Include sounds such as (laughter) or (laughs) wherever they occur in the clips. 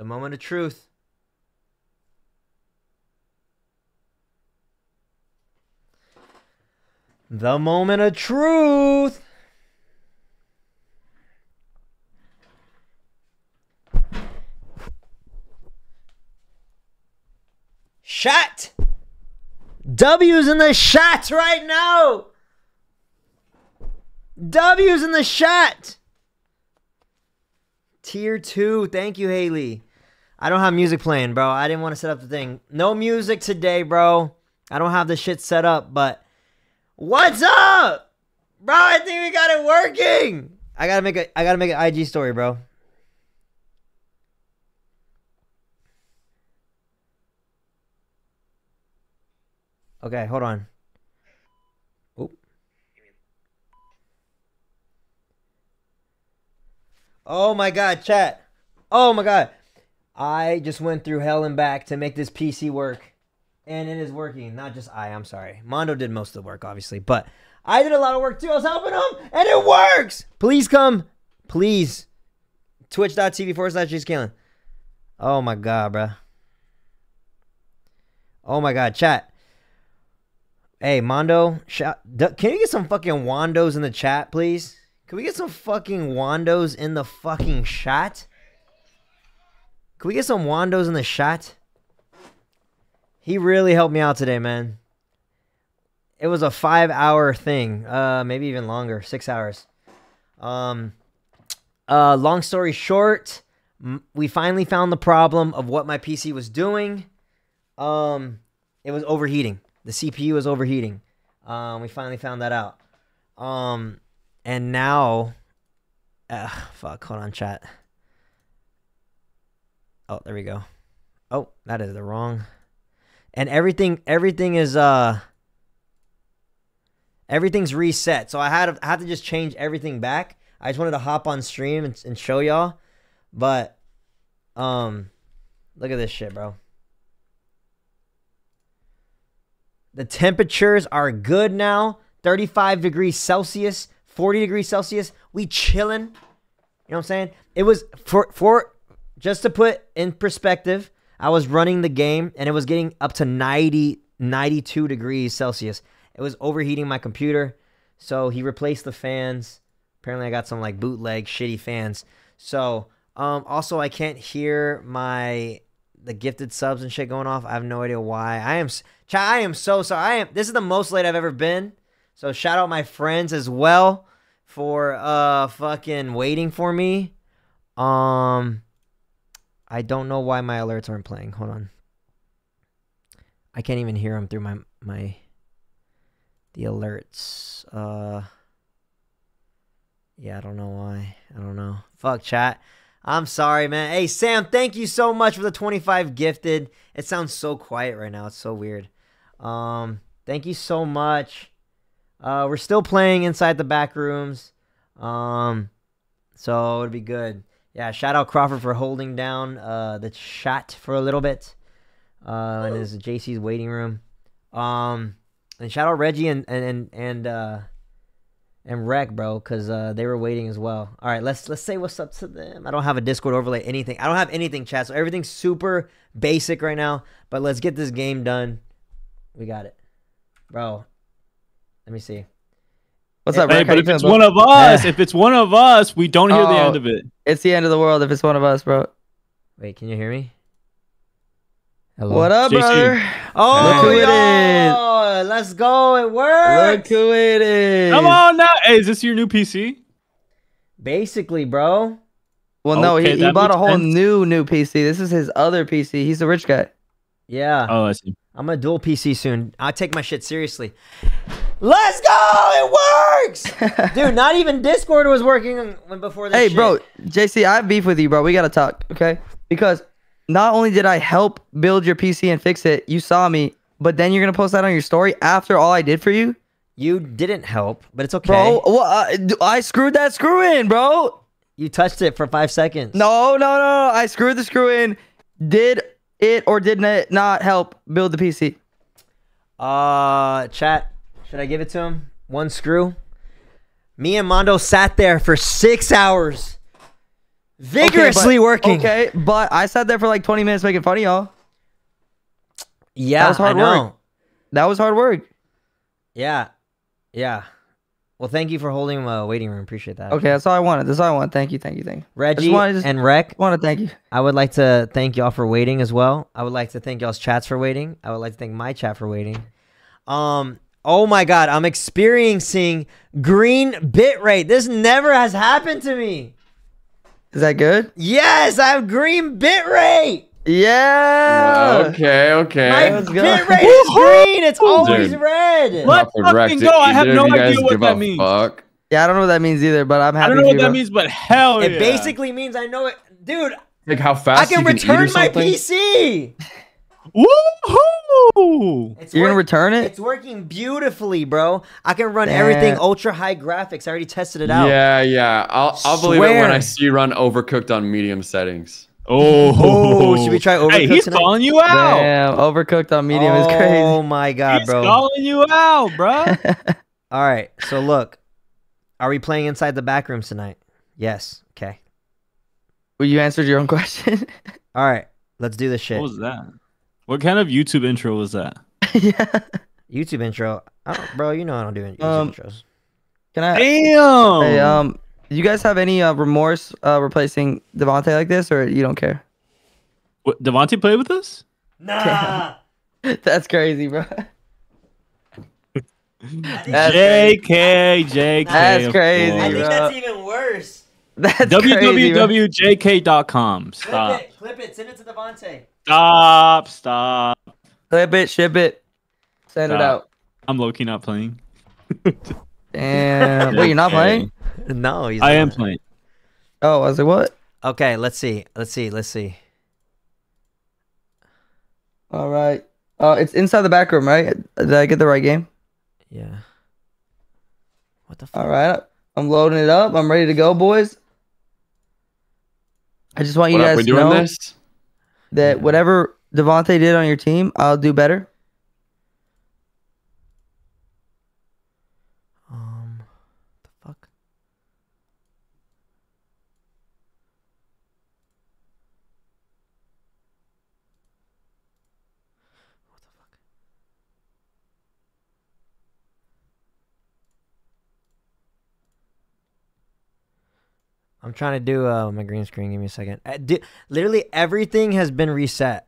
The moment of truth. The moment of truth. Shot. W's in the shot right now. W's in the shot. Tier two. Thank you, Haley. I don't have music playing, bro. I didn't want to set up the thing. No music today, bro. I don't have the shit set up, but what's up? Bro, I think we got it working. I gotta make a I gotta make an IG story, bro. Okay, hold on. Oop. Oh my god, chat. Oh my god. I just went through hell and back to make this PC work. And it is working. Not just I, I'm sorry. Mondo did most of the work, obviously. But I did a lot of work too. I was helping him, and it works. Please come. Please. Twitch.tv forward slash Caylen. Oh my god, bro. Oh my god, chat. Hey, Mondo, shout, can you get some fucking Wandos in the chat, please? Can we get some fucking Wandos in the fucking chat? Can we get some Wandos in the shot? He really helped me out today, man. It was a five hour thing, uh, maybe even longer, six hours. Um, uh, long story short, we finally found the problem of what my PC was doing. Um, it was overheating. The CPU was overheating. Um, we finally found that out. Um, and now, fuck, hold on, chat. Oh, there we go. Oh, that is the wrong. And everything, everything is uh, everything's reset. So I had to, I had to just change everything back. I just wanted to hop on stream and, and show y'all, but um, look at this shit, bro. The temperatures are good now. 35 degrees Celsius, 40 degrees Celsius. We chilling. You know what I'm saying? It was for for just to put in perspective, I was running the game and it was getting up to 90, 92 degrees Celsius. It was overheating my computer. So he replaced the fans. Apparently, I got some like bootleg shitty fans. So, um, also, I can't hear my the gifted subs and shit going off. I have no idea why. I am, I am so sorry. I am. This is the most late I've ever been. So shout out my friends as well for uh fucking waiting for me. Um, I don't know why my alerts aren't playing. Hold on. I can't even hear them through my my the alerts. Uh Yeah, I don't know why. I don't know. Fuck chat. I'm sorry, man. Hey Sam, thank you so much for the 25 gifted. It sounds so quiet right now. It's so weird. Um thank you so much. Uh we're still playing inside the back rooms. Um so it'd be good. Yeah, shout out Crawford for holding down uh, the shot for a little bit uh, in his JC's waiting room. Um, and shout out Reggie and and and uh, and Rec, bro, because uh, they were waiting as well. All right, let's let's say what's up to them. I don't have a Discord overlay, anything. I don't have anything, chat. So everything's super basic right now. But let's get this game done. We got it, bro. Let me see. What's up, hey, But if it's one of us, if it's one of us, we don't hear oh, the end oh, of it. It's the end of the world if it's one of us, bro. Wait, can you hear me? Hello. What up, brother? Oh, Look who yo, let's go. It works. Look who it is. Come on now. Hey, is this your new PC? Basically, bro. Well, okay, no, he, he bought a whole sense. new new PC. This is his other PC. He's a rich guy. Yeah. Oh, I see. I'm a dual PC soon. I take my shit seriously. Let's go! It works, (laughs) dude. Not even Discord was working before this. Hey, shit. bro, JC, I have beef with you, bro. We gotta talk, okay? Because not only did I help build your PC and fix it, you saw me, but then you're gonna post that on your story after all I did for you. You didn't help, but it's okay. Bro, well, uh, I screwed that screw in, bro. You touched it for five seconds. No, no, no. I screwed the screw in. Did it or did it not help build the PC? Uh, chat. Should I give it to him? One screw. Me and Mondo sat there for six hours. Vigorously but- working. Okay, but I sat there for like 20 minutes making fun of y'all. Yeah, that was hard I know. work. That was hard work. Yeah, yeah. Well, thank you for holding a waiting room. Appreciate that. Okay, that's all I wanted. That's all I want. Thank you, thank you, thank you. Reggie wanted just- and Rec, I want to thank you. I would like to thank y'all for waiting as well. I would like to thank y'all's chats for waiting. I would like to thank my chat for waiting. Um, oh my god, I'm experiencing green bitrate. This never has happened to me. Is that good? Yes, I have green bitrate. Yeah. okay, okay. My Let's go. bitrate is green. It's always Dude. red. What? Not for fucking go. I have no of you guys idea what give that a means. Fuck. Yeah, I don't know what that means either, but I'm happy. I don't know what that bro. means, but hell It yeah. basically means I know it, dude. Like how I fast can you can eat or return my? PC. Woohoo! It's You're gonna return it? It's working beautifully, bro. I can run everything ultra high graphics. I already tested it out. Yeah, yeah. I'll I'll believe it when I see you run overcooked on medium settings. Oh, Oh, should we try overcooked? Hey, he's tonight? calling you out. Damn, overcooked on medium is crazy. Oh (laughs) my god, he's bro. calling you out, bro. (laughs) All right, so look, are we playing inside the back rooms tonight? Yes. Okay. Well, you answered your own question. (laughs) All right, let's do this shit. what was that? What kind of YouTube intro was that? yeah. (laughs) YouTube intro, I don't, bro. You know I don't do YouTube Um, intros. Can I? Damn. Hey, um, you guys have any uh, remorse uh, replacing Devonte like this, or you don't care? what, Devontae played with us? Nah. (laughs) That's crazy, bro. That's JK, JK. That's crazy, course. I think bro. that's even worse. That's crazy, bro. www.jk.com. Clip Stop. it, clip it, send it to Devontae. Stop. Stop. Clip it, ship it, send it out. I'm low key not playing. (laughs) Damn. Wait, you're not playing? No, he's I am playing. Oh, I was like, what? Okay, let's see. Let's see. Let's see. All right. Uh, it's inside the back room, right? Did I get the right game? Yeah. What the fuck? All right. I'm loading it up. I'm ready to go, boys. I just want you What up? guys We to doing know this? That whatever Devontae did on your team, I'll do better. I'm trying to do uh, my green screen. Give me a second. Uh, di- literally everything has been reset,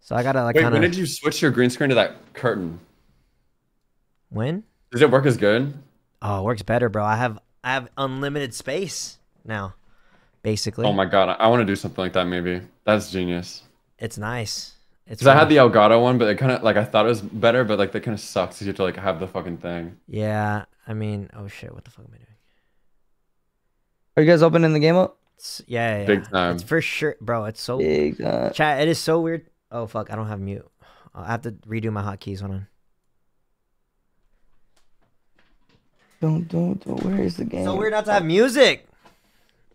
so I gotta like Wait, kind when did you switch your green screen to that curtain? when. Does it work as good? Oh, it works better, bro. I have I have unlimited space now. Basically. Oh my god, I, I want to do something like that. Maybe that's genius. It's nice. It's Because I had the Elgato one, but it kind of like I thought it was better, but like that kind of sucks. You have to like have the fucking thing. Yeah, I mean, oh shit, what the fuck am I doing? Are you guys opening the game up? It's, yeah, yeah, Big time. It's for sure, bro. It's so Big time. chat. It is so weird. Oh fuck, I don't have mute. I have to redo my hotkeys. Hold on. Don't, don't, don't. Where is the game? So weird not to have music.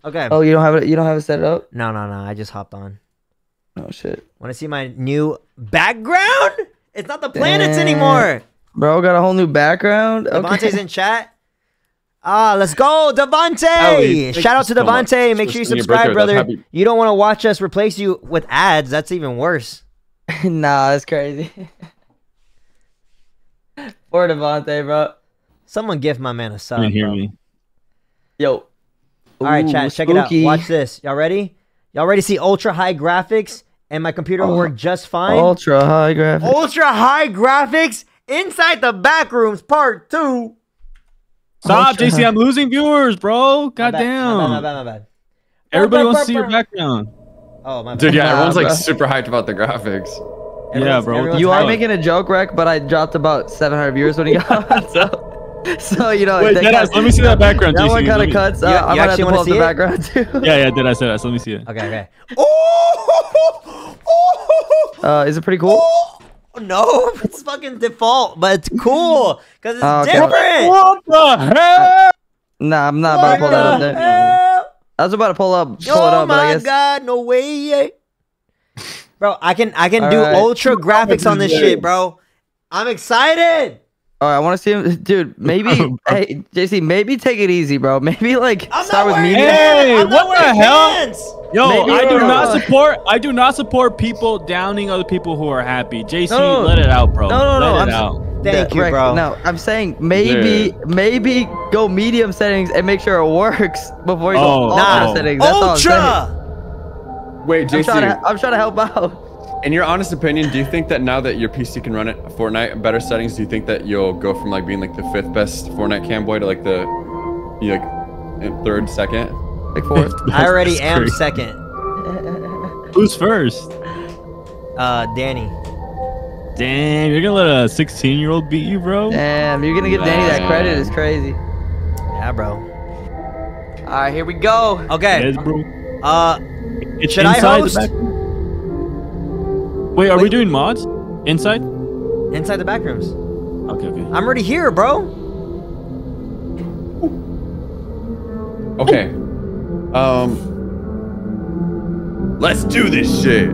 Okay. Oh, you don't have it. You don't have it set up. No, no, no. I just hopped on. Oh shit, Want to see my new background? It's not the planets Damn. anymore. bro, got a whole new background. Devontae's Okay. in chat. Ah, let's go, Devontae! Ellie, thank Shout out to so much Devontae. for Make sure you subscribe, birthday with us. brother. Happy- You don't want to watch us replace you with ads. That's even worse. (laughs) nah, that's crazy. (laughs) Poor Devontae, bro. Someone give my man a sub. You didn't hear bro. me. Yo. All right, Ooh, chat, check it out. Watch this. Y'all ready? Y'all ready to see ultra high graphics and my computer will Oh. work just fine? Ultra high graphics. ultra high graphics inside the back rooms, part two. Stop, JC. I'm losing viewers, bro. My God damn. My bad, my bad, my bad. Everybody wants to see your background. Oh, my bad. Dude, yeah, everyone's like super hyped about the graphics. Yeah, bro. You are hyped. making a joke, Rec, but I dropped about 700 viewers when he got (laughs) on. So, so you know. Wait, Deadass, kinda- let me see that background, That JC. one kind Let of cuts. Uh, You- I you might have actually to wanna pull up see the it? background too. Yeah, yeah, did I say that? So let me see it. Okay, okay. Oh, (laughs) Uh, is it pretty cool? No, (laughs) it's fucking default, but it's cool because it's Oh, okay. different. What the hell? Nah, I'm not about to pull that up there. hell? I was about to pull up, pull it Oh up, but I my guess. god, no way. Bro, I can I can All do right. ultra graphics on this shit, bro. I'm excited. Oh, I want to see him, (laughs) dude. Maybe, (laughs) oh, hey, JC, maybe take it easy, bro. (laughs) Maybe like I'm start not with wearing medium. Hey, what the hell? pants. Yo, Maybe I do you're not wrong. support. I do not support people downing other people who are happy. JC, No, no. let it out, bro. No, no, no, Let I'm it s- out. Thank you, bro. No, I'm saying maybe, maybe go medium settings and make sure it works before you Oh, go Nah. ultra oh. settings. That's all I'm saying. Ultra. Wait, I'm trying, to, JC, I'm trying to help out. In your honest opinion, do you think that now that your PC can run it Fortnite better settings, do you think that you'll go from like being like the fifth best Fortnite cam boy to like the you like third, second? Like fourth. (laughs) I already am crazy. second. (laughs) Who's first? Uh, Danny. Damn, you're gonna let a 16 year old beat you, bro? Damn, you're gonna give Danny that credit is crazy. Yeah, bro. All right, here we go. Okay. Yes, bro. Uh, It's Should I inside host? The back. Wait, are we doing mods? Inside? inside the back rooms. Okay, okay. I'm already here, bro. Okay. Um. Let's do this shit.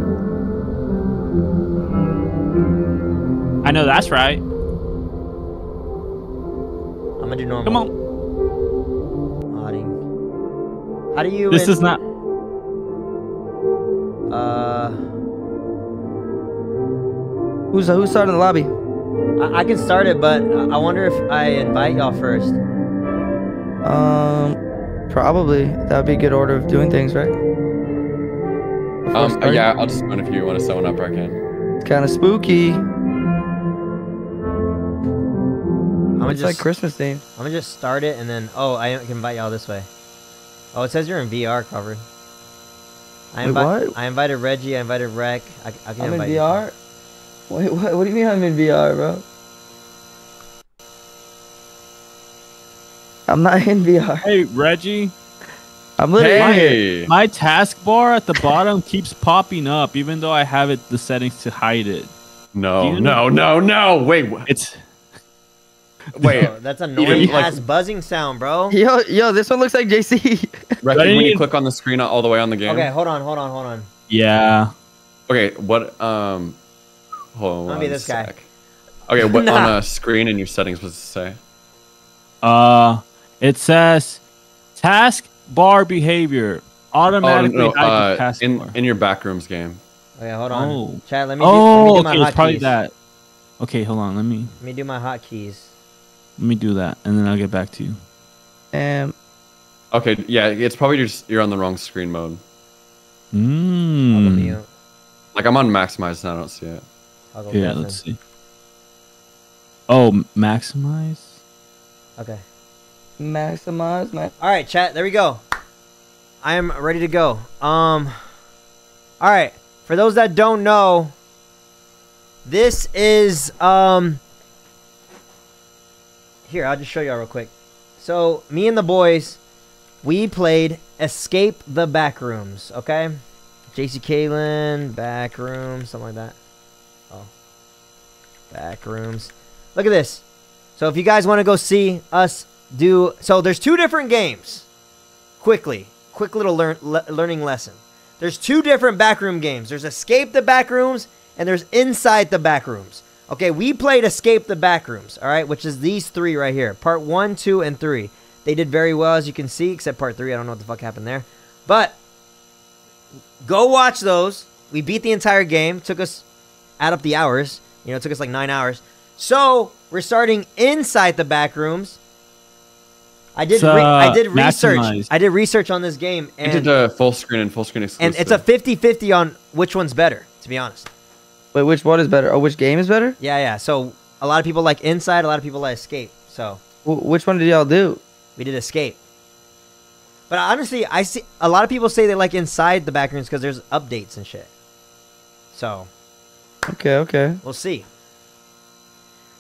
I know that's right. I'm gonna do normal. Come on. Modding. How do you? This in- is not. Uh, Who's who's starting the lobby? I, I can start it, but I I wonder if I invite y'all first. Um, probably that would be a good order of doing things, right? Before Um. starting. Yeah, I'll just run if you want to someone up, I can. It's kind of spooky. I'm gonna It's just like Christmas themed. I'm gonna just start it and then oh I can invite y'all this way. Oh, it says you're in VR covered. I invi- what? I invited Reggie. I invited Rec. I, I can I'm in VR. you. VR. Wait, what? What do you mean I'm in VR, bro? I'm not in VR. Hey, Reggie. I'm literally. Hey. My taskbar at the bottom keeps popping up, even though I have it the settings to hide it. No, Do you no, no, no. Wait, wh- It's wait. Oh, that's annoying like- ass buzzing sound, bro. Yo, yo, this one looks like JC. (laughs) Right, when you click on the screen all the way on the game. Okay, hold on, hold on, hold on. yeah. Okay, what um hold I'll on be a this guy. Okay, what (laughs) Nah. on the screen in your settings was it say? Uh, it says task bar behavior automatically oh, no, hide the uh, task in bar. in your backrooms game. Okay, hold on. Oh. Chat, let me do, let me oh, do my okay, it's probably hotkeys. that. Okay, hold on. Let me Let me do my hotkeys. let me do that, and then I'll get back to you. And Okay, yeah, it's probably just you're on the wrong screen mode. Toggle Mm. Like I'm on maximize and I don't see it. Toggle Yeah, let's see. Oh, maximize. Okay. maximize my. All right, chat. There we go. I am ready to go. Um. All right. For those that don't know, this is um. Here, I'll just show y'all real quick. So, me and the boys, we played Escape the Backrooms. Okay. JC Caylen, Backrooms, something like that. Oh. Backrooms. Look at this. So, if you guys want to go see us do so there's two different games. Quickly quick little learn, le- learning lesson. There's two different backroom games. There's escape the backrooms and there's inside the backrooms okay we played escape the backrooms all right which is these three right here. Part one two and three. They did very well as you can see except part three. I don't know what the fuck happened there. But go watch those. We beat the entire game. Took us add up the hours you know it took us like nine hours so we're starting inside the back rooms I did. It's, Re- I uh, did research. maximized. I did research on this game, I did and the full screen and full screen exclusive. and it's a 50-50 on which one's better. To be honest, Wait, which one is better? Oh, which game is better? yeah, yeah. So a lot of people like Inside, a lot of people like Escape. So Wh- which one did y'all do? we did Escape. But honestly, I see a lot of people say they like Inside the back rooms because there's updates and shit. So Okay, okay. we'll see.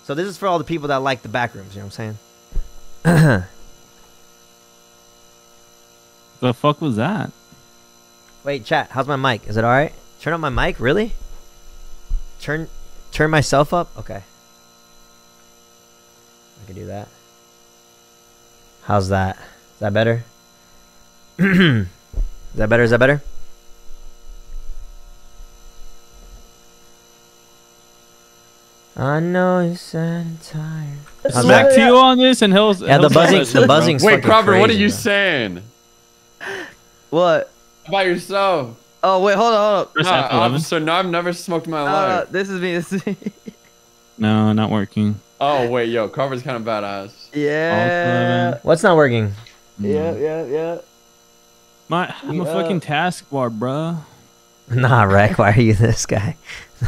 So this is for all the people that like the back rooms, You know what I'm saying? The fuck was that? Wait, chat. How's my mic? Is it all right? Turn up my mic, really? Turn, turn myself up. Okay. I can do that. How's that? Is that better? (clears throat) is that better? Is that better? I know you're sad and tired. How's Back to you on this, and he'll. Yeah, the buzzing, the buzzing's Wait, fucking Crawford, what are you bro. saying What? about yourself? Oh wait, hold on, hold on. Press Nah, F11. officer, no, I've never smoked in my Uh, life. this is me. This is me. No, not working. Oh wait, yo, Crawford's kind of badass. yeah. What's not working? Yeah, yeah, yeah. My, I'm a Yeah. fucking taskbar, bro. (laughs) Nah, Rec, why are you this guy? (laughs)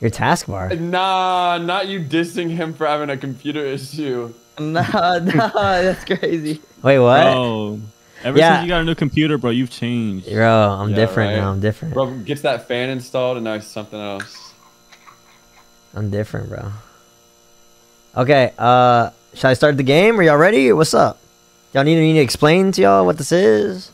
Your taskbar. Nah, not you dissing him for having a computer issue. (laughs) Nah, nah, that's crazy. Wait, what? Bro, ever Yeah. since you got a new computer, bro, you've changed. Bro, I'm Yeah, different right? now. I'm different. Bro gets that fan installed and now it's something else. I'm different, bro. Okay, uh, should I start the game? Are y'all ready? What's up? Y'all need me to explain to y'all what this is?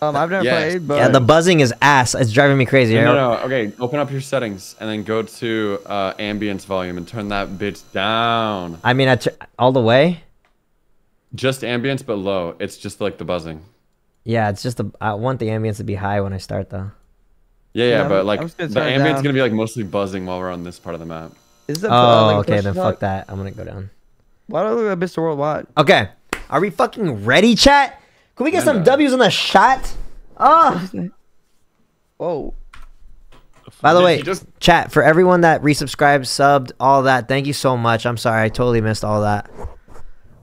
Um, I've never Yes. played, but Yeah, the buzzing is ass. It's driving me crazy. No, no, no. Okay, open up your settings and then go to uh, ambience volume and turn that bitch down. I mean, I t- all the way. Just ambience, but low. It's just like the buzzing. Yeah, it's just the. I want the ambience to be high when I start though. Yeah, yeah, Yeah, but like the just gonna turn it ambience down. gonna be like mostly buzzing while we're on this part of the map. is it? Oh, uh, like okay, then fuck that. I'm gonna go down. Why do I look like Mr. Worldwide? Okay, are we fucking ready, chat? Can we get some. W's on the shot? Oh, Whoa. by the way, just- chat for everyone that resubscribed, subbed, all that. Thank you so much. I'm sorry, I totally missed all that.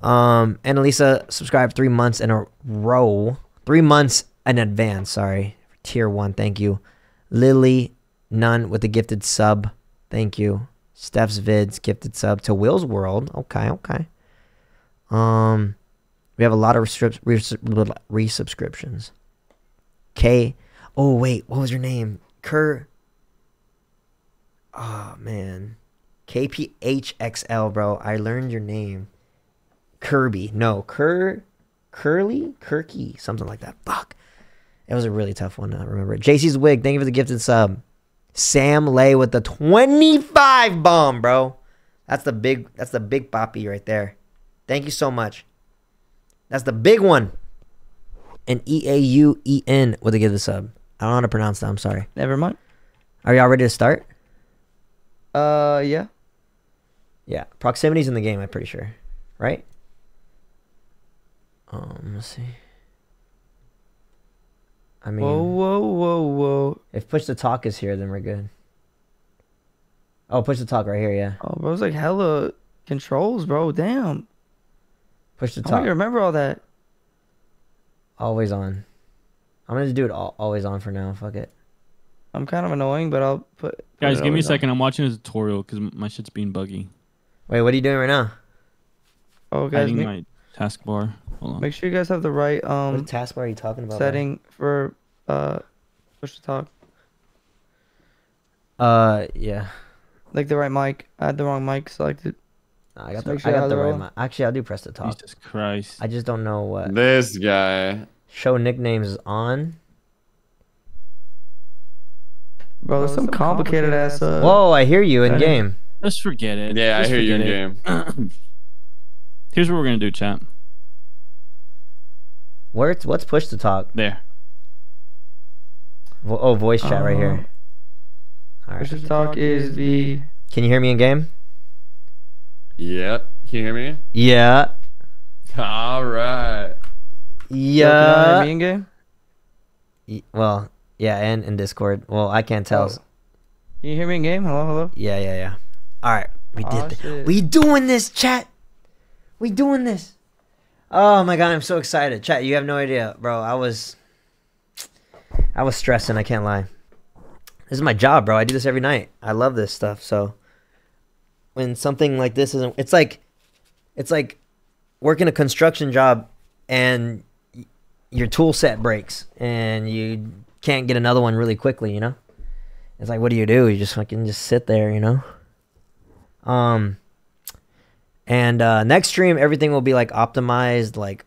Um, Annalisa subscribed three months in a row, three months in advance. Sorry, tier one. Thank you, Lily. None with the gifted sub. Thank you. Steph's vids gifted sub to Will's World. Okay, okay. Um, we have a lot of restrips- res- resubscriptions. K. Oh wait, what was your name? Kerr. Oh man, KPHXL, bro. I learned your name. Kirby. No, Kerr. Curly? Kirky. Something like that. Fuck. It was a really tough one to remember. JC's wig. Thank you for the gifted sub. Sam Lay with the 25 bomb, bro. That's the big that's the big boppy right there. Thank you so much. That's the big one. And E A U E N with a gifted sub. I don't know how to pronounce that. I'm sorry. Never mind. Are y'all ready to start? Uh, yeah. Yeah. Proximity's in the game, I'm pretty sure. Right? Um, let's see. I mean, Whoa, whoa, whoa, whoa. if push the talk is here, then we're good. Oh, push the talk right here, yeah. Oh, bro, it's like hella controls, bro. Damn. Push to I talk. remember all that. Always on. I'm gonna do it all, always on for now. Fuck it. I'm kind of annoying, but I'll put. put Guys, give me a always on. second. I'm watching a tutorial because my shit's being buggy. Wait, what are you doing right now? Oh, guys, Hiding make, my taskbar. Hold on. make sure you guys have the right what um taskbar are you talking about? bro? setting for uh push to talk. Uh, yeah. Like the right mic. I had the wrong mic selected. No, I got Just the, sure I I got the the right. roll. Actually, I'll do press the talk. Jesus Christ. I just don't know what This guy. show nicknames is on. Bro, there's some complicated ass. Uh, Whoa, I hear you in uh, game. Just forget it. Yeah, I hear you in forget game. (clears throat) Here's what we're gonna do, chat. Where's what's push to talk? There. Vo- oh, voice chat right here. All push to talk is the. Can you hear me in game? Yep. Can you hear me? Yeah. All right. Yo, can y'all hear Yeah. me in game? Y- Well, yeah, and in Discord. Well, I can't tell. Oh. Can you hear me in game? Hello, hello. Yeah, yeah, yeah. All right, we did. Aw, th- we doing this, chat. We doing this. Oh my god, I'm so excited, chat. You have no idea, bro. I was, I was stressing. I can't lie. This is my job, bro. I do this every night. I love this stuff. So, when something like this isn't, it's like, it's like working a construction job, and your tool set breaks, and you can't get another one really quickly. You know. It's like, what do you do? You just fucking just sit there, you know. Um, and uh, next stream, everything will be like optimized. Like,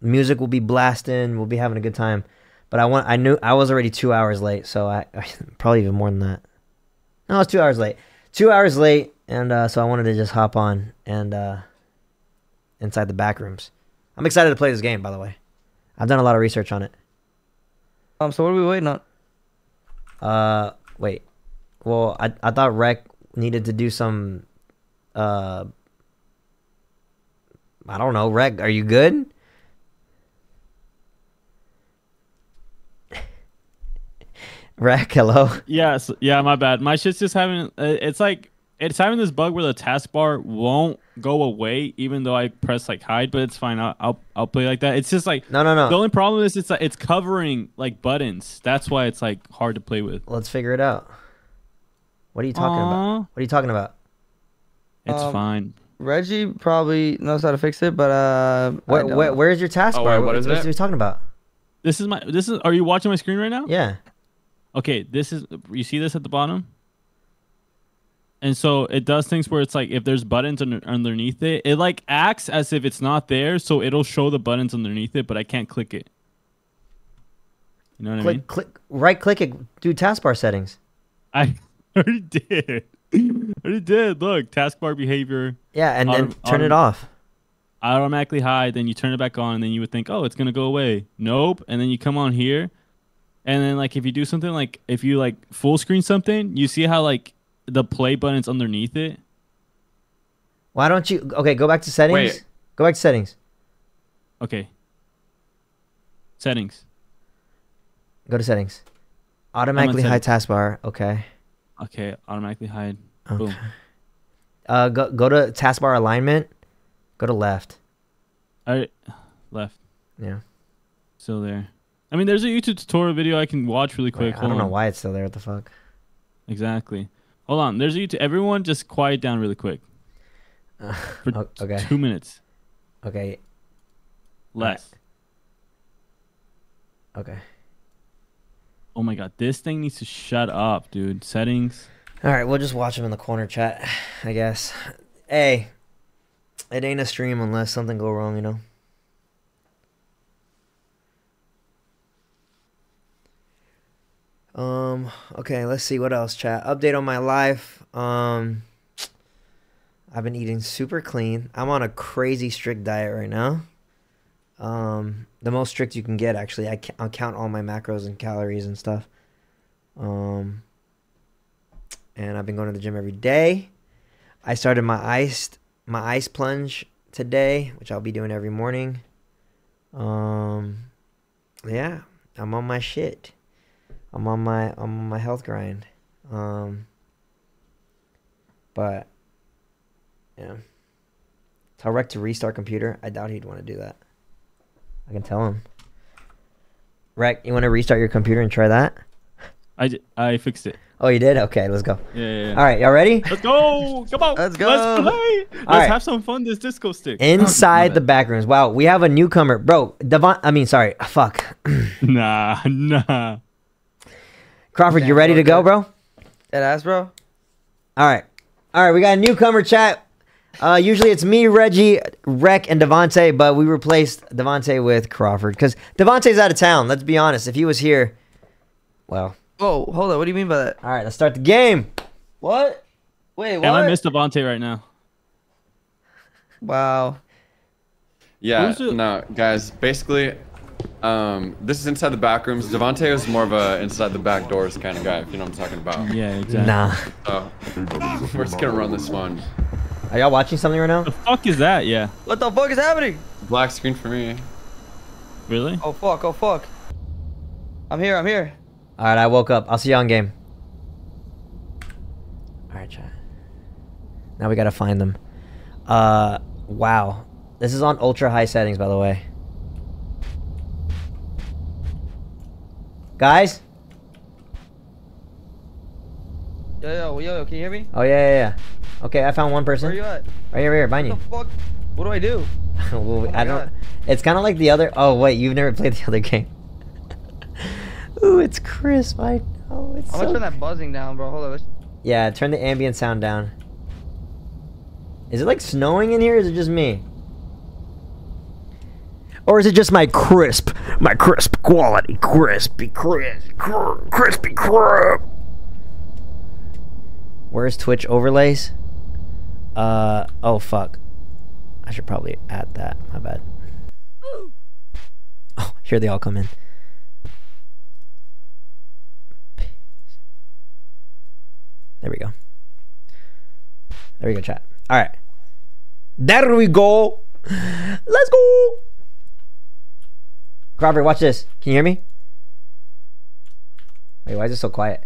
music will be blasting. We'll be having a good time. But I want, I knew I was already two hours late, so I (laughs) probably even more than that. No, I was two hours late. Two hours late, and uh, so I wanted to just hop on and uh, inside the back rooms. I'm excited to play this game, by the way. I've done a lot of research on it. Um, so what are we waiting on? Uh, wait. Well, I I thought Rec needed to do some uh I don't know, Rec. are you good? Reg, hello. Yes, yeah, my bad. My shit's just having. Uh, it's like it's having this bug where the taskbar won't go away, even though I press like hide. But it's fine. I'll I'll, I'll play like that. It's just like No, no, no. the only problem is it's like it's covering like buttons. That's why it's like hard to play with. Let's figure it out. What are you talking about? What are you talking about? It's Um, fine. Reggie probably knows how to fix it, but uh, Where, where, where's your taskbar? Oh, wait, what is what it? are you talking about? This is my. This is. Are you watching my screen right now? Yeah. Okay. This is. You see this at the bottom. And so it does things where it's like if there's buttons under, underneath it, it like acts as if it's not there, so it'll show the buttons underneath it, but I can't click it. You know what I mean? click, right click it. Do taskbar settings. I (laughs) already did. I already did. Look, taskbar behavior, Yeah, and then Autom- turn it autom- off. automatically hide. Then you turn it back on, and then you would think, oh, it's gonna go away. Nope. And then you come on here, and then like if you do something like if you like full screen something, you see how like the play button's underneath it. Why don't you? Okay, go back to settings. Wait. Go back to settings. Okay. Settings. Go to settings. Automatically hide settings. taskbar. Okay. Okay. Automatically hide. Okay. Boom. Uh, go go to taskbar alignment. Go to left. All right. Left. Yeah. Still there. I mean, there's a YouTube tutorial video I can watch really quick. Wait, I don't know why it's still there. What the fuck? Exactly. Hold on. There's a YouTube. Everyone, just quiet down really quick. (laughs) For O- okay. Two minutes. Okay. Less. Okay. Oh my god, this thing needs to shut up, dude. Settings. All right, we'll just watch them in the corner chat, I guess. Hey, it ain't a stream unless something go wrong, you know. Um. Okay, let's see what else. Chat update on my life. Um. I've been eating super clean. I'm on a crazy strict diet right now. Um, the most strict you can get, actually. I I'll count all my macros and calories and stuff. Um and I've been going to the gym every day. I started my iced my ice plunge today, which I'll be doing every morning. Um, yeah, I'm on my shit. I'm on my I'm on my health grind. Um, but yeah, tell Rec to restart computer. I doubt he'd want to do that. I can tell him. Rec, you want to restart your computer and try that? I, j- I fixed it. Oh, you did? Okay, let's go. Yeah, yeah, yeah. All right, y'all ready? Let's go. Come on. Let's go. Let's play. Let's right. have some fun. This disco stick. Inside the My back rooms. Wow, we have a newcomer, bro. Devon. I mean, sorry. Fuck. (clears throat) Nah, (laughs) nah. Crawford, you ready to go, okay. bro? Dead ass, bro. All right. All right, we got a newcomer chat. Uh, usually it's me, Reggie, Rec, and Devonte, but we replaced Devonte with Crawford because Devonte's out of town. Let's be honest. If he was here, well, Whoa, hold on. What do you mean by that? all right, let's start the game. What? Wait, what? And I missed Devonte right now. Wow. Yeah, no, guys. Basically, um, this is inside the back rooms. Devontae was more of a inside the back doors kind of guy. If you know what I'm talking about. Yeah, exactly. Nah. So we're just gonna run this one. Are y'all watching something right now? The fuck is that? Yeah. What the fuck is happening? Black screen for me. Really? Oh fuck, oh fuck. I'm here, I'm here. All right, I woke up. I'll see you on game. All right, chat. Now we gotta find them. Uh, wow. This is on ultra high settings, by the way. Guys? Yo, yo, yo, yo, can you hear me? Oh yeah, yeah, yeah. Okay, I found one person. Where you at? Right here, right here, behind What you. the fuck? What do I do? (laughs) Well, Oh I don't. God. (laughs) It's kind of like the other. Oh wait, you've never played the (laughs) other game. Ooh, it's crisp. I know. It's I'm so gonna turn that buzzing down, bro. Hold on. Let's... Yeah, turn the ambient sound down. Is it like snowing in here? Or is it just me? Or is it just my crisp, my crisp quality, crispy, crisp, cr- crispy, crisp? Where's Twitch overlays? Uh oh fuck. I should probably add that. My bad. Oh, here they all come in. There we go. There we go, chat. All right. There we go. Let's go. Crawford, watch this. Can you hear me? Wait, why is it so quiet?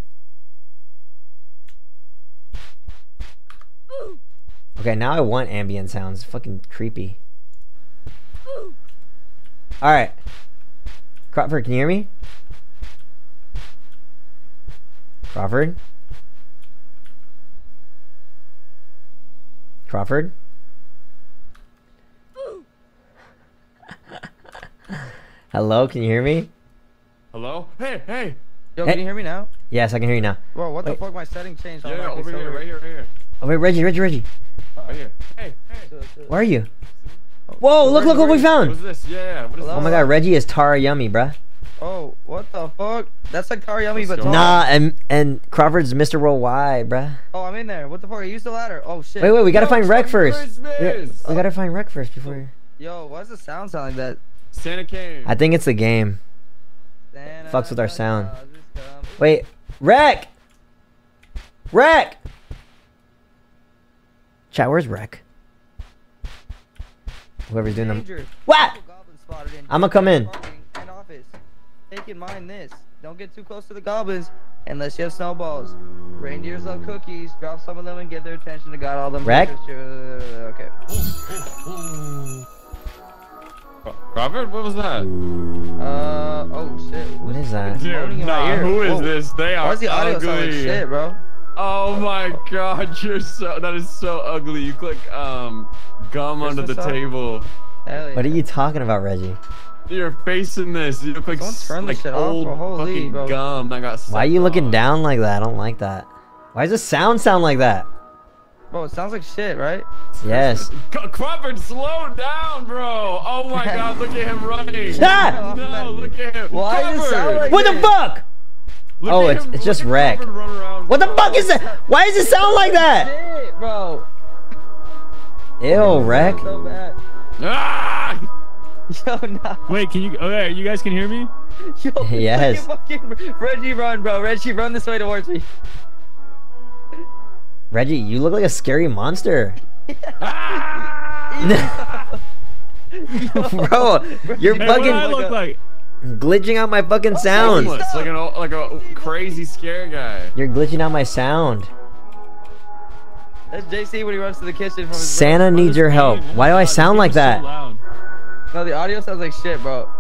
Okay, now I want ambient sounds. Fucking creepy. All right. Crawford, can you hear me? Crawford? Crawford? Hello, can you hear me? Hello? Hey, hey. Yo, Hey. can you hear me now? Yes, I can hear you now. Bro, what Wait. the fuck? My setting changed. Yeah, yeah, over here, right here, right here. Oh wait, Reggie, Reggie, Reggie. Right here. Hey, hey. So- so- Where are you? Whoa, look, look what we found. What's this? Yeah, yeah. What is Hello? Oh my god, Reggie is Tara Yummy, bruh. Oh, what the fuck? That's like Karyami, Let's but Nah, and and Crawford's Mr. Worldwide, bruh. Oh, I'm in there. What the fuck? I used the ladder. Oh shit. Wait, wait, we gotta Yo, find Rec fucking first. We, Christmas! we gotta find Rec first before. Yo, why does the sound sound like that? Santa came. I think it's the game. Santa Fucks with our sound. Claus is coming. Wait, Rec. Rec. Chat, where's Rec? Whoever's doing them. Danger. What? Goblin I'ma come in. parking and office. Take in mind this. Don't get too close to the goblins unless you have snowballs. Reindeers love cookies. Drop some of them and get their attention to God all them. Rec? Okay. Robert, what was that? Uh oh shit. What is that? Dude, moaning in my nah, who is Whoa. this? They are Why does the audio sound like ugly. shit, bro? Oh my god, (laughs) you're so that is so ugly. You click um gum under the song? table. Hell yeah. What are you talking about, Reggie? You're facing this. You look like Someone s- turn this like shit off, old bro. Holy, fucking bro. gum that got. Why are you looking off. down like that? I don't like that. Why does the sound sound like that? Bro, it sounds like shit, right? Yes. C- Crawford, slow down, bro. Oh my (laughs) god, look at him running. Ah! No, look at him. Why does it sound like- What the fuck? look Oh, it's- him- it's just Rec. Around, What the fuck is that? Why does it sound like that? Shit, bro. Ew, Rec. So bad. Ah! (laughs) Yo, nah. Wait, can you? Okay, you guys can hear me? Yo, (laughs) Yes. Fucking, fucking Reggie, run, bro. Reggie, run this way towards me. Reggie, you look like a scary monster. (laughs) (laughs) Bro, you're Hey, what do I fucking look like? glitching out my fucking sound. Homeless, like an old, like a crazy scare guy. You're glitching out my sound. That's JC when he runs to the kitchen from his Santa room. needs your help. Oh Why do I sound like is so that? No, the audio sounds like shit, bro.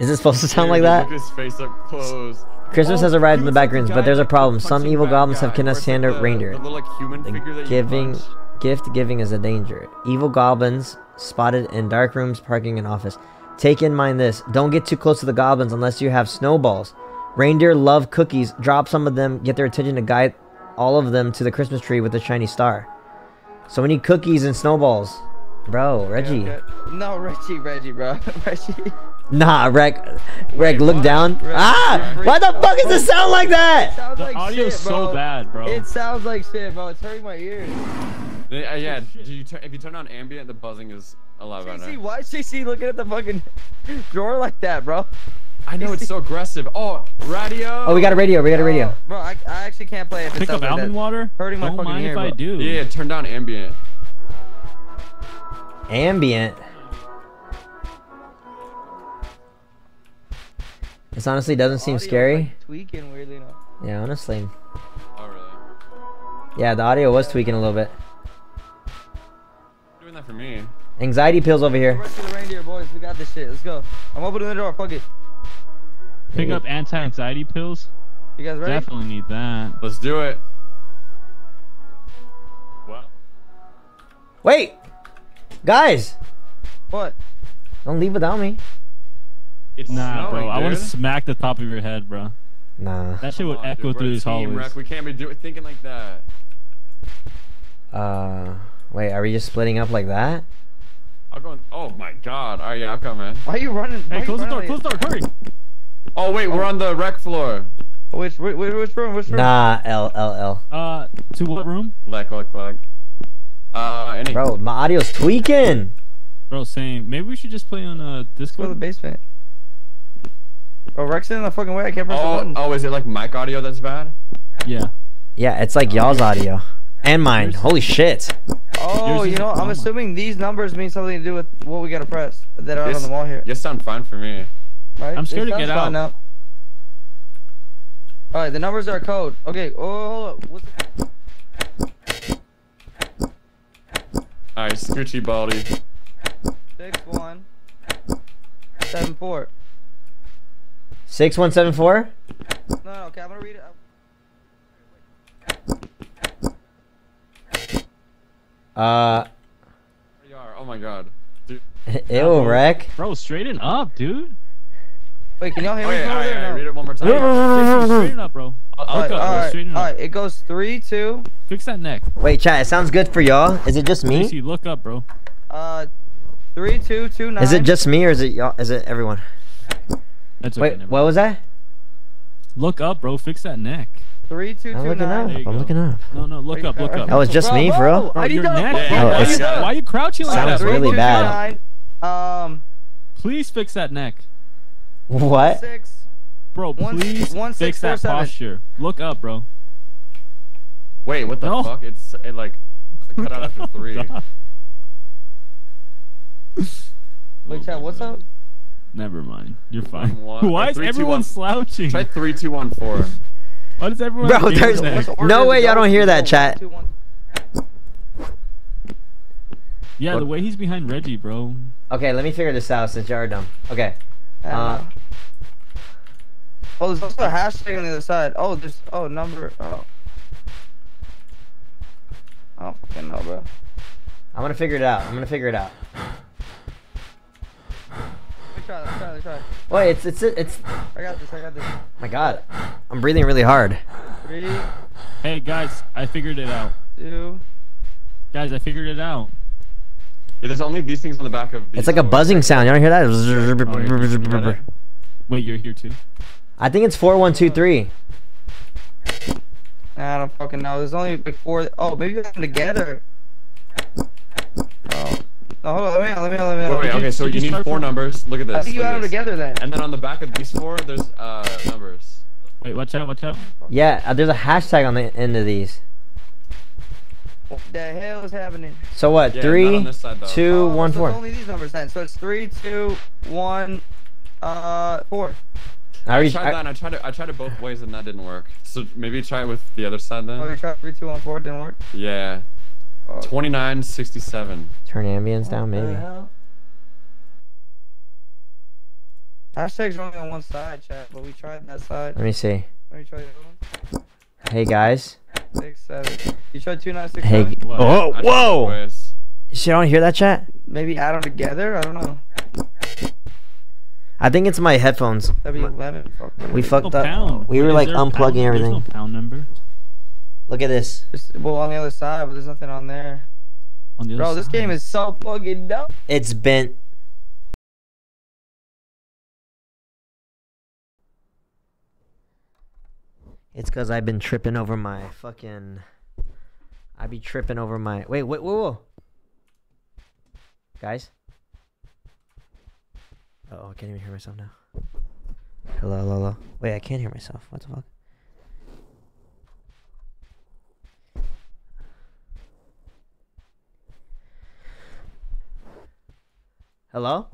Is it supposed to sound Dude, like that? Look his face up close. Christmas has arrived in the backrooms, but there's a problem. Some evil goblins have kidnapped where it's Santa the- reindeer. The little like human figure Giving gift giving is a danger. Evil goblins spotted in dark rooms, parking, and office. Take in mind this: don't get too close to the goblins unless you have snowballs. Reindeer love cookies. Drop some of them. Get their attention to guide all of them to the Christmas tree with a shiny star. So we need cookies and snowballs, bro. Reggie, Okay. No, Reggie, Reggie, bro. (laughs) Reggie. nah, Reg. Rec, Wait, look what? down. Rec, Ah, you're why the fuck does it sound like that? Sounds The like audio's shit, so bro. bad, bro. It sounds like shit, bro. It's hurting my ears. Yeah, yeah. Do you if you turn on ambient, the buzzing is a lot better. JC, why is JC looking at the fucking (laughs) drawer like that, bro? I know it's so aggressive. Oh, radio. Oh, we got a radio. We got a radio. Uh, bro, I, I actually can't play if it Pick up like almond that. water? Hurting my Don't fucking mind ear, if I do. Yeah, turn down ambient. Ambient. This honestly doesn't seem Audio's, scary. Like, tweaking weirdly enough. Yeah, honestly. Oh, really? Yeah, the audio was tweaking a little bit. Doing that for me. Anxiety pills over here. Run to the reindeer, boys. We got this shit. Let's go. I'm opening the door. Fuck it. Pick up anti-anxiety pills. You guys ready? Definitely need that. Let's do it. What? Wait! Guys! What? Don't leave without me. It's Nah, bro. snowing, I want to smack the top of your head, bro. Nah. That shit would on, echo dude, through these team, hallways. Rec. We can't be doing thinking like that. Uh, wait, are we just splitting up like that? I'll go. In, oh my god. All right, yeah, I'll come in. Why are you running? Hey, close the door. Close the door. Hurry. Oh wait, we're on the rec floor. like- Which, which, which room? Which room? Nah, L, L, L. Uh, to what room? Lek, lek, lek. Uh, any. Bro, my audio's tweaking! Bro, same. Maybe we should just play on uh Let's go to the Discord. basement. Bro, Rex is in the fucking way. I can't press the Oh, button. oh, is it like mic audio that's bad? Yeah. Yeah, it's like y'all's audio. And mine. Yours- Holy shit. Oh, Yours you know, I'm assuming these numbers mean something to do with what we gotta press that are Yes. on the wall here. You sound fine for me. Right? I'm scared It to get sounds out. Now. All right, the numbers are code. Okay. Oh, hold up. What's All right, Scoochie Baldy. six one seven four? 6174? No, no. Okay, I'm gonna read it. Uh, There you are. Oh my god. Dude. (laughs) ew, Rec. Bro, straighten up, dude. Wait, can y'all hear Oh me? yeah, from all over right, there all or right, no? read it one more time. Seriously, (laughs) straighten up, bro. All Look right, up, all bro. right, Straighten up. right. It goes three, two, Fix that neck. Wait, chat, it sounds good for y'all. Is it just me? Casey, look up, bro. uh, three, two, two, nine. Is it just me or is it y'all? Is it everyone? That's okay. Wait, never what was that? Look up, bro. Fix that neck. three, two, I'm two, looking nine? up. There you I'm go. looking up. No, no, look up, look up. Oh, it's just me, for real? I your neck. Yeah, bro. yeah, why, are you, why are you crouching like Sounds that, Three, bro? really two, two, bad. Um, Please fix that neck, What? six. bro. Please one, six, fix four, that seven. posture. Look up, bro. Wait, what the No. fuck? It's it like cut out after (laughs) three. (laughs) Wait, chat, what's up? Never mind. You're fine. One- (laughs) Why is three, two, everyone one. slouching? Try three, two, one, four. Why does everyone? Bro, there's- the No way y'all don't hear that, chat. two, one. Yeah, the way he's behind Reggie, bro. Okay, let me figure this out since y'all are dumb. Okay. I don't Uh. Oh, there's also a hashtag on the other side. Oh, there's oh number. Oh. I don't fucking know, bro. I'm gonna figure it out. I'm gonna figure it out. Let me try. Let's try. Let's try. Wait, it's it's it's. I got this. I got this. My God, I'm breathing really hard. Three, Hey guys, I figured it out. two. Guys, I figured it out. Yeah, there's only these things on the back of. These It's like a doors. buzzing sound. You don't hear Oh, yeah, that? Wait, you're here too. I think it's four one two three. Nah, I don't fucking know. There's only like four. Oh, maybe they're together. Oh. No, hold on. Let me. Let me. Let me. Wait, wait, okay, so you you need four from- numbers. Look at this. I think you look add them together then. And then on the back of these four, there's uh numbers. Wait, watch out, watch out. Yeah, uh, there's a hashtag on the end of these. What the hell is happening? So what? Yeah, Three, on this side, two, Oh, one, so four. Only these numbers then. So it's three, two, one, uh, four. I I already, tried that I, and I tried it. I tried it both ways and that didn't work. So maybe try it with the other side then. Oh, we tried three, two, one, four. Didn't work. Yeah. Oh, Twenty-nine sixty-seven. turn ambience down, what the maybe. hell? Hashtags are only on one side, chat, but we tried that side. Let me see. Let me try the other one. Hey guys. Six, seven. You tried two, nine, six, Hey. seven? What? Oh, I tried both whoa! ways. You don't hear that chat? Maybe add them together. I don't know. I think it's my headphones. That'd be eleven. Fuck. We No fucked up. pound. We were Is like unplugging everything. no pound number Look at this. Just, well, on the other side, but there's nothing on there. on the other Bro, this game is so fucking dope. It's bent. It's because I've been tripping over my fucking. I be tripping over my. Wait, wait, whoa, whoa. Guys? Oh, I can't even hear myself now. Hello, hello, hello. Wait, I can't hear myself. What the fuck? Hello?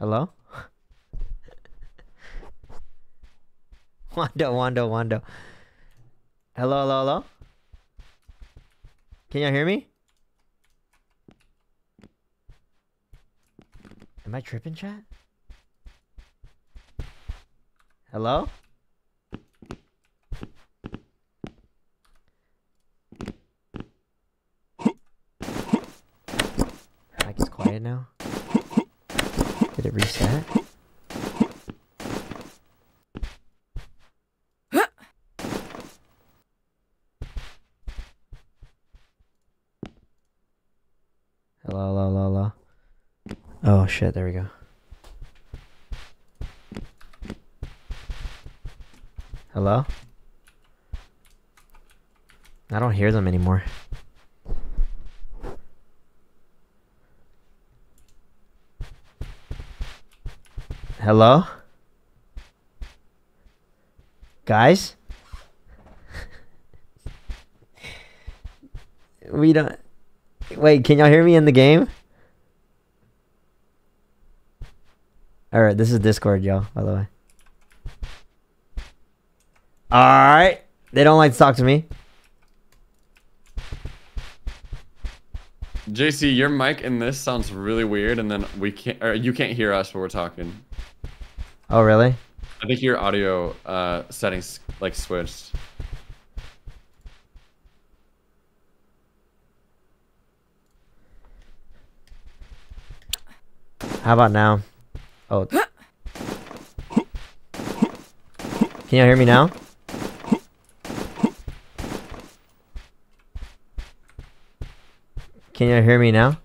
Hello? Wando, Wando, Wando. Hello, hello, hello? Can y'all hear me? Am I tripping, chat? Hello? Mic is quiet now. Did it reset? Hello, hello, hello, hello. Oh shit, there we go. Hello? I don't hear them anymore. Hello? Guys? we don't. Wait, can y'all hear me in the game? Alright, this is Discord, y'all, by the way. Alright. They don't like to talk to me. JC, your mic in this sounds really weird, and then we can't, or you can't hear us when we're talking. Oh, really? I think your audio uh, settings like switched. How about now? Oh. Can you hear me now? Can you hear me now?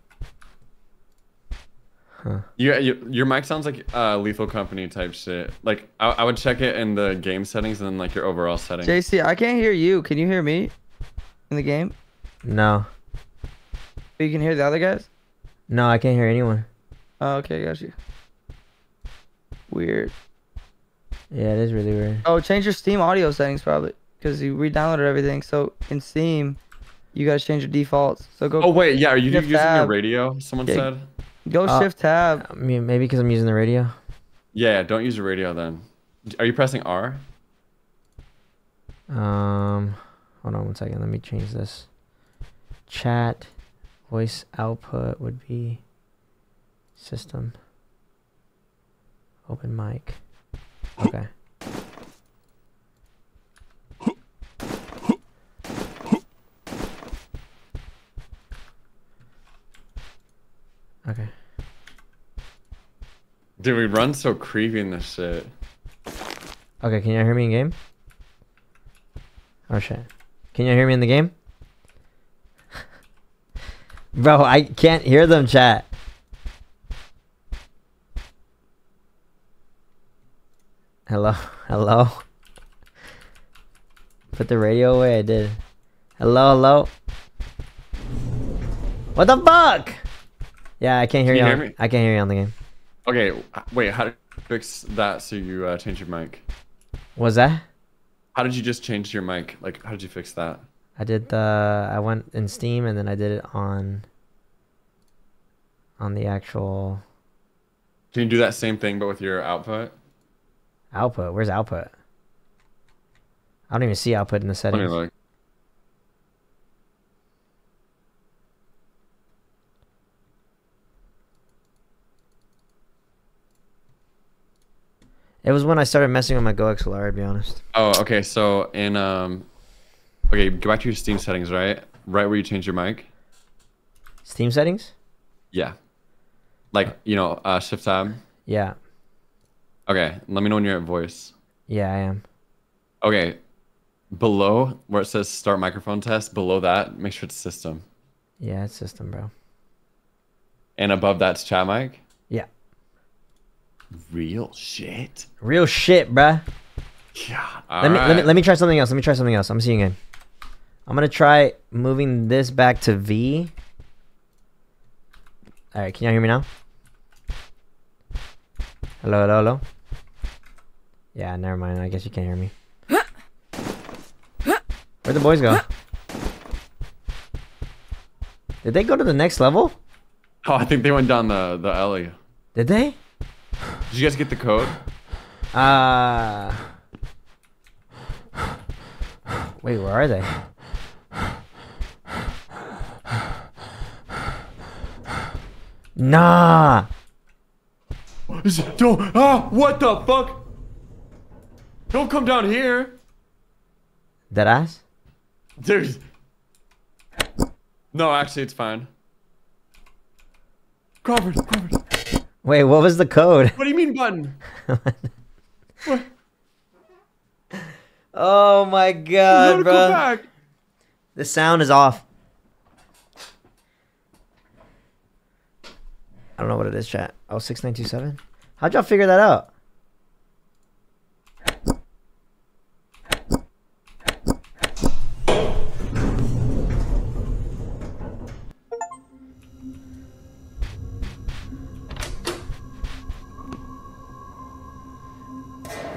You, you, your mic sounds like uh, Lethal Company type shit. Like I, I would check it in the game settings and then like your overall settings. JC, I can't hear you. Can you hear me in the game? No. But you can hear the other guys? No, I can't hear anyone. Oh, okay, got you. Weird. Yeah, it is really weird. Oh, change your Steam audio settings probably because you re-downloaded everything. So in Steam, you gotta change your defaults. So go Oh wait, yeah. Are you Shift using your radio? Someone Yeah. said. Go Uh, shift tab. I mean, maybe because I'm using the radio. Yeah, yeah, don't use the radio then. Are you pressing R? Um, hold on one second. Let me change this. Chat, voice output would be system. Open mic. Okay. Okay. Dude, we run so creepy in this shit. Okay, can you hear me in game? Oh shit. Can you hear me in the game? (laughs) Bro, I can't hear them chat. Hello? (laughs) Hello? Put the radio away, I did. Hello, hello? What the fuck? Yeah, I can't hear Can you. you on, hear me? I can't hear you on the game. Okay, wait. How did you fix that so you uh, change your mic? Was that? How did you just change your mic? Like, how did you fix that? I did the I went in Steam and then I did it on on the actual Can you do that same thing but with your output? output. Where's output? I don't even see output in the settings. It was when I started messing with my GoXLR, to be honest. Oh, okay. So in um, okay, go back to your Steam settings, right? Right where you change your mic. Steam settings? Yeah. Like you know, uh, shift tab. Yeah. Okay. Let me know when you're at voice. Yeah, I am. Okay. Below where it says start microphone test, below that, make sure it's system. Yeah, it's system, bro. And above that's chat mic. Yeah. Real shit. Real shit, bruh. Yeah. Let me, let me let me try something else. Let me try something else. I'm seeing it. I'm gonna try moving this back to V. All right, can y'all hear me now? Hello, hello, hello. Yeah, never mind. I guess you can't hear me. Where'd the boys go? Did they go to the next level? Oh, I think they went down the the alley. Did they? Did you guys get the code? Uh Wait, where are they? Nah. Don't. Ah, what the fuck? Don't come down here, Dead ass? dude. No, actually, it's fine. Crawford, Crawford. Wait, what was the code? What do you mean button? What? (laughs) Oh my god, bro. The sound is off. I don't know what it is, chat. Oh, 6927? How'd y'all figure that out?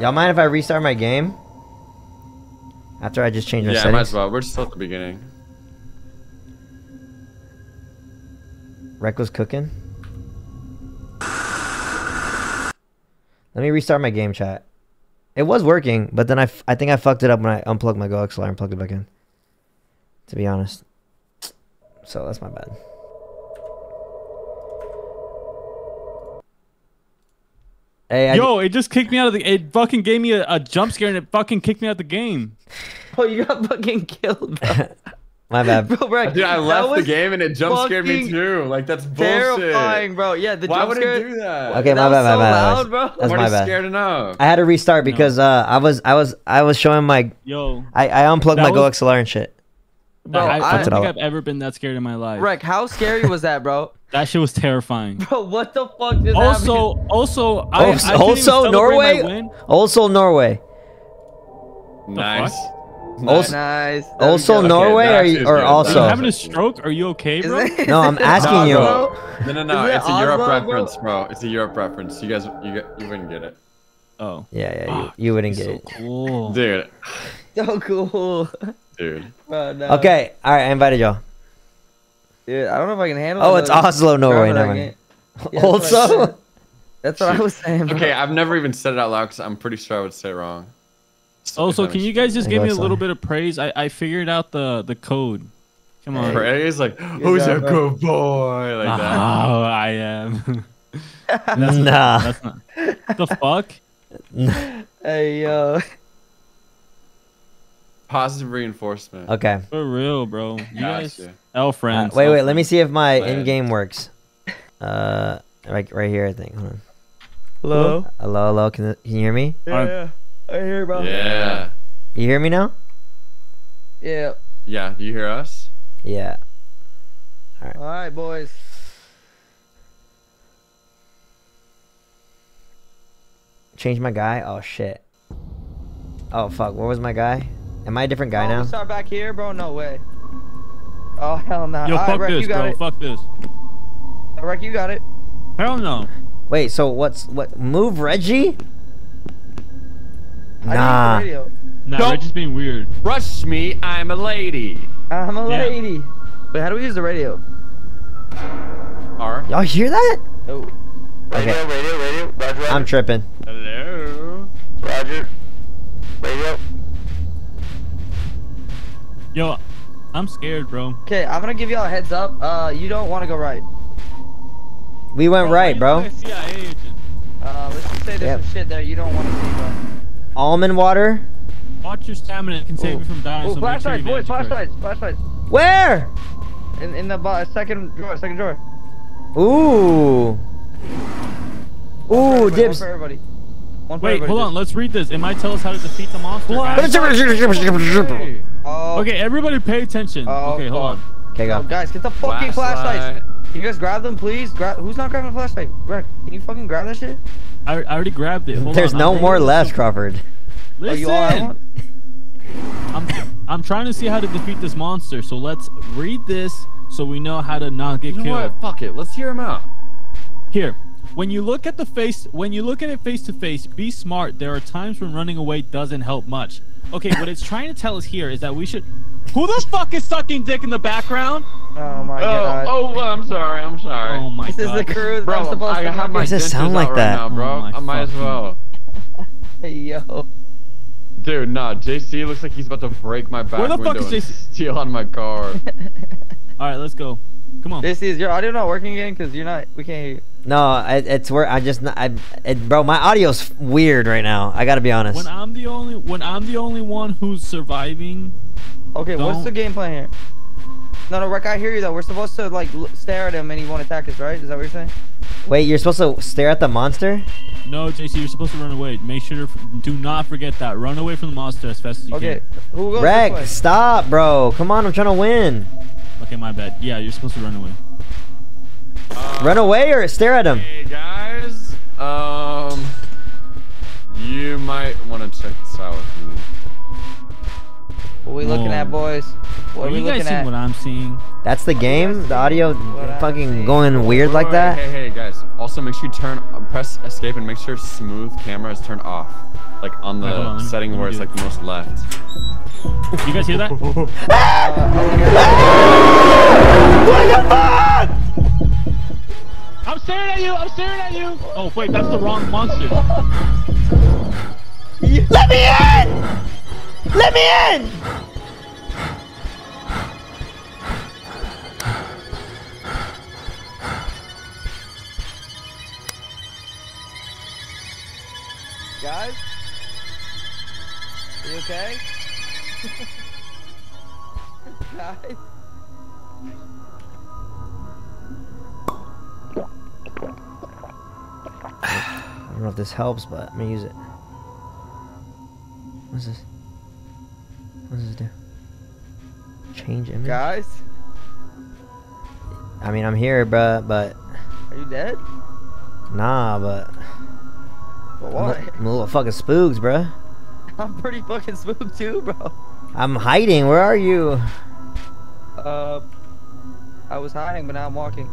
Y'all mind if I restart my game? After I just changed my Yeah, might as settings. well. We're still at the beginning. Reckless cooking. Let me restart my game chat. It was working, but then I, f- I think I fucked it up when I unplugged my GoXLR and plugged it back in. To be honest. So that's my bad. Hey, I, Yo, it just kicked me out of the. It fucking gave me a, a jump scare and it fucking kicked me out the game. (laughs) Oh, you got fucking killed, (laughs) my bad. (laughs) bro, bro Dude, I left the game and it jump scared me too. Like that's bullshit. Terrifying, bro. Yeah, the Why jump would scare. it do that? Okay, my that bad, was my so bad. my loud, bro. That's I'm my bad. scared enough. I had to restart because uh, I was I was I was showing my Yo, I, I unplugged That my was- GoXLR and shit. Bro, I, I I- don't think. I've ever been that scared in my life. Rick, how scary was that, bro? (laughs) That shit was terrifying. (laughs) Bro, what the fuck did Also, also, I, I Also, couldn't even also my Norway. win. Also Norway. nice. Also- Nice. Also go. Norway that or you- or good. Are you also? having a stroke? Are you okay, bro? No, I'm (laughs) asking Nah, you. bro. No, no, no. It It's a Europe Oslo, bro? reference, bro. It's a Europe reference. You guys, you you wouldn't get it, Oh, Yeah, yeah, you, you wouldn't get so it. cool. dude. So cool. Dude. Bro, no. Uh, okay, all right, I invited y'all. Dude, I don't know if I can handle Oh, it's. Oslo, Norway. Remember Never that mind. (laughs) Yeah, that's what I Also. That's what I was saying. Bro. Okay, I've never even said it out loud because I'm pretty sure I would say it wrong. Oh, also, If can you guys just give me a little bit of praise? I, I figured out the the code. Come on. Praise like, who's a good boy? Like that. (laughs) Oh, I am. (laughs) nah. That's not. The fuck? Hey, yo. Positive reinforcement. Okay. For real, bro. You guys, Gotcha. L Uh, friends. wait, wait. Let me see if my in-game works. Uh, right, right here. I think. Hold on. Hello? Hello, hello. Can can you hear me? Yeah, yeah. I hear, bro. Yeah. You hear me now? Yeah. Yeah. Do you hear us? Yeah. All right, All right, boys. Change my guy. Oh shit. Oh fuck. Where was my guy? Am I a different guy oh, now? We start back here, bro? No way. Oh, hell no. Yo, All right, fuck Rick, this, you got bro. it. Fuck this. All right, you got it. Hell no. Wait. So what's what? Move Reggie? I Nah. need the radio. Nah, Don't- Reggie's being weird. Rush me, I'm a lady. I'm a Yeah. lady. Wait, how do we use the radio? R. Y'all hear that? Oh. Okay. radio, radio. Roger, I'm tripping. Yo, I'm scared, bro. Okay, I'm gonna give y'all a heads up. Uh, you don't want to go right. We went why right, bro. CIA agent? Uh, let's just say there's Yep. some shit there you don't want to see, bro. Almond water. Watch your stamina. It can save Ooh. you from dying. Oh, so make sure flashlights, boys, manage it correctly. flashlights, flashlights. Where? In in the bo- second drawer, second drawer. Ooh. Ooh, everybody, dips. One everybody. One Wait, everybody, hold on. Let's read this. It might tell us how to defeat the monster. guys. Hey. Oh. Okay, everybody pay attention. Oh, okay, hold on. Okay, Oh, guys, get the fucking flashlights. Can you guys grab them, please? Gra- Who's not grabbing a flashlight? Rick, can you fucking grab that shit? I, I already grabbed it. Hold There's on, no I'm more reading left, this- Crawford. Oh, Listen, you all have one? I'm I'm trying to see how to defeat this monster. So let's read this so we know how to not get You know killed. what? Fuck it. Let's hear him out. Here, when you look at the face, when you look at it face to face, be smart. There are times when running away doesn't help much. Okay, what it's trying to tell us here is that we should. Who the fuck is sucking dick in the background? Oh my Oh, god. oh, I'm sorry. I'm sorry. Oh my this god. is the crew that Bro, I'm supposed I to have my Why does it sound like out that? right now, bro. Oh I might as well. (laughs) Hey, yo. Dude, nah. JC looks like he's about to break my back Where the fuck window is and JC? steal on my car. (laughs) All right, let's go. Come on. This is your audio not working again? Because you're not, we can't hear you. No, it, it's where I just I, it, bro. My audio's weird right now. I gotta be honest. When I'm the only when I'm the only one who's surviving, Okay, what's Don't- the game plan here? No, no, Rick, I hear you though. We're supposed to like l- stare at him and he won't attack us, right? Is that what you're saying? Wait, you're supposed to stare at the monster? no, JC, you're supposed to run away. Make sure, do not forget that. Run away from the monster as fast as you Okay, who goes Rex, stop, bro. Come on, I'm trying to win. Okay, my bad. Yeah, you're supposed to run away. Run away or stare at him. Hey guys, um, you might want to check this out with me. What we looking at, boys? What are Are we you guys looking seeing at? what I'm seeing? That's the game. The audio fucking going weird like that. Hey, hey, guys. Also, make sure you turn press escape and make sure smooth camera is turned off. Like on the Wait, hold on, setting where it's like the most left. You guys hear that? (laughs) I'm staring at you. I'm staring at you. Oh wait, that's the wrong monster. (laughs) Let me in! Let me in! Guys? Are you okay? (laughs) Guys? I don't know if this helps, but I'm gonna use it. What's this? What does this do? Change image? Guys? I mean, I'm here, bruh, but Are you dead? nah, but But I'm, why? a- I'm a little fucking spooks, bruh. (laughs) I'm pretty fucking spooked too, bro. I'm hiding. Where are you? Uh, I was hiding, but now I'm walking.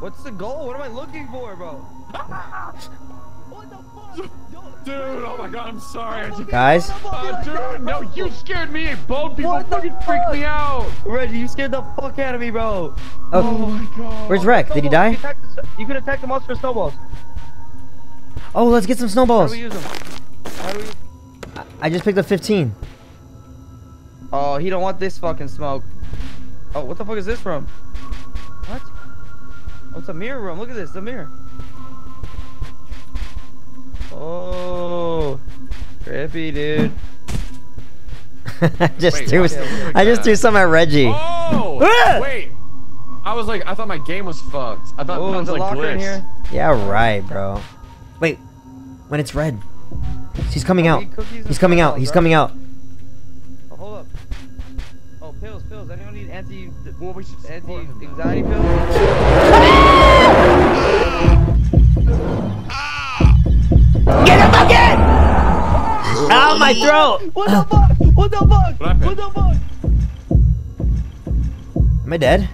What's the goal? What am I looking for, bro? (laughs) what the fuck? Dude, oh my god, I'm sorry. I just- Guys? Uh, dude, no, you scared me. Bone people What the fucking freaked me out. Reggie, you scared the fuck out of me, bro. Oh, my god. where's Rec? Did he die? You can attack the, you can attack the monster with snowballs. Oh, let's get some How snowballs. do we use them? How do we? I just picked up 15. Oh, he don't want this fucking smoke. Oh, what the fuck is this from? What? Oh, it's a mirror room. Look at this, the mirror. Oh, trippy, dude. (laughs) I just Wait, threw. what? Yeah, I just threw some at Reggie. Oh! Ah! (laughs) wait. I was like, I thought my game was fucked. I thought Oh, that was a like locker in glitched. here. Yeah, right, bro. Wait, when it's red, he's coming out. we eat cookies He's coming out. He's coming out. Pills. Anyone need anti Well, we should anti support him then. anxiety pills? Get him again! Ow, my throat! What the fuck? What the fuck? What? What the fuck? Am I dead?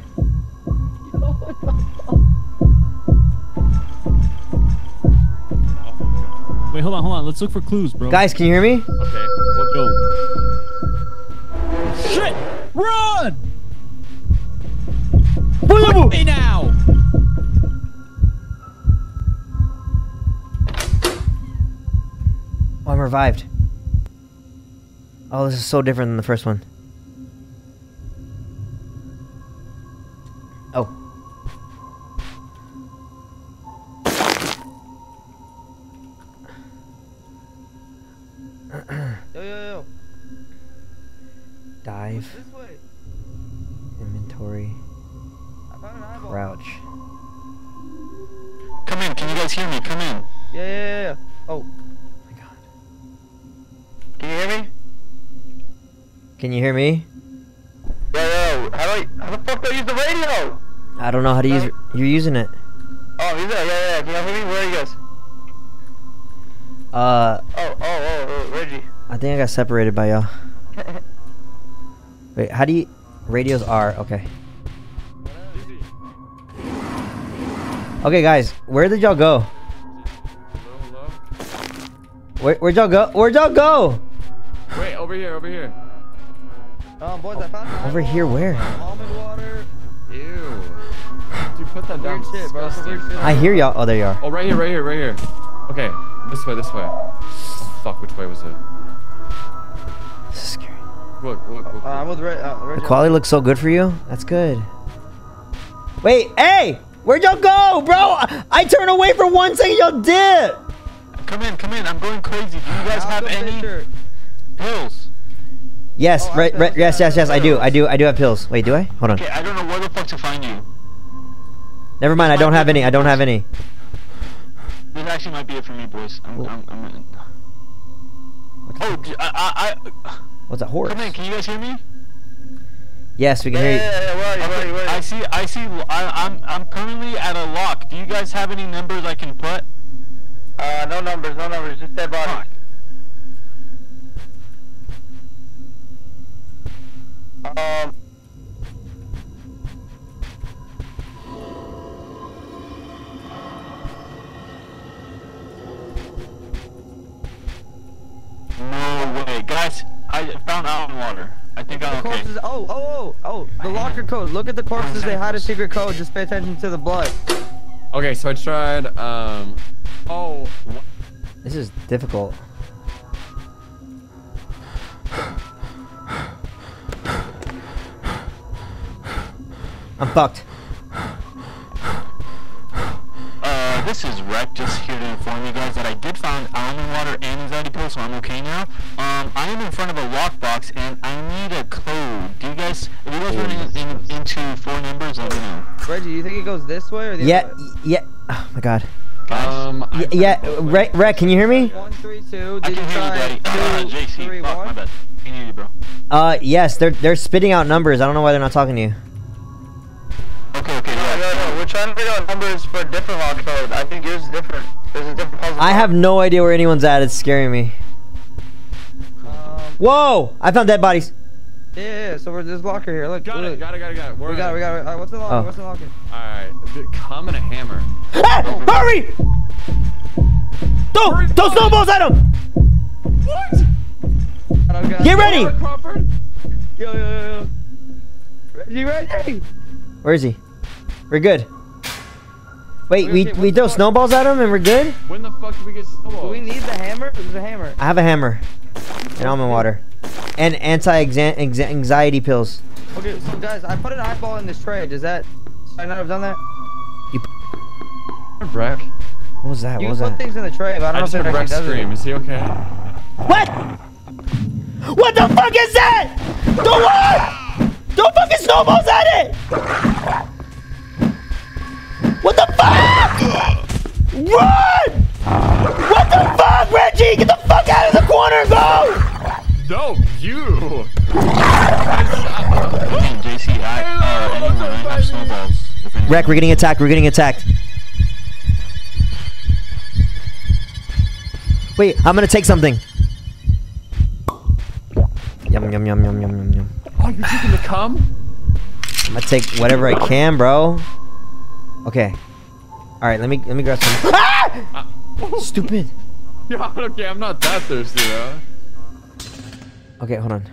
Wait, hold on, hold on. Let's look for clues, bro. Guys, can you hear me? Okay. Well, Yo. Shit! Run! Fuck me now! Oh, I'm revived. Oh, this is so different than the first one. Oh. Yo, yo, yo. Dive, This way. inventory, I found an eyeball. Crouch. Come in. Can you guys hear me? Come in. Yeah, yeah, yeah, yeah. Oh, Oh my god. Can you hear me? Can you hear me? Yo, yo. How do I? How the fuck do I use the radio? I don't know how to use. You're using it. Oh, he's there. Yeah, yeah. Can you hear me? Where are you guys? Uh, Oh, oh, oh, oh Reggie. I think I got separated by y'all. (laughs) Wait, how do you? Radios are okay. Okay, guys, where did y'all go? hello, hello. Where, where'd y'all go? Where'd y'all go? Wait, over here, over here. um, boys, I found an Over eyeball, here, where? Almond water. Ew. Dude, put that down. Weird shit, bro. Some weird shit. I hear y'all. Oh, there you are. Oh, right here, right here, right here. Okay, this way, this way. Oh, fuck, which way was it? This is scary. Look, look, look. Uh, I'm with Re- uh, The quality looks so good for you. That's good. Wait, hey, where'd y'all go, bro? I, I turned away for one second. Y'all did. Come in. Come in. I'm going crazy. Do you guys I'll have any picture. pills? Yes, Oh, right, right, yes, yes, yes. I do, I do, I do have pills. Wait, do I? Hold on. Okay, I don't know where the fuck to find you. Never mind. I don't have any. I don't have any. This actually might be it for me, boys. I'm. Cool. I'm, I'm oh, j- I, I, I- What's that horse? come in. Can you guys hear me? Yes, we can hear you. Yeah, yeah, where are you, where are? I see, I see, I, am I'm, I'm currently at a lock. Do you guys have any numbers I can put? Uh, no numbers, no numbers, just dead bodies. Fuck. Um. No way, guys! I found almond water. I think I'm okay. corpses. Oh, oh, oh, oh. The locker code. Look at the corpses. They had a secret code. Just pay attention to the blood. Okay, so I tried. Um. Oh. This is difficult. I'm fucked. This is Rec, just here to inform you guys that I did find almond water and anxiety pills, so I'm okay now. Um, I am in front of a lockbox, and I need a code. Do you guys, if you guys run in, in, into four numbers, let me know. Reggie, do you think it goes this way or the Yeah, other way? y- yeah. Oh my god. Um. I Y- yeah, both ways. Rec, Rec, can you hear me? One, three, two. I can you hear you, try buddy. Uh, JC, three, fuck, my bad. I can hear you, bro. Uh, yes, they're they're spitting out numbers. I don't know why they're not talking to you. Okay, okay, yeah. No, no, we're trying to figure out numbers for a different lock code. I think yours is different. There's a different puzzle. I have no idea where anyone's at. It's scaring me. Um, Whoa! I found dead bodies. yeah, yeah, yeah. So we're this locker here. Look, Got look. it. Got it. Got it. Got it. Where We got it. We got it. All right, what's the locker? Oh. What's the locker? All right. Come and a hammer. Ah! Hurry! Throw, throw snowballs at him! What? I don't got Get ready! Crawford. Yo, yo, yo, yo. Reggie, Reggie. Where is he? We're good. Wait, we what's we throw snowballs at him and we're good? When the fuck do we get snowballs? Do we need the hammer? There's a hammer. I have a hammer and almond water and anti-anxiety pills. Okay, so guys, I put an eyeball in this tray. Does that? Should I not have done that? You... Rec. What was that? You What was can put that? things in the tray, but I I don't just know if heard it actually does scream. it. Is he okay? What? What the fuck is that? Don't what? Don't fucking snowballs at it! What the fuck? Run! What the fuck, Reggie? Get the fuck out of the corner and go! No, you. Hey, JC, I, uh, anyone, I have snowballs. Rec, we're getting attacked. We're getting attacked. Wait, I'm gonna take something. Yum yum yum yum yum yum yum. Oh, you're taking the cum? I'm gonna take whatever I can, bro. Okay. All right, let me let me grab some. (laughs) Ah! Stupid. Yeah, okay, I'm not that thirsty though. Okay, hold on.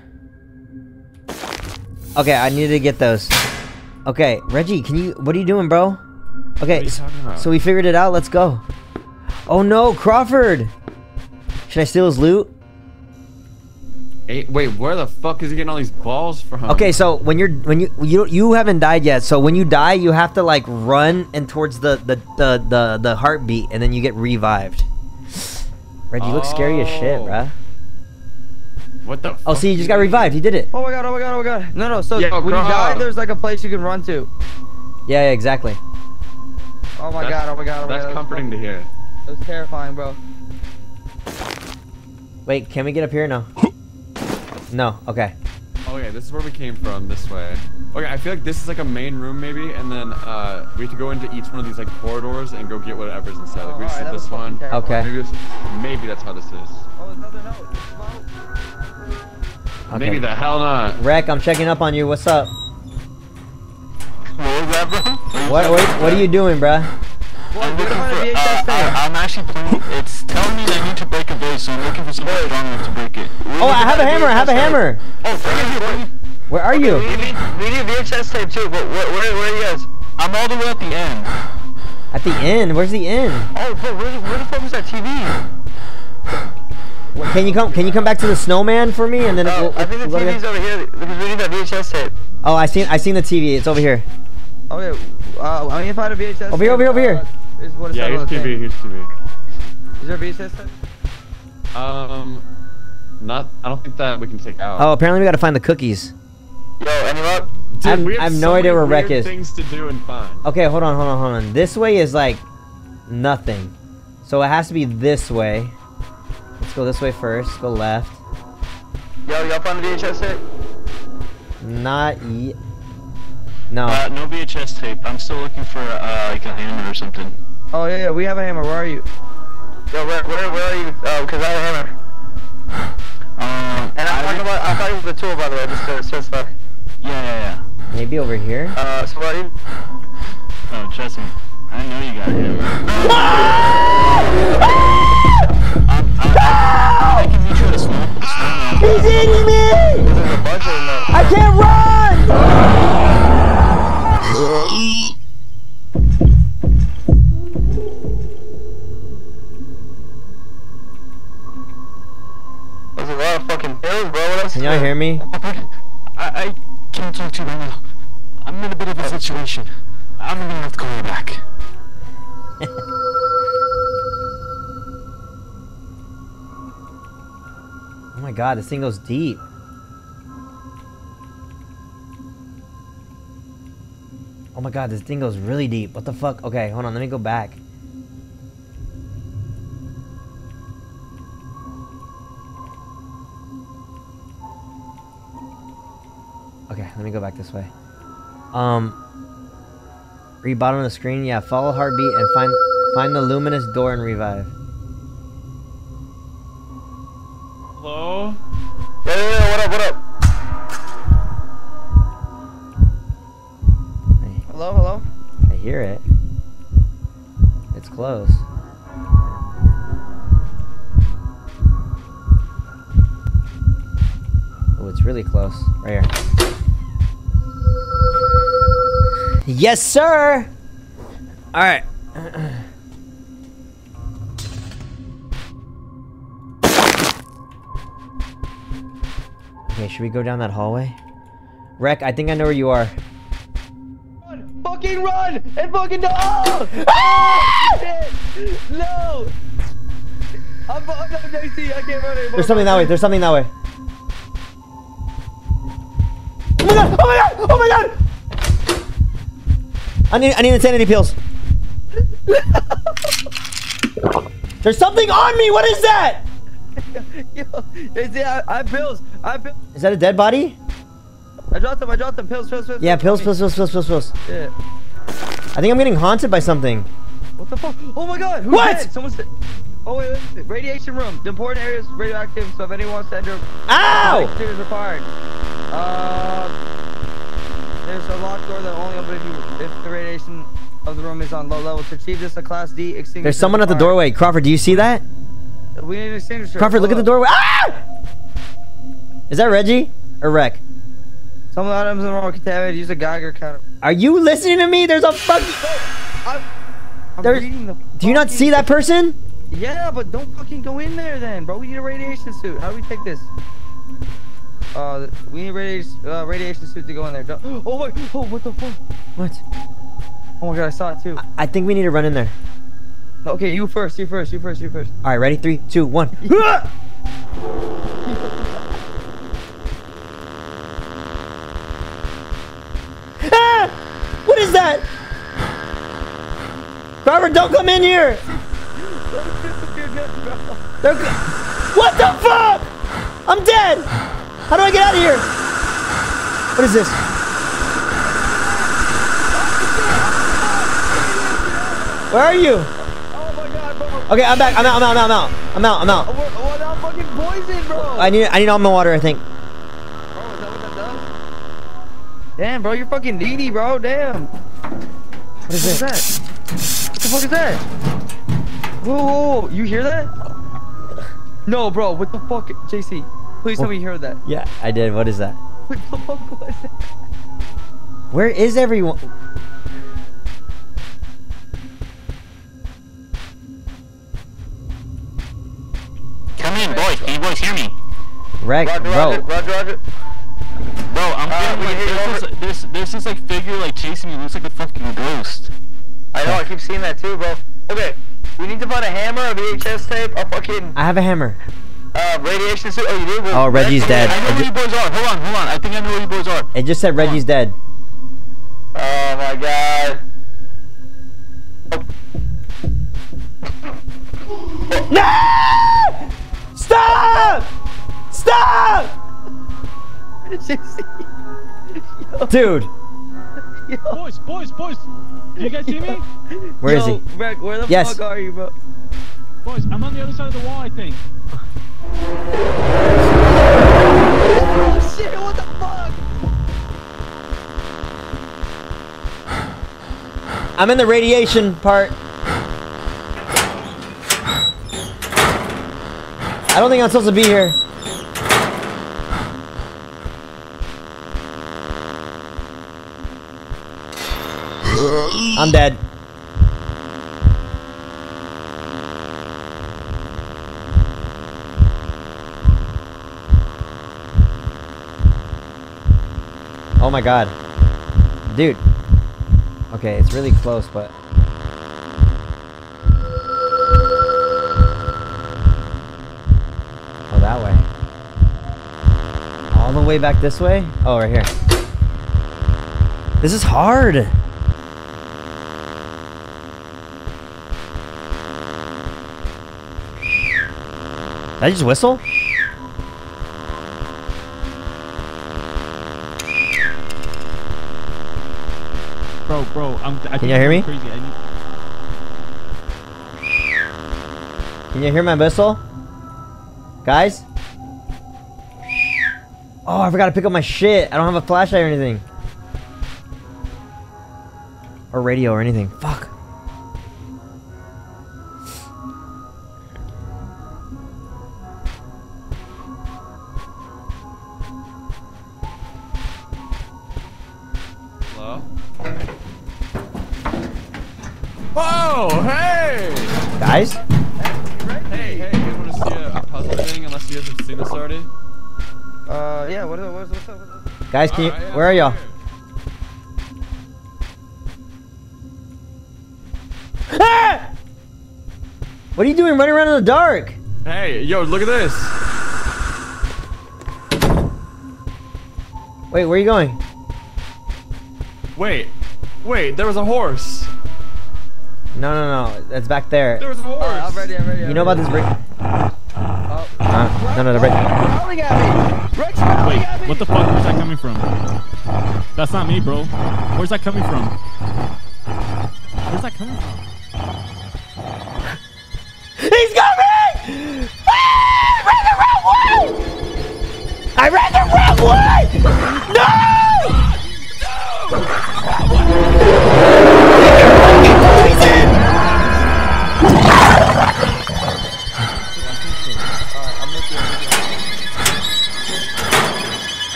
Okay, I needed to get those. Okay, Reggie, can you? What are you doing, bro? Okay, What are you talking about? so we figured it out. Let's go. Oh no, Crawford. Should I steal his loot? Hey, wait, where the fuck is he getting all these balls from? Okay, so when you're when you you you haven't died yet, so when you die, you have to like run and towards the the the the, the heartbeat, and then you get revived. Reggie, you look scary as shit, Oh. bruh. What the? Oh, fuck see, you just got revived. You did it. Oh my god! Oh my god! Oh my god! No, no. So Yo, when you die, there's like a place you can run to. Yeah, yeah, exactly. Oh my That's- god! Oh my god! Oh my That's god. comforting to hear. It was terrifying, bro. Wait, can we get up here? No. (laughs) No. Okay. Okay, this is where we came from. This way. Okay, I feel like this is like a main room maybe, and then uh, we have to go into each one of these like corridors and go get whatever's inside. Like we Oh, alright, see this one. terrifying. Okay. Maybe, this, maybe that's how this is. Oh, another note. Okay. Maybe the hell not. Rec, I'm checking up on you. What's up? What was that, bro? What what, what are you doing, bruh? Well, I'm we looking for. have Uh. I, I'm actually playing. It's telling me that I need to break a vase, so I'm looking for something strong enough to break it. Oh, I have a hammer. I have a hammer. Oh, bring it here. Where are We you? need, we need a VHS tape too, but where, where, where are you guys? I'm all the way at the end. At the end. Where's the end? Oh, bro, where, the- where the fuck is that TV? What- Can you come? Can you come back to the snowman for me? And then Oh, we'll, I think the we'll TV's over here because we need that VHS tape. Oh, I seen I seen the TV. It's over here. Okay, uh, I mean, if I had a VHS. Over here, over here, over here. uh, Is what Yeah, said here's TV. thing. Here's TV. Is there a VHS tape? Um, not. I don't think that we can take out. Oh, apparently we gotta find the cookies. Yo, any luck? Dude, I'm- we I have no so idea where Rec is. Things to do and find. Okay, hold on, hold on, hold on. This way is like nothing. So it has to be this way. Let's go this way first. Go left. Yo, y'all found the VHS tape? Not yet. No. Uh, no VHS tape. I'm still looking for uh, like a hammer or something. Oh yeah, yeah. We have a hammer. Where are you? Yo, where, where, where are you? Oh, because I have a hammer. Uh, and I'm I talking about, I'm talking about the tool, by the way, just to specify. Yeah, yeah, yeah. Maybe over here? Uh, so where are you? Oh, trust me. I know you got him. (laughs) (laughs) He's eating me! I can't run! (laughs) you at a snow, snowman. He's y'all hear me? I, I can't talk to you right now. I'm in a bit of a situation. I'm gonna have to call you back. (laughs) Oh my god, this thing goes deep. Oh my god, this thing goes really deep. What the fuck? Okay, hold on, let me go back. Okay, let me go back this way. Um, read bottom of the screen. Yeah, follow heartbeat and find find the luminous door and revive. Hello? Yeah, yeah, yeah, what up, what up? I, Hello, hello. I hear it. It's close. Oh, it's really close. Right here. Yes, sir! Alright. Okay, should we go down that hallway? Rec, I think I know where you are. Run, fucking run and fucking no! (gasps) Ah! Shit! No! I'm, I'm not JC. I can't run anymore. There's something that way. There's something that way. Oh my god! Oh my god! Oh my god! I need I need insanity pills. There's something on me. What is that? (laughs) Yo, is it, I, I have pills. I have pills. Is that a dead body? I dropped them. I dropped them. Pills, pills, pills. Yeah, pills, pills. pills, pills, pills, pills. Yeah. I think I'm getting haunted by something. What the fuck? Oh my god! Who's What? Dead? Someone's dead. Oh wait, wait, radiation room. The important area is radioactive, so if anyone wants to enter, Ow! is required. Uh, there's a locked door that only opens if, if the radiation of the room is on low level. To achieve this, a class D extinguisher. There's someone at the doorway. Crawford, do you see that? We need an extinguisher. Crawford, look at the doorway. Ah! Is that Reggie or Rec? up. Some of the items in the room are contaminated. Use a Geiger counter. Are you listening to me? There's a fucking. I'm, I'm There's- reading the Do you not see that person? Yeah, but don't fucking go in there then, bro. We need a radiation suit. How do we take this? Uh, we need radiation, uh, radiation suit to go in there. Don't- (gasps) Oh my, oh, what the fuck? What? Oh my god, I saw it too. I think we need to run in there. Okay, you first, you first, you first, you first. All right, ready? Three, two, one. (laughs) ah! What is that? Robert, don't come in here. What the fuck? I'm dead. How do I get out of here? What is this? Where are you? Oh my god, bro. Okay, I'm back. I'm out. I'm out. I'm out. I'm out. I'm out. Oh, we're, oh, I'm fucking poisoned, bro. I need I need almond water. I think. Bro, is that what that does? Damn, bro, you're fucking needy, bro. Damn. What is What that? What the fuck is that? Whoa, whoa, whoa, you hear that? No, bro, what the fuck? JC, please tell me you heard that. Yeah, I did. What is that? (laughs) What the fuck was that? Where is everyone? Come in, boys. Can you boys hear me? Rec, Roger, bro. Roger, Roger, Roger. Bro, I'm Uh, feeling like hear you this, is, this, this like figure like chasing me. Looks like a fucking ghost. I know, I keep seeing that too, bro. Okay, we need to find a hammer, a VHS tape, a fucking I have a hammer. Uh, radiation suit. Oh, you do? Well, Oh, Reggie's dead. I know I where you boys are. Hold on, hold on. I think I know where you boys are. It just said Reggie's dead. Oh my god. (laughs) No! Stop! Stop! JC. Dude, Yo, Boys, boys, boys. Do you guys see me? where is yo, he? Reg, where the Yes. fuck are you, bro? Boys, I'm on the other side of the wall, I think. Shit, what the fuck? I'm in the radiation part. I don't think I'm supposed to be here. I'm dead. Oh my god. Dude. Okay, it's really close, but. Oh, that way. All the way back this way? Oh, right here. This is hard. Did I just whistle? Bro, bro, I'm. I Can you hear me? Crazy. I need, Can you hear my whistle? Guys? Oh, I forgot to pick up my shit. I don't have a flashlight or anything. Or radio or anything. Fuck. Hello? Oh, hey! Guys? Hey, hey, you want to see a, a puzzle thing unless you guys have seen this already? Uh, yeah. What, what, what's up? What's up? Guys, can you, Alright, yeah, where are y'all? Ah! (laughs) What are you doing running around in the dark? Hey, yo, look at this. Wait, where are you going? Wait, wait, there was a horse. No, no, no. That's back there. There was a horse. I'm ready. I'm ready. You know about this brick? Oh. Uh, no, no, the brick. Growling at me. Rec's growling wait, at me. what the fuck? Where's that coming from? That's not me, bro. Where's that coming from? Where's that coming from? (laughs) He's coming! Ah! I ran the wrong way! I ran the wrong way!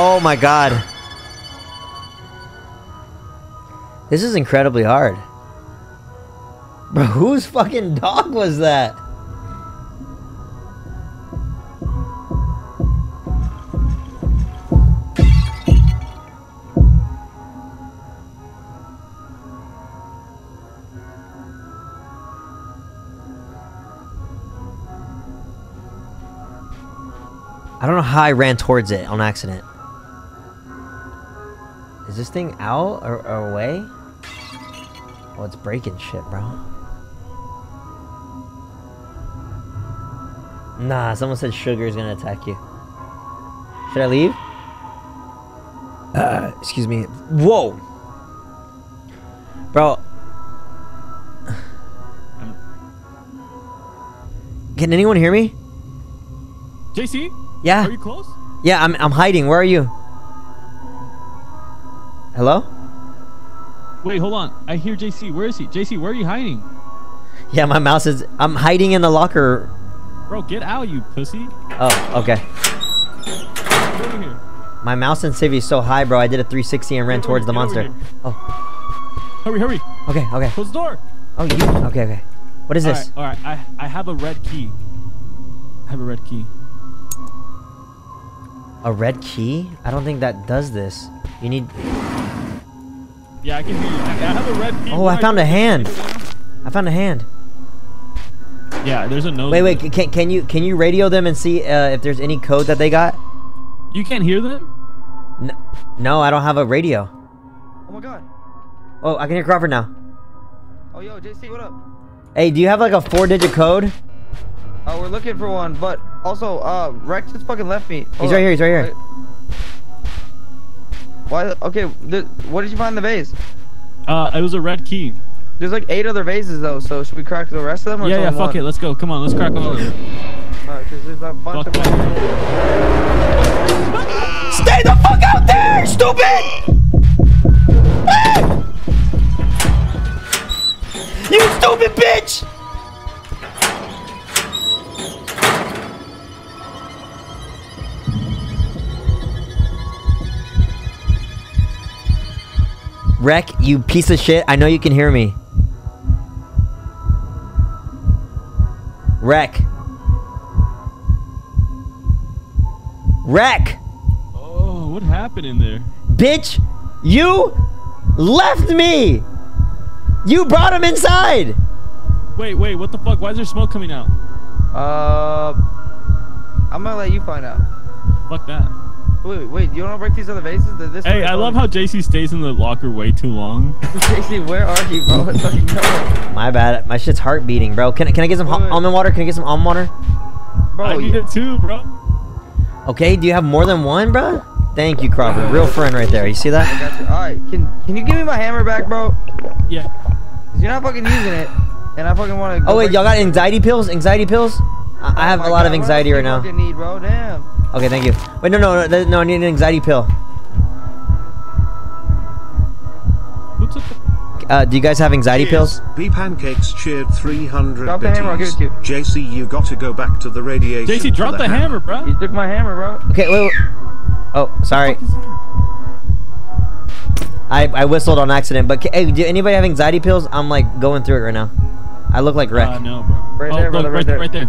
Oh my god. This is incredibly hard. Bro, whose fucking dog was that? I don't know how I ran towards it on accident. Is this thing out or, or away? Oh, it's breaking shit, bro. Nah, someone said sugar is gonna attack you. Should I leave? Uh, excuse me. Whoa! Bro. Can anyone hear me? JC? Yeah. Are you close? Yeah, I'm, I'm hiding. Where are you? Hello? Wait, hold on. I hear JC. Where is he? JC, where are you hiding? Yeah, my mouse is. I'm hiding in the locker. Bro, get out, you pussy. Oh, okay. My mouse sensitivity is so high, bro. I did a 360 and ran Get towards the monster. Oh, Hurry, hurry. okay, okay. Close the door. Oh, you. Okay, okay. What is this? All right, all right. I, I have a red key. I have a red key. A red key? I don't think that does this. You need. Yeah, I can hear you. I, I have a red key. Oh, I found a hand. I found a hand. Yeah, there's a nose. Wait, wait. c- Can can you can you radio them and see uh, if there's any code that they got? You can't hear them? N- no, I don't have a radio. Oh my god. Oh, I can hear Crawford now. Oh yo, JC, what up? Hey, do you have like a four-digit code? Oh, we're looking for one, but also, uh, Rec's just fucking left me. He's right here. He's right here. Why? Okay, th- what did you find in the vase? Uh, it was a red key. There's like eight other vases though, so should we crack the rest of them? Or Yeah, yeah, only fuck it. Let's go. Come on, let's crack them all of it. Alright, 'cause there's a bunch Fuck of that. Stay the fuck out there, stupid! You stupid bitch! Rec, you piece of shit. I know you can hear me. Rec. Rec, Oh, what happened in there? bitch, you left me. You brought him inside. Wait, wait, what the fuck? Why is there smoke coming out? Uh, I'm gonna let you find out. Fuck that. Wait, wait, wait. You wanna break these other vases? This Hey, I love how JC stays in the locker way too long. (laughs) JC, where are you, bro? It's fucking no. My bad. My shit's heart beating, bro. Can, I- can I get some Wait, wait. almond water? Can I get some almond water? Bro, I need you- it too, bro. Okay, do you have more than one, bro? Thank you, Crawford. Real friend right there. You see I that? got you. All right, can can you give me my hammer back, bro? Yeah. Cause you're not fucking using it, and I fucking want to. Oh wait, y'all got anxiety pills? Anxiety pills? I, I oh have a lot of anxiety right now. Need, bro. Damn. Okay, thank you. Wait, no, no, no, no, I need an anxiety pill. Who took the Uh, do you guys have anxiety pills? B Pancakes cheered 300 Drop the hammer, I'll give it to you. JC, you gotta go back to the radiation. JC, for drop the hammer, bro. You took my hammer, bro. Okay, wait, wait. Oh, sorry. I, I whistled on accident, but ca- hey, do anybody have anxiety pills? I'm like going through it right now. I look like Rec. Uh, no, bro. Right oh, there, look, brother, right right, there. right there.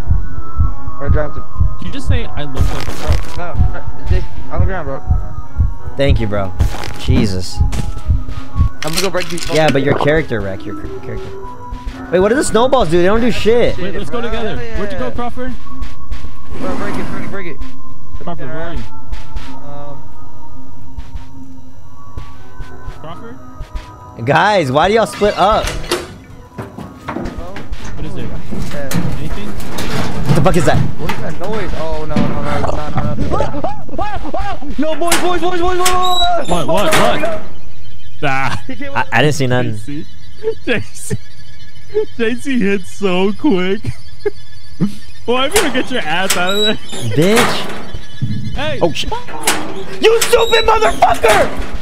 Or I dropped it. Did you just say I look like a No, right- JC, on the ground, bro. Thank you, bro. Jesus. I'm gonna go break these. Yeah, but your character, Rec. Your character. Wait, what do the snowballs do? They don't do shit. Wait, let's go together. Where'd you go. Crawford? Bro, break it, break it, break it. Crawford, where are you? Um, Crawford? Guys, why do y'all split up? What is it? Yeah. Anything? What the fuck is that? What is that noise? Oh no, no, no, it's not, no, no. no, boys, boys, boys, boys, boys. What, what, what? Ah. I, I didn't see nothing. JC. JC. JC hit so quick. (laughs) Boy, I'm gonna get your ass out of there. Bitch. Hey! Oh shit. You stupid motherfucker!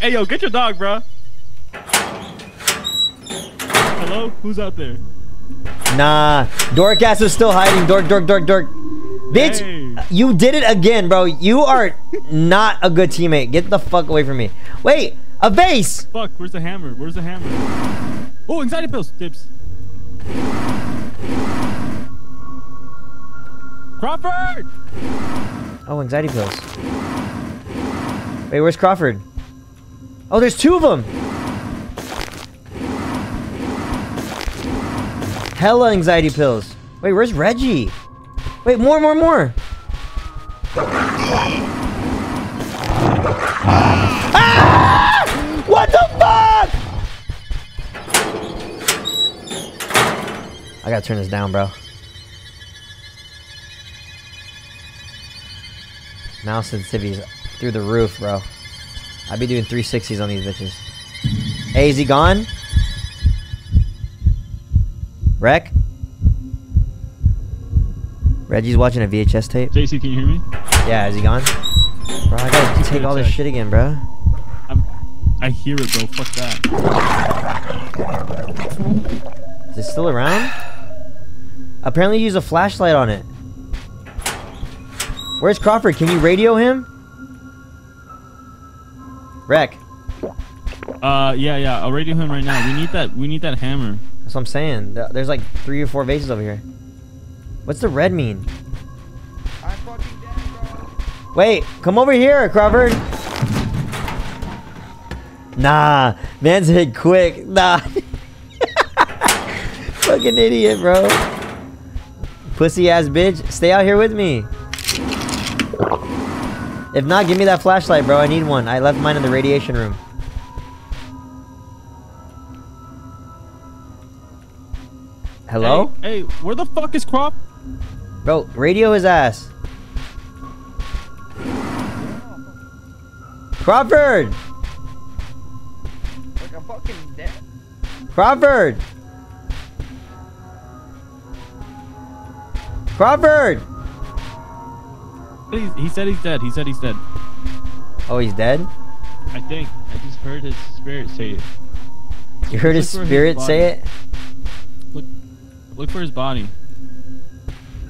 Hey, yo, get your dog, bro. Hello? Who's out there? Nah, Dorcas is still hiding. Dork, dork, dork, dork. Bitch, Hey. you did it again, bro. You are not a good teammate. Get the fuck away from me. Wait, a vase. Fuck, where's the hammer? Where's the hammer? Oh, anxiety pills. Tips. Crawford! Oh, anxiety pills. Wait, where's Crawford? Oh, there's two of them. Hella anxiety pills. Wait, where's Reggie? Wait, more, more, more. Ah! What the fuck? I gotta turn this down, bro. Mouse sensitivity's through the roof, bro. I'd be doing 360s on these bitches. Hey, is he gone? Rec? Reggie's watching a VHS tape? JC, can you hear me? Yeah, is he gone? Bro, I gotta take all this shit again, bro. I'm, I hear it, bro. Fuck that. Is it still around? Apparently, use a flashlight on it. Where's Crawford? Can you radio him? Rec. Uh, yeah, yeah. I'll radio him right now. We need that. We need that hammer. That's what I'm saying. There's like three or four vases over here. What's the red mean? Dead, bro. Wait, come over here, Crawford. Nah, man's hit quick. Nah. (laughs) Fucking idiot, bro. Pussy ass bitch. Stay out here with me. If not, give me that flashlight, bro. I need one. I left mine in the radiation room. Hello? Hey, hey, where the fuck is Crop? Bro, radio his ass. Crawford! Like I'm fucking dead. Crawford! Crawford! He's, he said he's dead. He said he's dead. Oh, he's dead? I think. I just heard his spirit say it. You heard his Look his spirit body. say it? Look, look for his body.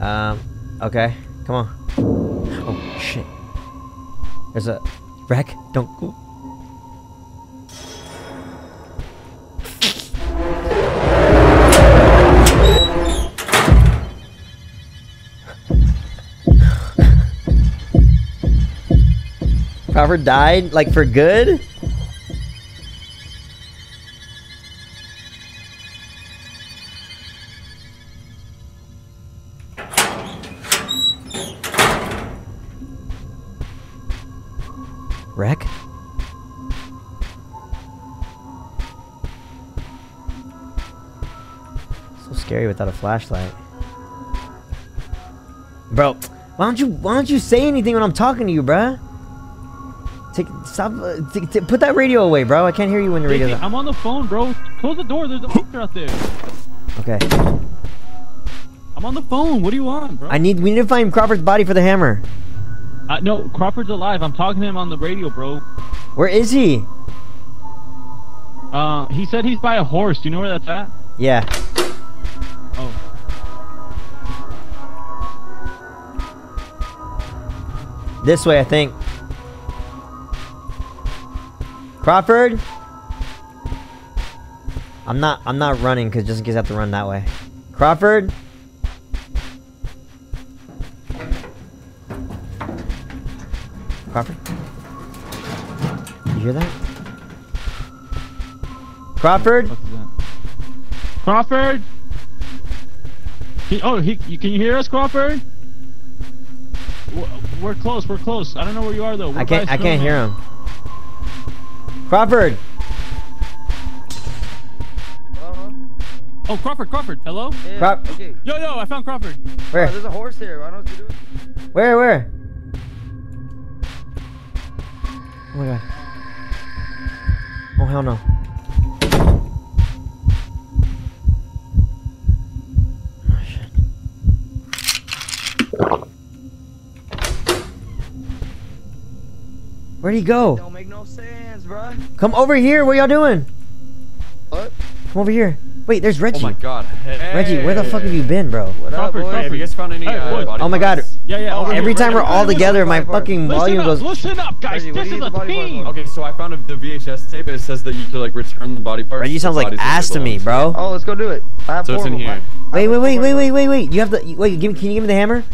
Um, okay. Come on. Oh, shit. There's a wreck. Don't go. Crawford died like for good. Rec? So scary without a flashlight. Bro, why don't you why don't you say anything when I'm talking to you, bruh? Take stop uh, t- t- put that radio away, bro. I can't hear you when the radio's I'm on the phone, bro. Close the door. There's a monster out there. Okay. I'm on the phone. What do you want, bro? I need we need to find Crawford's body for the hammer. Uh, no, Crawford's alive. I'm talking to him on the radio, bro. Where is he? Uh, he said he's by a horse. Do you know where that's at? Yeah. Oh. This way, I think. Crawford? I'm not I'm not running cuz just in case I have to run that way. Crawford? Crawford? You hear that? Crawford? That? Crawford? Can, oh, he, you, can you hear us, Crawford? We're, we're close. We're close. I don't know where you are though. We're I can't I can't hear him. Crawford. Oh, Crawford, Crawford. Hello? Yeah, Crop- okay. Yo, yo, I found Crawford. Oh, Where? there's a horse here. I don't know what to do. Where where? Oh my god. Oh hell no. Oh shit. Where'd he go? Don't make no sense, bro. Come over here. What y'all doing? What? Come over here. Wait, there's Reggie. Oh my god. Hey. Reggie, where the fuck have you been, bro? What up, Crawford, boys? Hey, you guys found any Hey, uh, boys. body Oh my god. Yeah, yeah. over Every time we're all together, my fucking Listen volume up, goes. listen up, guys. Reggie, this is a the part team. Okay, so I found a, the VHS tape and it says that you should like return the body parts. Reggie to sounds like bodies ass to me, bro. Oh, let's go do it. I have So it's four in here. I- I Wait, wait, wait, wait, wait, wait, wait. You have to wait. Give me. Can you give me the hammer?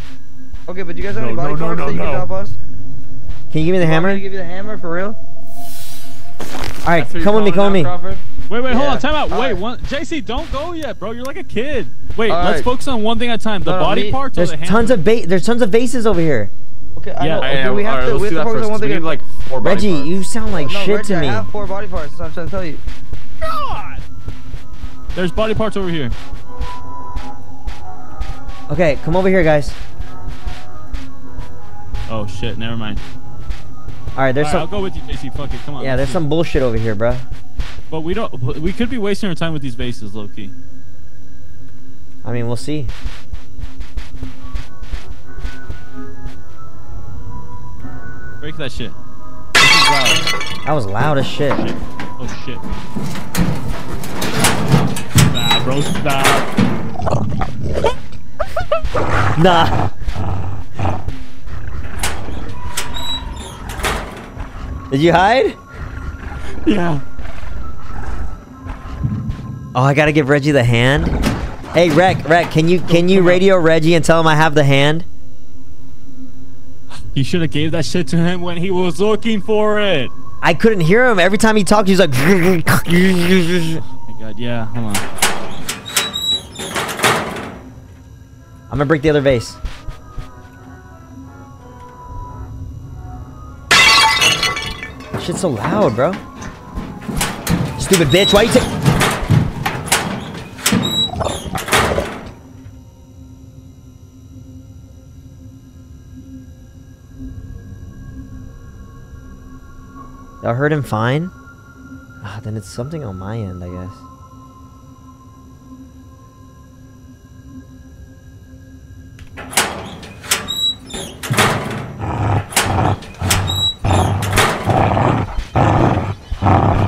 Okay, but do you guys have No, any body no, parts no, that you can no. drop us? Can you give me the You want me hammer? to give you the hammer for real? All right, come with me, come with me. Crawford? Wait, wait, hold Yeah. on. Time out. Wait, Alright. one. JC, don't go yet, bro. You're like a kid. Wait, All let's right. focus on one thing at a time. The No, no, body me- parts or There's the hammer? tons of ba- There's tons of vases over here. Okay, I Yeah. know. Hey, Okay, Yeah, we have alright, to. let's We do have that to focus first. on one 'cause We need like four body Reggie, parts. you sound like no, shit Reggie, to I me. have four body parts. That's what I'm trying to tell you. God. There's body parts over here. Okay, come over here, guys. Oh shit. Never mind. All right, there's Alright, I'll some. go with you, JC. Fuck it. Come on. Yeah, there's some bullshit over here, bro. But we don't. We could be wasting our time with these bases, low key. I mean, we'll see. Break that shit. This is loud. That was loud as shit. Shit. Oh shit. Nah, bro. Stop. Nah. Did you hide? Yeah. Oh, I gotta give Reggie the hand. Hey, Rec, Rec, can you can you radio Reggie and tell him I have the hand? You should have gave that shit to him when he was looking for it. I couldn't hear him. Every time he talked, he was like. Oh my god. Yeah. Hold on. I'm gonna break the other vase. Shit's so loud, bro. Stupid bitch, why you take? Y'all heard him fine? Ah, then it's something on my end, I guess.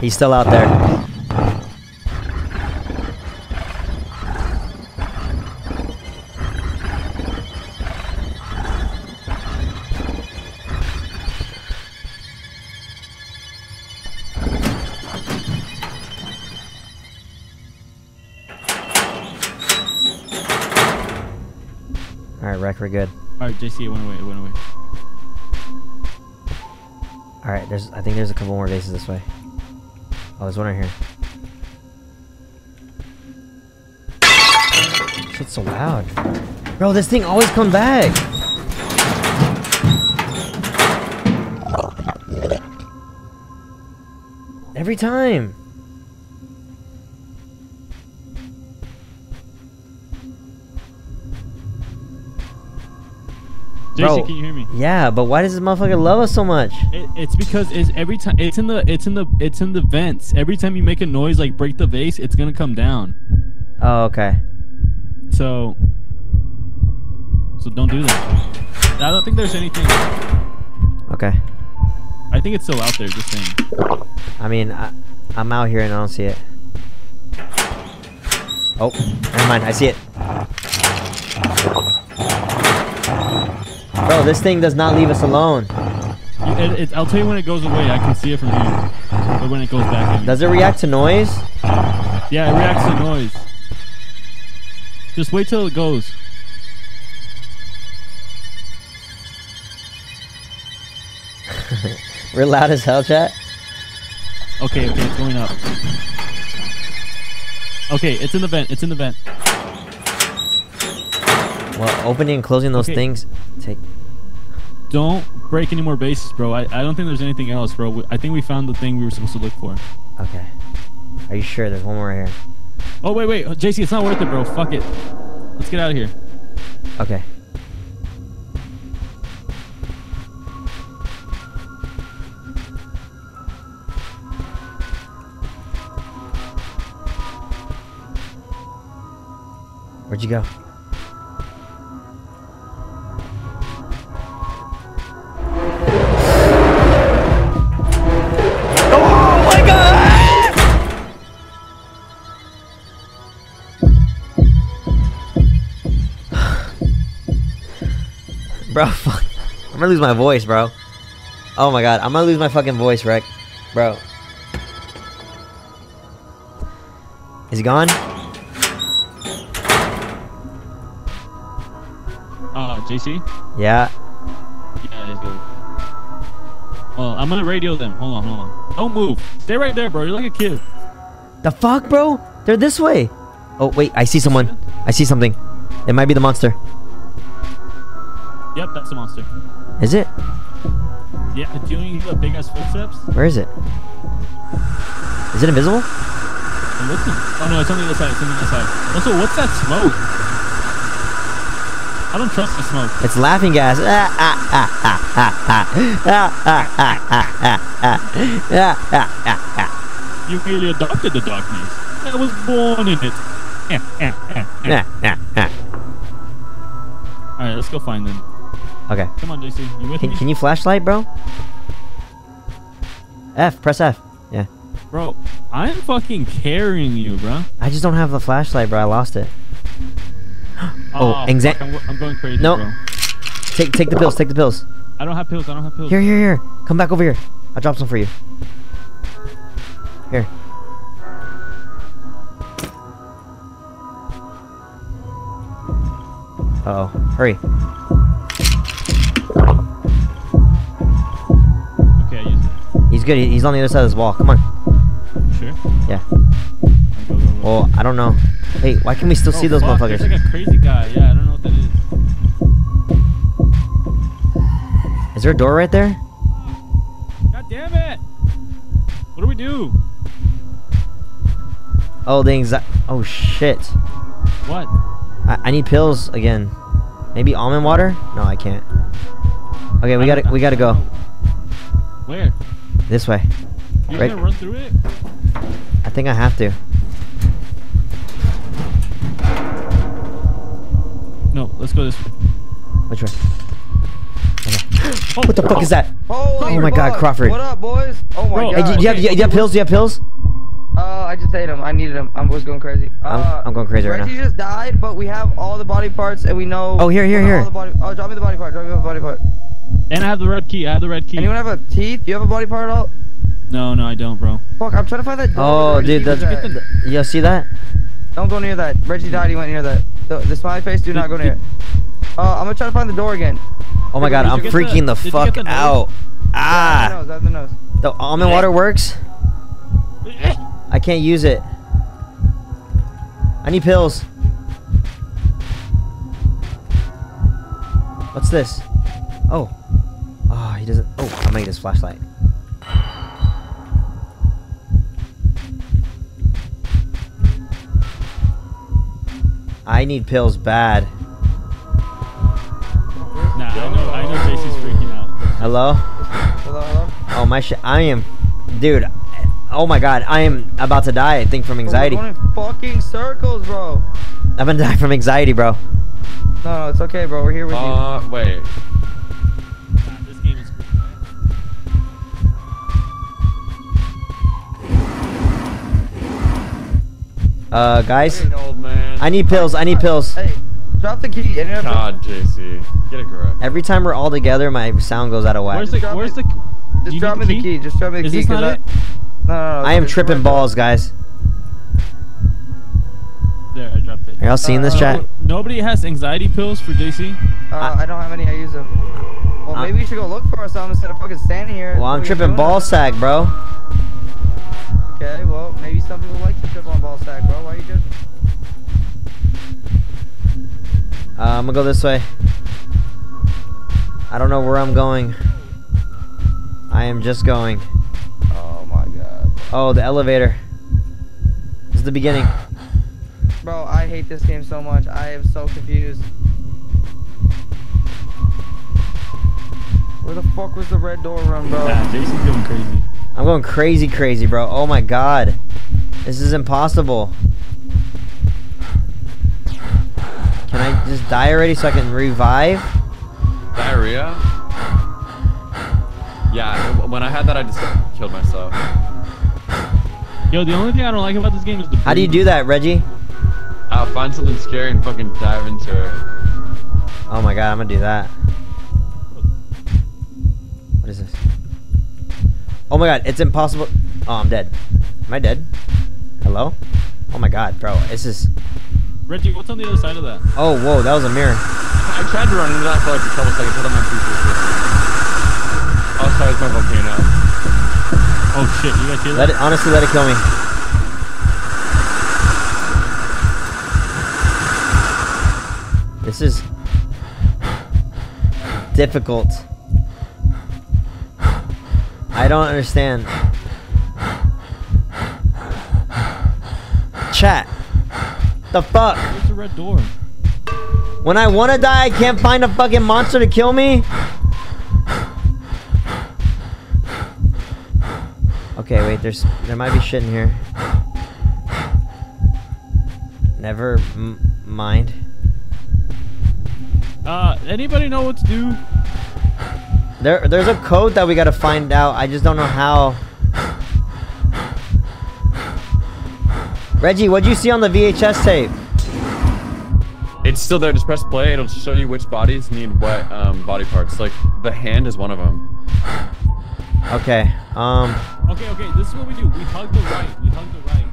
He's still out there. Alright, Rec, we're good. Alright, JC, it went away, it went away. Alright, there's I think there's a couple more bases this way. Oh, there's one right here. Shit's so loud. Bro, this thing always comes back. Every time. JC, Bro. can you hear me? Yeah, but why does this motherfucker love us so much? It, it's because it's every time it's in the it's in the it's in the vents. Every time you make a noise like break the vase, it's gonna come down. Oh, okay. So so don't do that. I don't think there's anything. Okay. I think it's still out there. Just saying. I mean, I, I'm out here and I don't see it. Oh, never mind. I see it. Bro, this thing does not leave us alone. It, it, I'll tell you when it goes away. I can see it from here. But when it goes back in. Does it react to noise? Yeah, it reacts to noise. Just wait till it goes. (laughs) We're loud as hell, chat. Okay, okay, it's going up. Okay, it's in the vent. It's in the vent. Well, opening and closing those Okay. things take. Don't break any more bases, bro. I, I don't think there's anything else, bro. I think we found the thing we were supposed to look for. Okay. Are you sure? There's one more right here. Oh, wait, wait. JC, it's not worth it, bro. Fuck it. Let's get out of here. Okay. Where'd you go? Bro, (laughs) fuck. I'm gonna lose my voice, bro. Oh my god, I'm gonna lose my fucking voice, Rick. Bro. Is he gone? Uh, JC? Yeah. Yeah, it's good. Well, I'm gonna radio them. Hold on, hold on. Don't move. Stay right there, bro. You're like a kid. The fuck, bro? They're this way. Oh, wait, I see someone. I see something. It might be the monster. Yep, that's the monster. Is it? Yeah, do you hear the big ass footsteps? Where is it? Is it invisible? I'm looking. Oh no, it's on the other side. It's on the other side. Also, what's that smoke? I don't trust the smoke. It's laughing gas. Ah, ah, ah, ah, ah, ah. Ah, ah, ah, ah, ah, ah. Ah, ah, ah, ah. You merely adopted the darkness. I was born in it. Eh, eh, eh, eh. Ah, ah, ah. All right, let's go find them. Okay. Come on, JC. You with Can, me? can you flashlight, bro? F. Press F. Yeah. Bro, I'm fucking carrying you, bro. I just don't have the flashlight, bro. I lost it. (gasps) Oh, fuck, anxie- I'm, I'm going crazy, No. bro. Take take the pills. Take the pills. I don't have pills. I don't have pills. Here, here, here. Come back over here. I'll drop some for you. Here. Uh oh. Hurry. He's good. He's on the other side of this wall. Come on. Sure. Yeah. Go, go, go. Well, I don't know. Hey, why can we still see Oh, those fuck, motherfuckers? There's like a crazy guy. Yeah, I don't know what that is. Is there a door right there? God damn it! What do we do? Oh, the anxiety. Oh shit. What? I, I need pills again. Maybe almond water? No, I can't. Okay, we I gotta we gotta go. Where? This way. You're Right. gonna run through it? I think I have to. No, let's go this way. Which way? Oh, (gasps) What the fuck is that? Holy Oh my God. Crawford. What up, boys? Oh my Bro, god. do, do you have, do you have pills? Do you have pills? Uh, I just ate them. I needed them. I was going crazy. I'm- uh, I'm going crazy right now. Reggie now. just died, but we have all the body parts, and we know. Oh, here, here, what all here. the body- oh, drop me the body part. Drop me the body part. And I have the red key. I have the red key. Anyone have a teeth? You have a body part at all? No, no, I don't, bro. Fuck, I'm trying to find that. door Oh, dude, Reggie that's was at. you see that? Don't go near that. Reggie died. He went near that. The, the smiley face. Do not go near. it. Uh, I'm gonna try to find the door again. Oh my god, I'm get the- freaking the, fuck the out. Ah, have the nose. The nose. the almond water works. I can't use it. I need pills. What's this? Oh. Oh, he doesn't. Oh, I'll make this flashlight. I need pills bad. Nah, I know. I know. JC's freaking out. Hello? Hello, hello. Oh my shit! I am, dude. Oh my god, I am about to die. I think from anxiety. Bro, we're going in fucking circles, bro. I'm gonna die from anxiety, bro. No, no, it's okay, bro. We're here with you. Uh, wait. Uh, guys, Hey, old man. I need pills. I need pills. Hey, drop the key. And God, JC, get a grip. Every time we're all together, my sound goes out of whack. Where's the? drop Where's the? Just drop me the key. Just drop me the Is key. this 'cause not I, it? No, no, no. I am tripping right balls, guys. There, I dropped it. Are y'all seeing this Uh, chat? Nobody has anxiety pills for JC. Uh, I don't have any. I use them. Well, Uh, maybe you should go look for some instead of fucking standing here. Well, I'm What are you tripping doing? ball sack, bro. Okay, well, maybe some people like to trip on ball sack, bro. Why are you judging? Uh, I'm gonna go this way. I don't know where I'm going. I am just going. Oh my god. Oh, the elevator. This is the beginning. (sighs) Bro, I hate this game so much. I am so confused. Where the fuck was the red door run, bro? Nah, Jason's going crazy. I'm going crazy, crazy, bro. Oh my god. This is impossible. Can I just die already so I can revive? Diarrhea? Yeah, when I had that, I just killed myself. Yo, the only thing I don't like about this game is the. How do you do that, Reggie? I'll find something scary and fucking dive into it. Oh my god, I'm gonna do that. What is this? Oh my god, it's impossible. Oh, I'm dead. Am I dead? Hello? Oh my god, bro. This is. Reggie, what's on the other side of that? Oh, whoa, that was a mirror. I tried to run into that for like a couple seconds, but I'm not too Oh, sorry, it's my volcano. Oh shit, you guys hear Let that? it. Honestly, let it kill me. This is (sighs) difficult. I don't understand. Chat. The fuck? Where's the red door? When I want to die, I can't find a fucking monster to kill me? Okay, wait, there's there might be shit in here. Never m- mind. Uh, anybody know what to do? There there's a code that we got to find out. I just don't know how. Reggie, what'd you see on the VHS tape? It's still there. Just press play. It'll show you which bodies need what um, body parts. Like the hand is one of them. Okay. Um Okay, okay, this is what we do. We hug the right. We hug the right.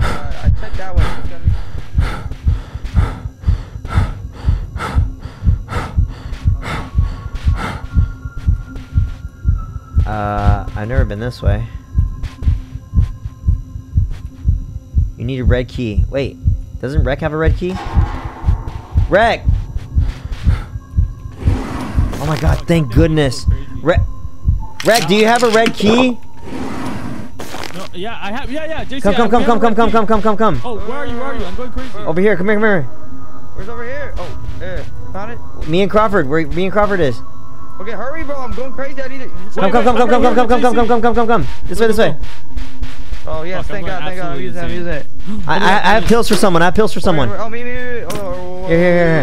Uh, I checked that way. It's gotta be- uh I've never been this way. You need a red key. Wait, doesn't Rec have a red key? Rec! Oh my god, thank goodness. Rec, Rec, do you have a red key? No, yeah, I have. Yeah, yeah. JC, Come, come, come, come, come, come, come, come, come, come. Oh, where are you? Where are you? I'm going crazy. Over here, come here, come here. Where's over here? Oh, there. Found it? Me and Crawford, where me and Crawford is. Okay, hurry, bro. I'm going crazy. I need it. Come, Wait, come, come, wait, come, come, come, come, come, come, come, come, come, come, come. This way, this way. Oh, yes. Fuck, thank God. Thank God. I'm absolutely using it. I'm using insane. I, I, I have pills for someone. I have pills for someone. Wait, wait, Oh, me, me, me. Oh, Here, here, here, here.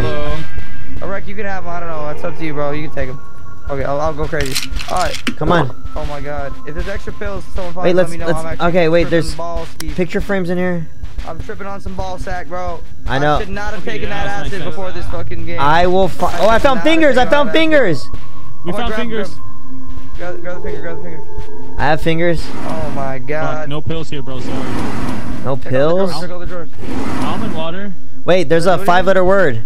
Hello. Oh, you can have them. I don't know. It's up to you, bro. You can take them. Okay, I'll, I'll go crazy. All right. Come on. Oh my God. If there's extra pills, someone Wait, finds, let's- let me know. let's- I'm okay, wait, there's ball. Picture frames in here. I'm tripping on some ball sack, bro. I know. I should not have taken yeah, that acid before this fucking game. I will fi- Oh, I found fingers. I found fingers. We Oh, found grab- fingers. Grab, grab the finger. Grab the finger. I have fingers. Oh my Fuck, God. no pills here, bro. Sorry. No Check all the pills. drawers, check all the drawers. Almond water. Wait, there's a What is it? five-letter word.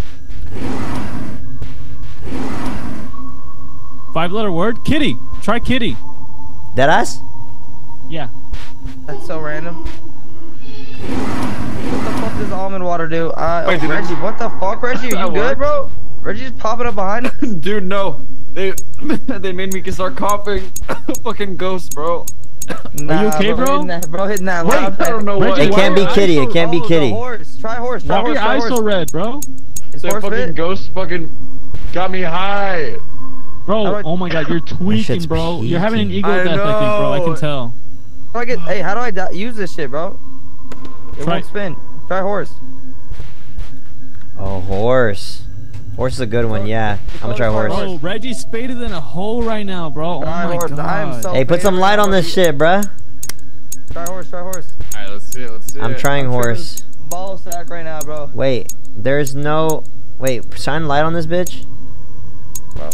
Five letter word. Kitty. Try kitty. Dead ass? Yeah. That's so random. What the fuck does almond water do? Uh, Wait, oh, Reggie, what the fuck, Reggie? (laughs) Are you good, bro? Reggie's popping up behind us. (laughs) Dude, no. They (laughs) they made me start coughing. (laughs) Fucking ghost, bro. Nah, okay, bro? Hitting that, bro, hitting that Wait, loud. I don't know what. It can't be kitty. It can't be kitty. horse. Try horse. Try Why are horse. your Try eyes so red, bro? Is That horse fucking fit? ghost fucking got me high. Bro, How do I- oh my god, you're (laughs) tweaking, shit's bro. You're having an peaking. ego I death, I think, bro. I can tell. How do I get? Hey, how do I use this shit, bro? It Try- won't spin. Try horse. Oh, horse. Horse is a good one, yeah. I'm gonna try horse. Bro, Reggie's spaded in a hole right now, bro. Oh Try my horse. God. so Hey, put some light on this shit, bruh. Try horse. Try horse. Alright, let's see it. Let's see I'm it. trying I'm horse. Ball sack right now, bro. Wait, there's no. Wait, shine light on this bitch. Bro.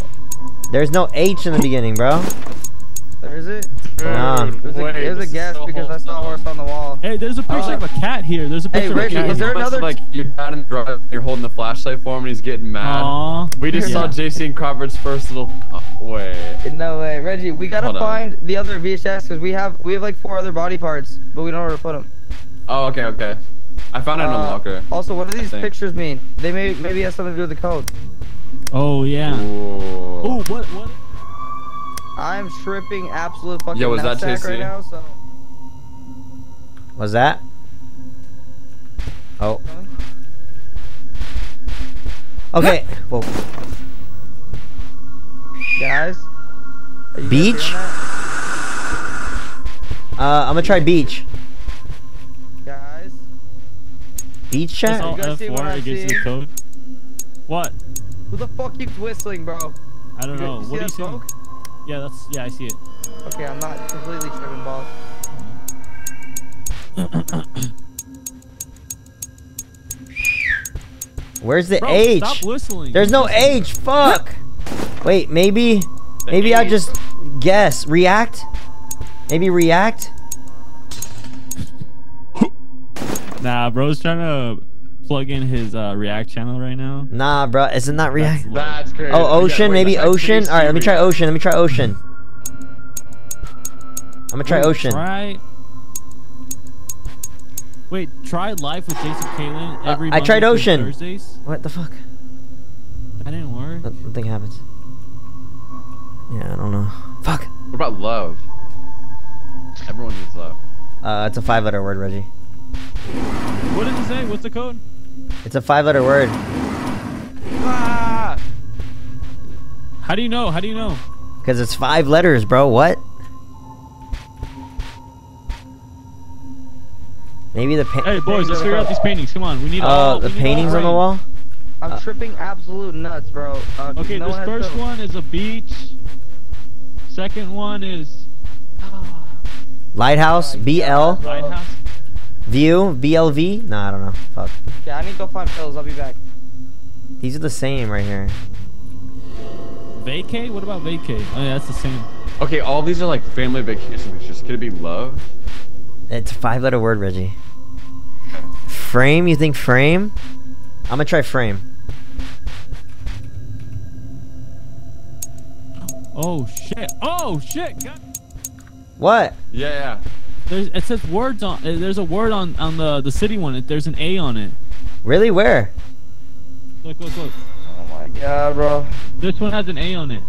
There's no H in the beginning, bro. There is it. Nah. Dude, There's a, there's a guess so because I saw wholesome. horse on the wall. Hey, there's a picture of a cat here. There's a Hey, picture Reggie, of a cat. is there here. Another- like your dad in the drive, you're holding the flashlight for him and he's getting mad. Aw. We just saw JC and Crawford's first little. Oh, wait. No way, Reggie. We gotta Hold on. find the other VHS because we have we have like four other body parts, but we don't know where to put them. Oh, okay, okay. I found it in a uh, locker. Also, what do these pictures mean? They may maybe have something to do with the code. Oh yeah. Ooh. Oh, what? What? I'm tripping absolute fucking Yo, was that nutsack JC? right now. So Was that? Oh. Okay. (laughs) Whoa. guys, are guys Beach? Uh, I'm gonna try beach. Guys, Beach That's chat? all You guys see what F4 I'm it gives you the code. What? who the fuck keeps whistling, bro? I don't You know. What do you see? Smoke? Yeah, that's yeah. I see it. Okay, I'm not completely tripping balls. Where's the Bro, H? stop whistling. There's no H. Fuck. Wait, maybe, maybe I H. just guess. React. Maybe react. Nah, bro's trying to plug in his uh, React channel right now. Nah, bro. Is it not react? That's- That's crazy. Oh, ocean. Maybe ocean. All right, let me try ocean. Let me try ocean. I'm gonna try Ooh, ocean. Try. Wait, try live with Jason Caylen every. Uh, every. I tried Ocean. Thursdays. What the fuck? That didn't work. Nothing happens. Yeah, I don't know. Fuck. What about love? Everyone needs love. Uh, it's a five-letter word, Reggie. What did it say? What's the code? It's a five-letter word. Ah! How do you know? How do you know? Cause it's five letters, bro. What? Maybe the pa- Hey, boys, let's figure out these paintings. Come on, we need Oh, all. the we need all paintings on the wall. I'm Uh, tripping absolute nuts, bro. Uh, Okay, no this first code. one is a beach. Second one is Lighthouse. Oh my B God, L. bro. lighthouse. View. B L V. Nah, I don't know. Fuck. Okay, I need to go find pills. I'll be back. These are the same right here. Vacay? What about vacay? Oh yeah, that's the same. Okay, all these are like family vacation pictures. Could it be love? It's a five-letter word, Reggie. Frame. You think frame? I'm gonna try frame. Oh shit! Oh shit! God. What? Yeah, yeah. There's, it says words on. uh, There's a word on on the the city one. It- There's an A on it. Really? Where? Look, look, look. Oh my god, bro. This one has an A on it.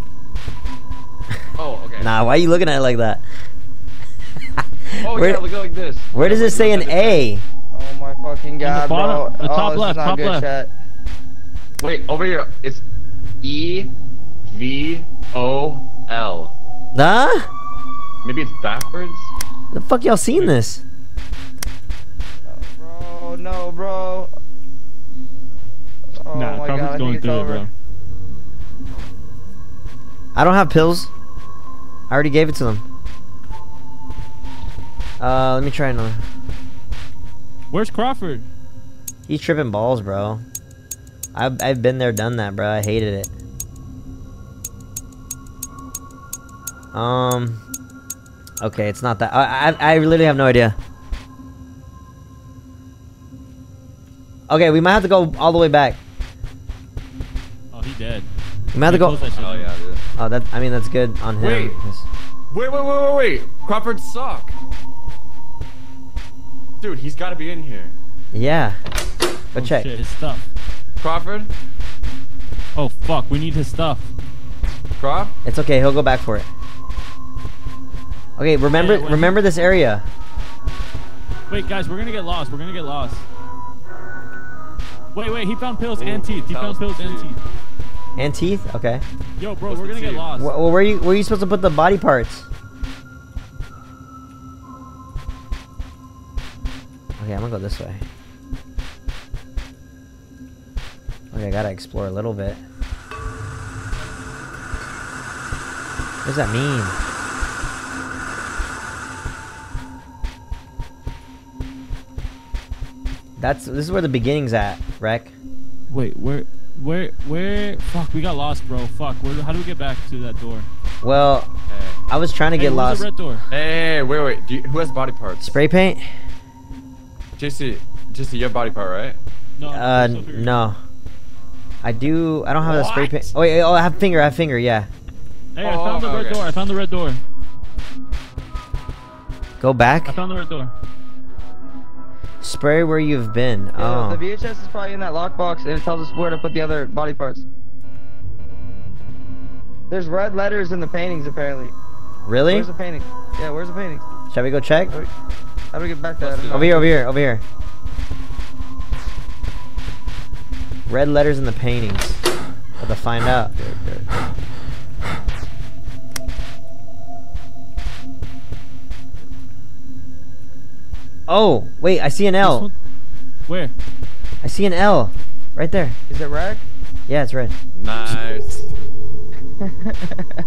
Oh, okay. Nah. Why are you looking at it like that? Oh, Where- yeah, look like this. Where does it say an A? Oh my fucking god, bottom- bro. the top oh, left, top left. chat. Wait, over here. It's E V O L. Huh? Maybe it's backwards. The fuck y'all seen this? Bro, no, bro. Oh nah, my Crawford's god, I going think it's through it, bro. I don't have pills. I already gave it to them. Uh, let me try another. Where's Crawford? He's tripping balls, bro. I've I've been there, done that, bro. I hated it. Um. Okay, it's not that. I I, I literally have no idea. Okay, we might have to go all the way back. Oh, he dead. We might have to go. Close that shit Oh down. yeah. Oh, that I mean that's good on him. Wait. 'cause- Wait, wait, wait, wait, wait. Crawford sock. Dude, he's got to be in here. Yeah. Go Oh, check. Shit, his stuff. Crawford? Oh fuck, we need his stuff. Croft? It's okay. He'll go back for it. Okay, remember Yeah, remember this area. Wait, guys, we're gonna get lost. We're gonna get lost. Wait, wait, he found pills Ooh, and teeth. He found pills and teeth. And teeth. Okay. Yo, bro, What's we're gonna get lost. Well, where you where you supposed to put the body parts? Okay, I'm gonna go this way. Okay, I gotta explore a little bit. What does that mean? That's this is where the beginning's at, Rec. Wait, where, where, where? Fuck, we got lost, bro. Fuck, where? How do we get back to that door? Well, Hey. I was trying to Hey, get lost. the red door? Hey, wait, wait. Do you, who has body parts? Spray paint? JC, JC, you have body part, right? No, Uh, it's no. I do. I don't have the spray paint. Oh wait, oh, I have finger. I have finger. Yeah. Hey, I Oh, found the red okay. door. I found the red door. Go back. I found the red door. Spray where you've been. Yeah, Oh. the VHS is probably in that lockbox, and it tells us where to put the other body parts. There's red letters in the paintings, apparently. Really? Where's the painting? Yeah, where's the paintings? Shall we go check? How do we get back to that? I don't know. Over here. Over here. Over here. Red letters in the paintings. Have to find out. Oh wait, I see an L. Where? I see an L. Right there. Is it red? Yeah, it's red. Nice. (laughs)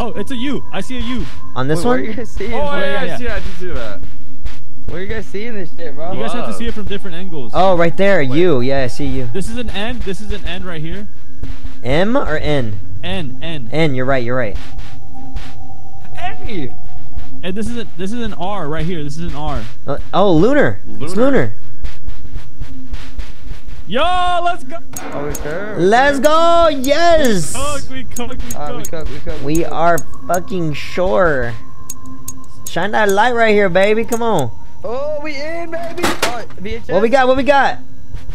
Oh, it's a U. I see a U. On this Wait, Where are you one? guys seeing? Oh, bro? yeah, yeah, yeah, yeah. I see, I did see that. Where are you guys seeing this shit, bro? You guys have to see it from different angles. Oh, right there. You. Yeah, I see you. This is an N. This is an N right here. M or N? N, N. N. You're right. You're right. Hey! And this is a this is an R right here. This is an R. Uh, Oh, lunar. It's Lunar. lunar. Yo, let's go. Are we sure? Let's go. Yes. Cook, we cook, we Alright, we cook. cook, we cook. Are fucking sure. Shine that light right here, baby. Come on. Oh, we in, baby. Oh, What we got? What we got?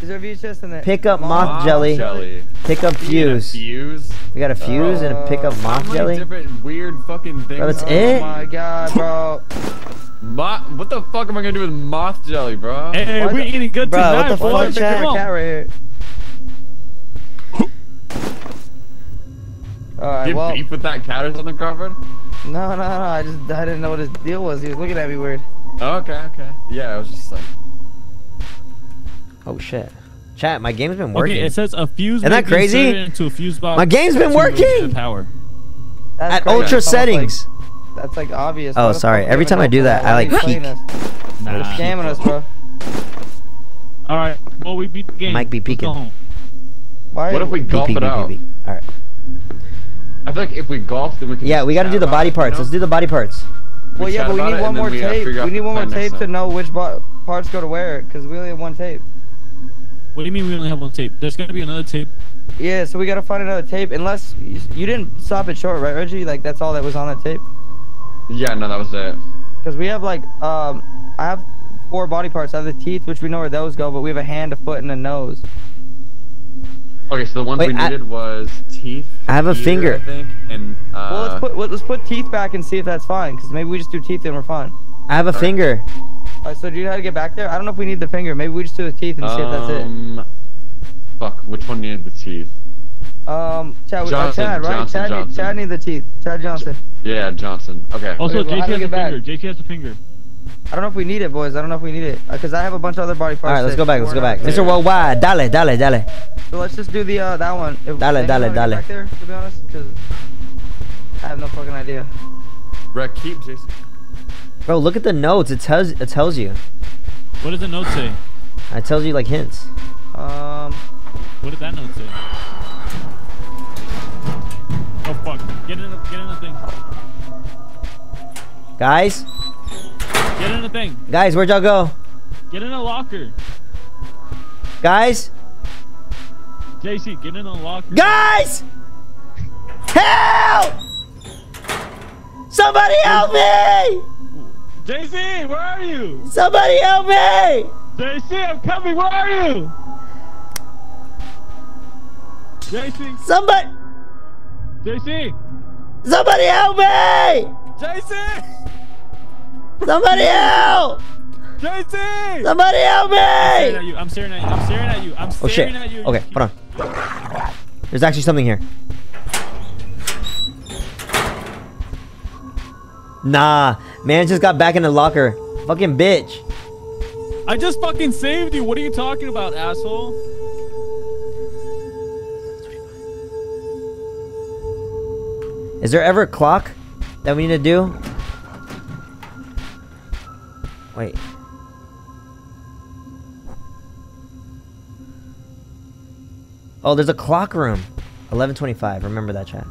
Is there a VHS in there? Pick up Moth moth Moth jelly. jelly. Pick up You a fuse. Fuse. We got a fuse and a pick up Uh, moth How jelly. different weird fucking things. Bro, that's are Oh it? my god, bro. Mo- what the fuck am I gonna do with moth jelly, bro? Hey, Why we eating good Bro, what tonight, the boys. fuck, Picture Chad? of Come a cat on. right here. Alright, Get well, beef with that cat or something, Crawford? no, no, no. I just I didn't know what his deal was. He was looking at me weird. Oh, okay, okay. Yeah, I was just like, Oh shit. Chat, my game's been working. Okay, it says a fuse. Isn't that crazy? Into a fuse box My game's been working! Power. That's At crazy. ultra That's settings. Like, that's like obvious. Oh, sorry. Every time I do that, I, like, you playing peek. us? Nah. You're scamming us, bro. All right. Well, we beat the game. Might be peeking. Why? what if we Peek, golf peek, it peek, out? peek, peek. All right. I feel like if we golf, then we can. Yeah, we got to do the body it, parts. you know? Let's do the body parts. Well, We yeah, but we need uh, one more tape. We need one more tape to know which parts go to where, because we only have one tape. What do you mean we only have one tape? There's gotta be another tape. Yeah, so we gotta find another tape. Unless you, you didn't stop it short, right, Reggie? Like that's all that was on that tape. Yeah, no, that was it. Because we have like, um, I have four body parts. I have the teeth, which we know where those go, but we have a hand, a foot, and a nose. Okay, so the ones Wait, we I- needed was teeth. I have a ear, finger. I think, and uh. well, let's put well, let's put teeth back and see if that's fine. Because maybe we just do teeth and we're fine. I have a finger. Alright, so do you know how to get back there? I don't know if we need the finger. Maybe we just do the teeth and see if that's it. Um, Fuck, which one needed the teeth? Um, Chad, uh, Chad, right? Johnson, Chad, need, Johnson. Chad need the teeth. Chad Johnson. Yeah, Johnson. Okay. Also, Okay, well, JT has a get back? finger. JT has a finger. I don't know if we need it, boys. I don't know if we need it. Because I have a bunch of other body parts. All right, let's go back. Let's go back. on Mr. there. Worldwide, dale, dale, dale. So let's just do the uh, that one. If, Dale, dale, dale. Back there, to be honest, because I have no fucking idea. Rec, keep Jason. Bro, look at the notes. It tells it tells you. What does the note say? It tells you like hints. Um, What did that note say? Oh fuck! Get in the get in the thing. Guys, Get in the thing. guys, where'd y'all go? Get in a locker. Guys, JC, get in a locker. guys. Help! Somebody help me! JC, where are you? Somebody help me! JC, I'm coming. Where are you? JC, Somebody, JC, somebody help me! JC, Somebody help! JC. Somebody help Staring at me! you. I'm staring at you. I'm staring at you. I'm Oh shit. staring at you. Okay, hold on. There's actually something here. Nah, man just got back in the locker. Fucking bitch. I just fucking saved you. What are you talking about, asshole? Is there ever a clock that we need to do? Wait. Oh, there's a clock room. 1125. Remember that chat.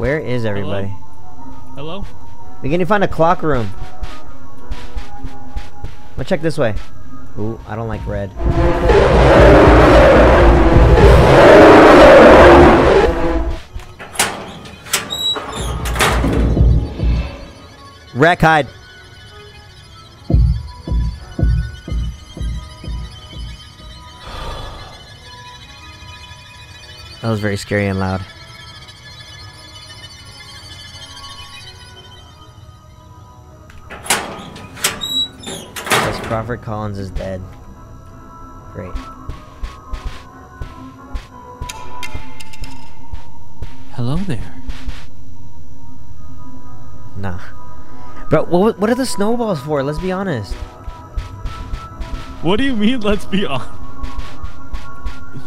Where is everybody? Hello? We can find a clock room. Let's check this way. Ooh, I don't like red. Rec hide. (sighs) That was very scary and loud. Crawford Collins is dead. Great. Hello there. Nah. But what, what are the snowballs for? Let's be honest. What do you mean? Let's be honest.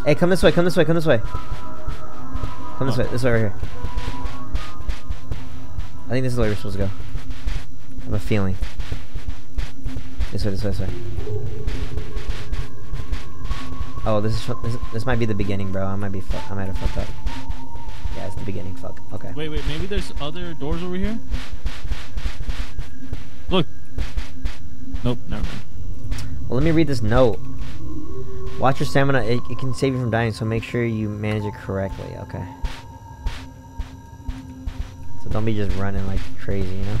Hey, come this way, come this way, come this way. Come this Oh. way, this way right here. I think this is the way we're supposed to go. I have a feeling. This way, this way, this way. Oh, this is this, this might be the beginning, bro. I might be I might have fucked up. Yeah, it's the beginning. Fuck. Okay. Wait, wait. Maybe there's other doors over here. Look. Nope. Never mind. Well, let me read this note. Watch your stamina. It, it can save you from dying, so make sure you manage it correctly. Okay. So don't be just running like crazy, you know?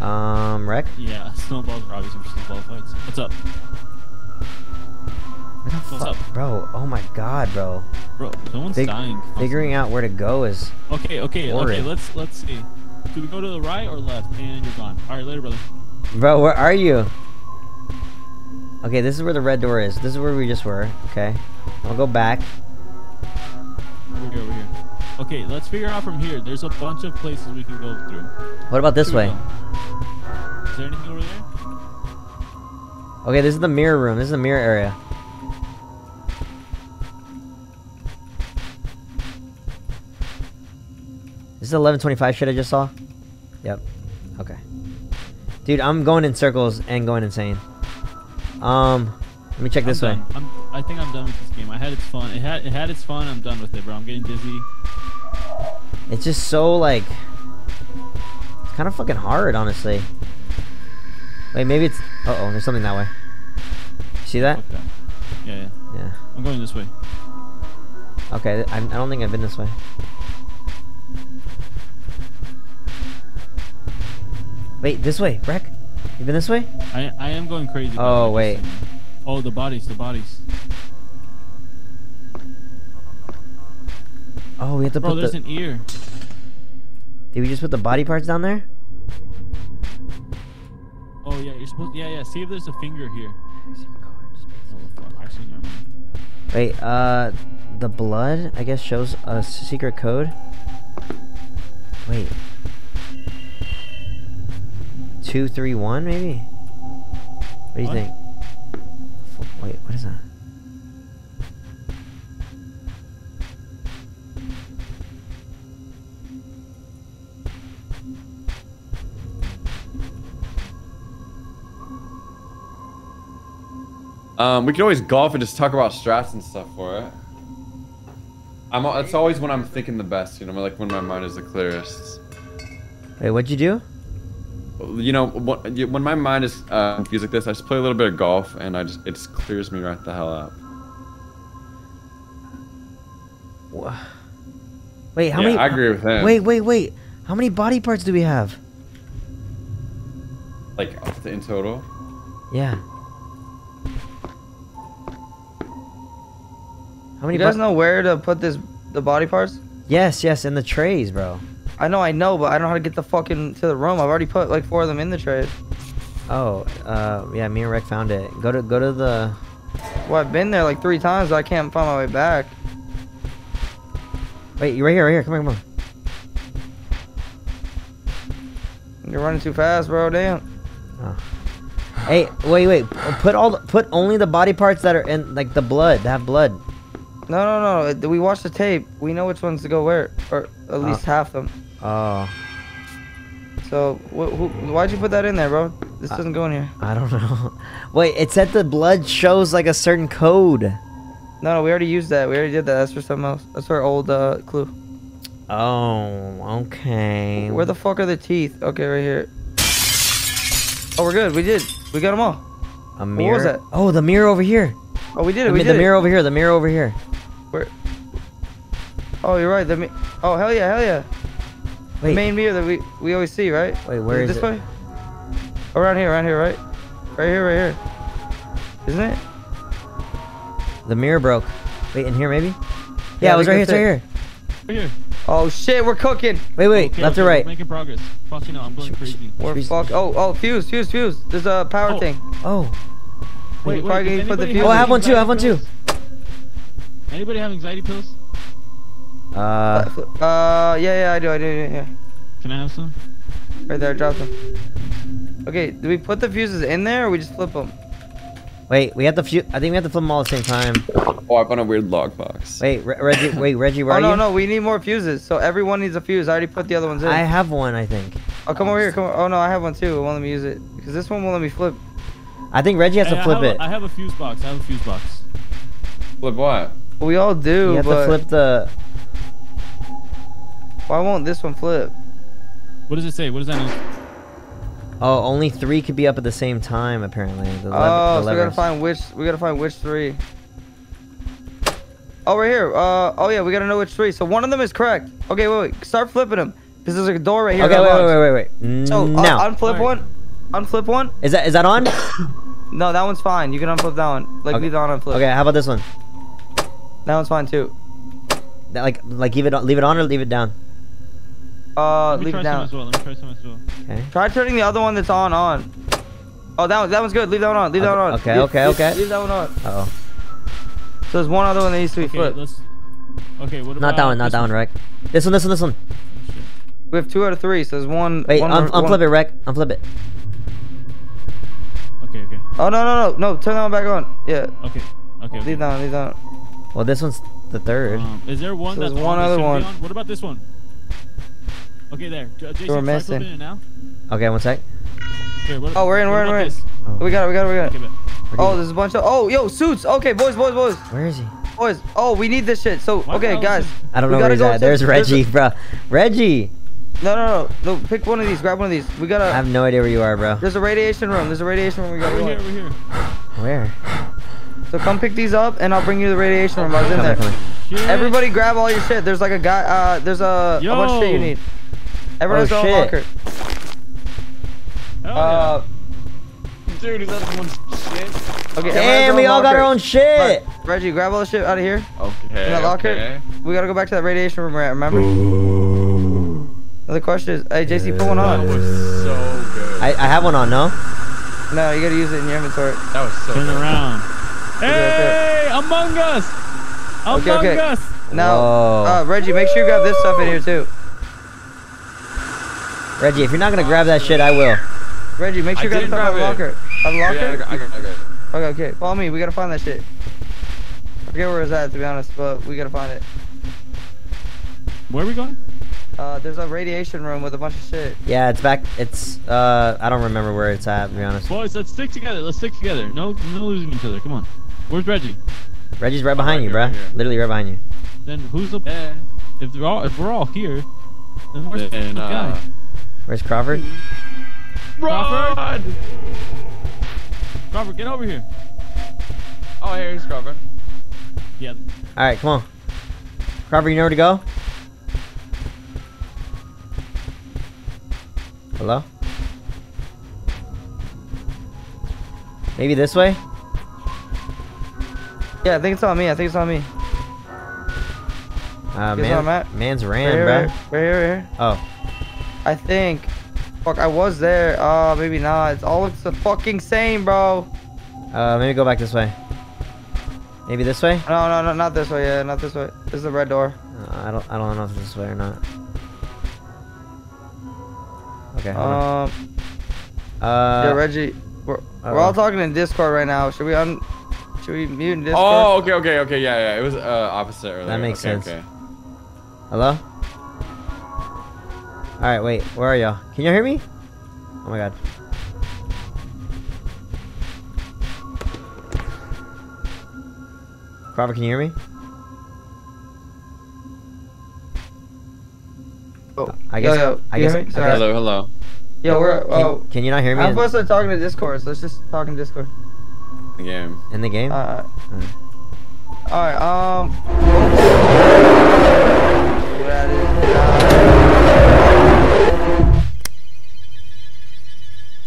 Um, Rec? Yeah, (laughs) snowballs are obviously for snowball fights. What's up, Where the What's fuck? up? Bro, oh my god, bro. bro? Someone's Fig- dying. Figuring out where to go is... Okay, okay, Horrid. okay. Let's let's see. Do we go to the right or left? And you're gone. All right, later, brother. Bro, where are you? Okay, this is where the red door is. This is where we just were. Okay. I'll go back. Over here, over here. Okay, let's figure out from here. There's a bunch of places we can go through. What about this way? Is there anything over there? Okay, this is the mirror room. This is the mirror area. This is 1125 shit I just saw? Yep. Okay. Dude, I'm going in circles and going insane. Um, let me check this I'm way. done. I'm, I think I'm done with this game. I had its fun. It had it had its fun. I'm done with it, bro. I'm getting dizzy. It's just so, like... It's kind of fucking hard, honestly. Wait, maybe it's... Uh-oh, there's something that way. See that? That. Yeah, yeah. Yeah. I'm going this way. Okay, I, I don't think I've been this way. Wait, this way, Breck? You been this way? I I am going crazy. Oh, wait. Oh, the bodies, the bodies. Oh, we have to Bro, put there's the... an ear. Did we just put the body parts down there? Oh yeah, you're supposed. Yeah, yeah. See if there's a finger here. Oh fuck. Actually, never mind. Wait, uh... The blood, I guess, shows a secret code? Wait. 231, maybe? What do you What? think? Wait, what is that? Um, we can always golf and just talk about strats and stuff for it. I'm. It's always when I'm thinking the best, you know, like when my mind is the clearest. Wait, what'd you do? You know, when, my mind is uh, confused like this, I just play a little bit of golf, and I just it just clears me right the hell up. Wait, how yeah, many? I agree with him. Wait, wait, wait. How many body parts do we have? Like in total. Yeah. How many? You guys bo- know where to put this the body parts? Yes, yes, in the trays, bro. I know, I know, but I don't know how to get the fucking to the room. I've already put like four of them in the trays. Oh, uh, yeah. Me and Rick found it. Go to go to the. Well, I've been there like three times, I can't find my way back. Wait, you're right here, right here. Come on, come on. You're running too fast, bro. Damn. Hey, wait, wait. Put all, the, put only the body parts that are in, like the blood, that have blood. No, no, no. We watched the tape. We know which ones to go where, or at least half them. Oh, So, wh- who, why'd you put that in there, bro? This doesn't go in here. I don't know. (laughs) Wait, it said the blood shows like a certain code. No, no, we already used that. We already did that. That's for something else. That's our old uh, clue. Oh, okay. Where the fuck are the teeth? Okay, right here. Oh, we're good. We did. We got them all. a mirror? What was that? Oh, the mirror over here. Oh, we did The, it. We did the it. mirror over here. The mirror over here. Where? Oh, you're right. The mi- oh, hell yeah, hell yeah. The main mirror that we we always see, right? Wait, where is is this it? Oh, way? Around here, around here, right? Right here, right here. Isn't it? the mirror broke. Wait, in here maybe? Yeah, Yeah, it was right here. think It's right here. Right here. Oh shit, we're cooking. Wait, wait. Okay, left okay, or right? Making progress. Fucking no, I'm going crazy. We're fuck. Oh, oh, fuse, fuse, fuse. There's a power Oh. thing. Oh, Wait, probably does gonna put the fuse Oh, I have one too, I have one too. Anybody have anxiety pills? Uh, Uh, yeah, yeah, I do, I do, yeah, yeah. Can I have some? Right there, drop them. Okay, do we put the fuses in there or we just flip them? wait. We have to. Fu- I think we have to flip them all at the same time. Oh, I found a weird log box. Wait, Re- Reggie. (laughs) Wait, Reggie. Where oh are no, you? no, we need more fuses. So everyone needs a fuse. I already put the other ones in. I have one. I think. oh, come over here. Come. Oh no, I have one too. It won't let me use it because this one won't let me flip. I think Reggie has Hey, to flip have it. A, I have a fuse box. I have a fuse box. Flip what? We all do, you have but to flip the. Why won't this one flip? What does it say? What does that mean? Oh, only three could be up at the same time. Apparently. The lev- Oh, the so we gotta levers. find which. We gotta find which three. Oh, right here. Uh, oh yeah, we gotta know which three. So one of them is correct. Okay, wait, wait. Start flipping them. Cause there's a door right here. Okay, wait, wait, wait, wait, wait. So uh, now, unflip Alright. one. Unflip one. is that is that on? (coughs) No, that one's fine. You can unflip that one. Like Okay. leave that one unflip. okay, how about this one? That one's fine too. That, like, like leave it on, leave it on or leave it down. Uh, Let me leave try it some down. as well. Let me try some as well. Okay. Try turning the other one that's on on. Oh, that one, that one's good. Leave that one on. Leave that Okay, one on. okay, Leave- okay, leave- okay. Leave that one on. Uh oh. So there's one other one that needs to be Okay, flipped. let's. Okay, what about Not that one. Not that one, Rec. This one. This one. This one. We have two out of three. So there's one. Wait, one, un- more- unflip one- it, Rec. Unflip it. Okay, okay, Oh no no no no! Turn that one back on. Yeah. okay, okay. okay. Leave that one. Leave that one. Well, this one's the third. Um, is there one So that's there's one that other one. on? What about this one? Okay, there. J- Jason, we're missing. flipping it now. Okay, one sec. Okay, what, Oh, we're in, we're in, we're in. Oh. We got it. We got it. We got Okay, it. bet. Oh, there's a bunch of. Oh, yo, suits. Okay, boys, boys, boys, Where is he? boys. Oh, we need this shit. So, Why okay, guys. I don't know where gotta he's go at. There's a- Reggie, bro. Reggie. No, no, no, no. Pick one of these. Grab one of these. We gotta. I have no idea where you are, bro. There's a radiation room. There's a radiation room. We gotta Over go. here, in. over here. Where? So come pick these up, and I'll bring you the radiation room. I was in Come there. here, come here. Shit. Everybody grab all your shit. There's like a guy. Uh, there's a, a bunch of shit you need. Everyone Oh, has their own shit. locker. Hell Uh, Dude, is that someone's shit? okay. everyone Damn, we own all got our own shit. Right, Reggie, grab all the shit out of here. Okay. In that locker. okay. We gotta go back to that radiation room we're at. Remember? The question is, hey JC, put one on. That was so good. I, I have one on, no? No, you gotta use it in your inventory. that was so Turn good. around. Hey, Among Us. Among Okay, okay. Us. Now, uh, Reggie, make sure you grab this stuff in here too. Reggie, if you're not gonna grab that shit, I will. Reggie, make sure you I grab the did stuff out the locker. Out Yeah, I locker? got- I got- I got. Okay, okay. Follow me. We gotta find that shit. I forget where it's at, to be honest, but we gotta find it. Where are we going? Uh, there's a radiation room with a bunch of shit. Yeah, it's back. It's uh, I don't remember where it's at. To be honest, Boys, let's stick together. Let's stick together. No, no losing each other. Come on. Where's Reggie? Reggie's right behind right you, here, bruh. right here. Literally right behind you. Then who's the? Yeah. If they're all, if we're all here, then where's the Then, guy? Where's Crawford? Crawford? Crawford, get over here. Oh, here's Crawford. Yeah. All right, come on. Crawford, you know where to go? Hello? Maybe this way? Yeah, I think it's on me. I think it's on me. Uh, Guess where I'm man, at? man's Right ran, here, bro. right, right here, right here. Oh, I think. Fuck, I was there. Oh, maybe not. It's all looks the fucking same, bro. uh, maybe go back this way. Maybe this way? No, no, no, not this way. Yeah, not this way. This is the red door. Uh, I don't, I don't know if it's this way or not. Okay, hold. Um, Uh, yeah, Reggie. We're, we're all talking in Discord right now. Should we un? Should we mute in Discord? Oh, okay, okay, okay. Yeah, yeah. It was uh, opposite earlier. That makes okay, sense. Okay. hello? All right, wait. Where are y'all? Can you hear me? Oh my god. Crawford, can you hear me? Oh, I guess. Yo, yo, I guess. hear? I guess Hello, hello. Yo, we're. Oh, can you not hear me I'm supposed to start talking to Discord. So let's just talk in Discord. The game. in the game? Alright. Mm. Alright, um.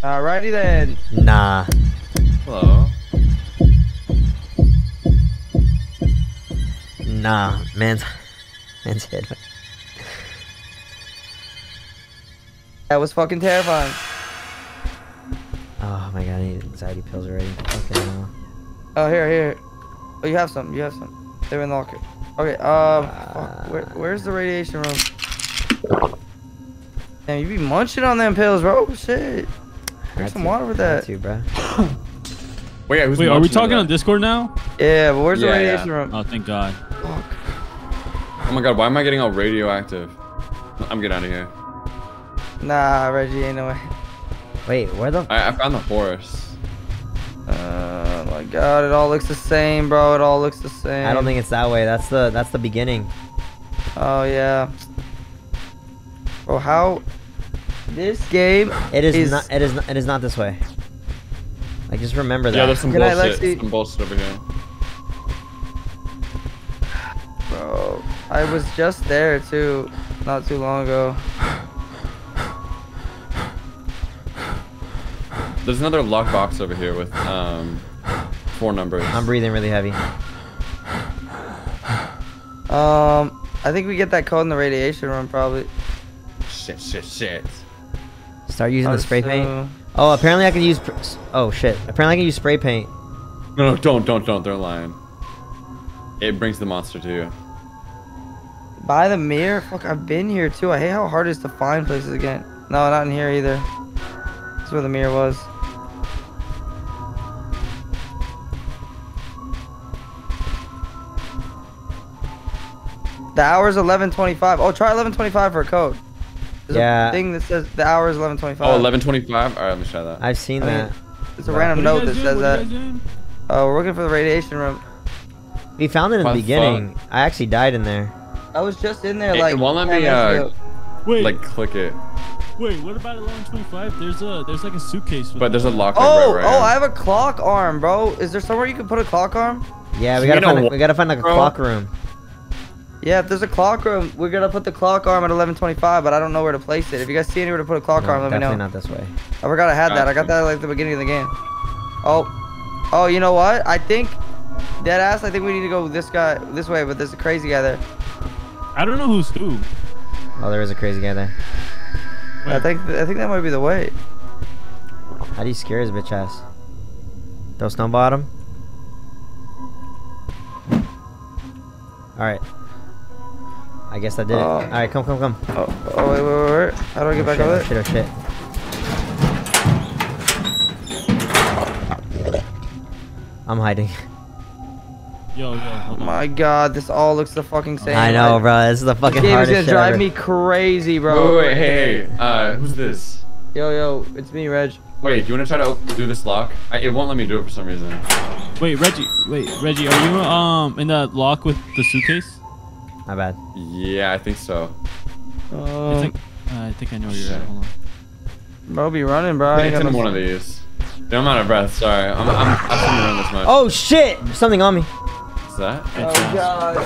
Alrighty then. nah. Hello. Nah. Man's. Man's hit. That was fucking terrifying. Oh my god, I need anxiety pills already. Okay, no. Oh, here, here. Oh, you have some. You have some. They're in the locker. Okay, um. fuck, where, where's the radiation room? Damn, you be munching on them pills, bro. Shit. Drink some water with that. Too, bro. (coughs) Wait, yeah, who's Wait, are we talking on Discord now? Yeah, but where's the radiation yeah. room? Oh, thank God. Fuck. Oh my god, why am I getting all radioactive? I'm getting out of here. Nah, Reggie, ain't no way. Wait, where the? I, I found the horse. Uh, oh my god, it all looks the same, bro. It all looks the same. I don't think it's that way. That's the that's the beginning. Oh yeah. Bro, how? This game It is, is. not. It is. Not, it is not this way. Like just remember that. Yeah, there's some Good night, bullshit. Lexi. Some bullshit over here. Bro, I was just there too, not too long ago. There's another lock box over here with um four numbers. I'm breathing really heavy. Um, I think we get that code in the radiation room probably. Shit, shit, shit. Start using Oh, the spray paint. Oh, apparently I can use. pr- Oh shit! Apparently I can use spray paint. No, no, don't, don't, don't. They're lying. It brings the monster to you. By the mirror? Fuck, I've been here too. I hate how hard it is to find places again. No, not in here either. This is where the mirror was. The hour is 11:25. Oh, try 11:25 for a code. There's Yeah. a thing that says the hour is 11:25. Oh, 1125? Alright, let me try that. I've seen I mean, that. It's a random note that guys says that. are you guys doing? Oh, we're looking for the radiation room. We found it in the What the beginning. I actually died in there. I was just in there It- like. it won't let me, uh. Wait, Like, click it. wait. What about 1125? There's a there's like a suitcase. With But there's a uh, lock Oh, right, right oh, here. I have a clock arm, bro. Is there somewhere you can put a clock arm? Yeah, we gotta know find. A, we gotta find like a bro? clock room. Yeah, if there's a clock room, we're gonna put the clock arm at 11:25, but I don't know where to place it. If you guys see anywhere to put a clock No, arm, let me know. definitely know. not this way. I forgot I had that. I got that at like the beginning of the game. Oh, oh, you know what? I think dead ass. I think we need to go this guy this way, but there's a crazy guy there. I don't know who's who. Oh, there is a crazy guy there. I think I think that might be the way. How do you scare his bitch ass? Throw snowball at him? Alright. I guess I did it. Oh. Alright, come, come, come. Oh, oh wait, wait, wait, wait. How do I get Oh, back shit, over oh, there? shit, oh, shit. I'm hiding. (laughs) Yo, yo, hold on. My God, this all looks the fucking same. I know, bro. This is the fucking This fucking game is gonna drive ever. me crazy, bro. wait, wait, hey, hey. Uh, who's this? Yo, yo, it's me, Reg. Wait, do you want to try to do this lock? I, it won't let me do it for some reason. Wait, Reggie. Wait, Reggie. Are you um in that lock with the suitcase? My bad. Yeah, I think so. It's Um, like, uh, I think I know where you're at. Hold on. Bro, be running, bro. I ain't It's got in one of these. Dude, I'm out of breath. Sorry. I'm. I'm. I shouldn't run this much. Oh shit! There's something on me. What's that? Oh god.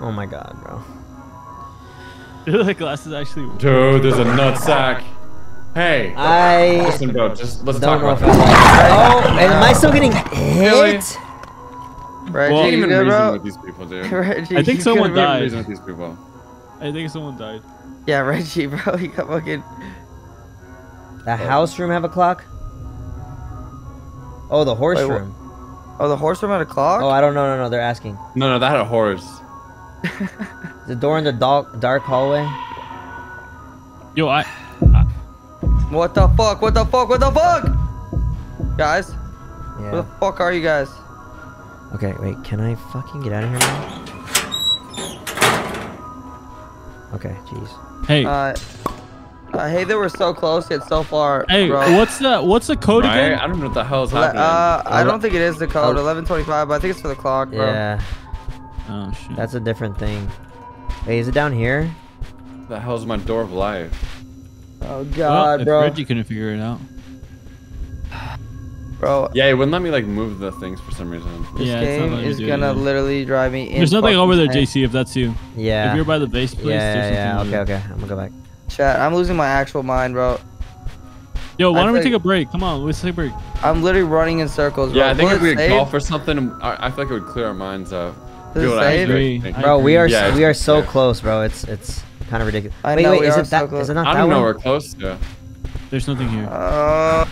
Oh my god, bro. (laughs) the glasses actually. work. Dude, there's a nut sack. Hey. I Listen, bro. Just let's talk know if about I this. Oh, and am I still getting Really? Hit? Reggie, Well- you even reason bro? with these people, dude. (laughs) Reggie, I think someone died. Reason with these people. I think someone died. Yeah, Reggie, (laughs) bro. You got fucking. The oh. house room have a clock? Oh, the horse Wait, wha- room. Oh, the horse room at a clock? Oh, I don't know. No, no, they're asking. No, no, that had a horse. (laughs) The door in the dark, dark hallway. Yo, I. What the fuck? What the fuck? What the fuck? Guys, where the fuck are you guys? Okay, wait. Can I fucking get out of here now? Okay, jeez. Hey, Uh, I hate that we're so close yet so far, hey, bro. what's the what's the code Right? again? I don't know what the hell is Le- happening. uh, I don't think it is the code. Oh. 1125, but I think it's for the clock, bro. Yeah, Oh shit. that's a different thing. Wait, is it down here? What the hell's my door of life? Oh well, god, if bro. Reggie couldn't figure it out. Bro, Yeah, it wouldn't let me like move the things for some reason. this Yeah, it's game is gonna either. literally drive me in. There's nothing over there. JC. If that's you. Yeah. If you're by the base place, yeah, there's yeah, something yeah. Okay, there. okay. I'm gonna go back. Chat, I'm losing my actual mind, bro. Yo, why I don't we think- take a break? Come on, let's take a break. I'm literally running in circles, bro. Yeah, I think Will if we it save? golf or something, I, I feel like it would clear our minds out. Does it what I agree. think. I Bro, we are Yeah, we are so yeah. close, bro. It's it's kind of ridiculous. I wait, know wait, we is are it so that? close. Is it not I that don't know. We're close to. There's nothing here. Uh,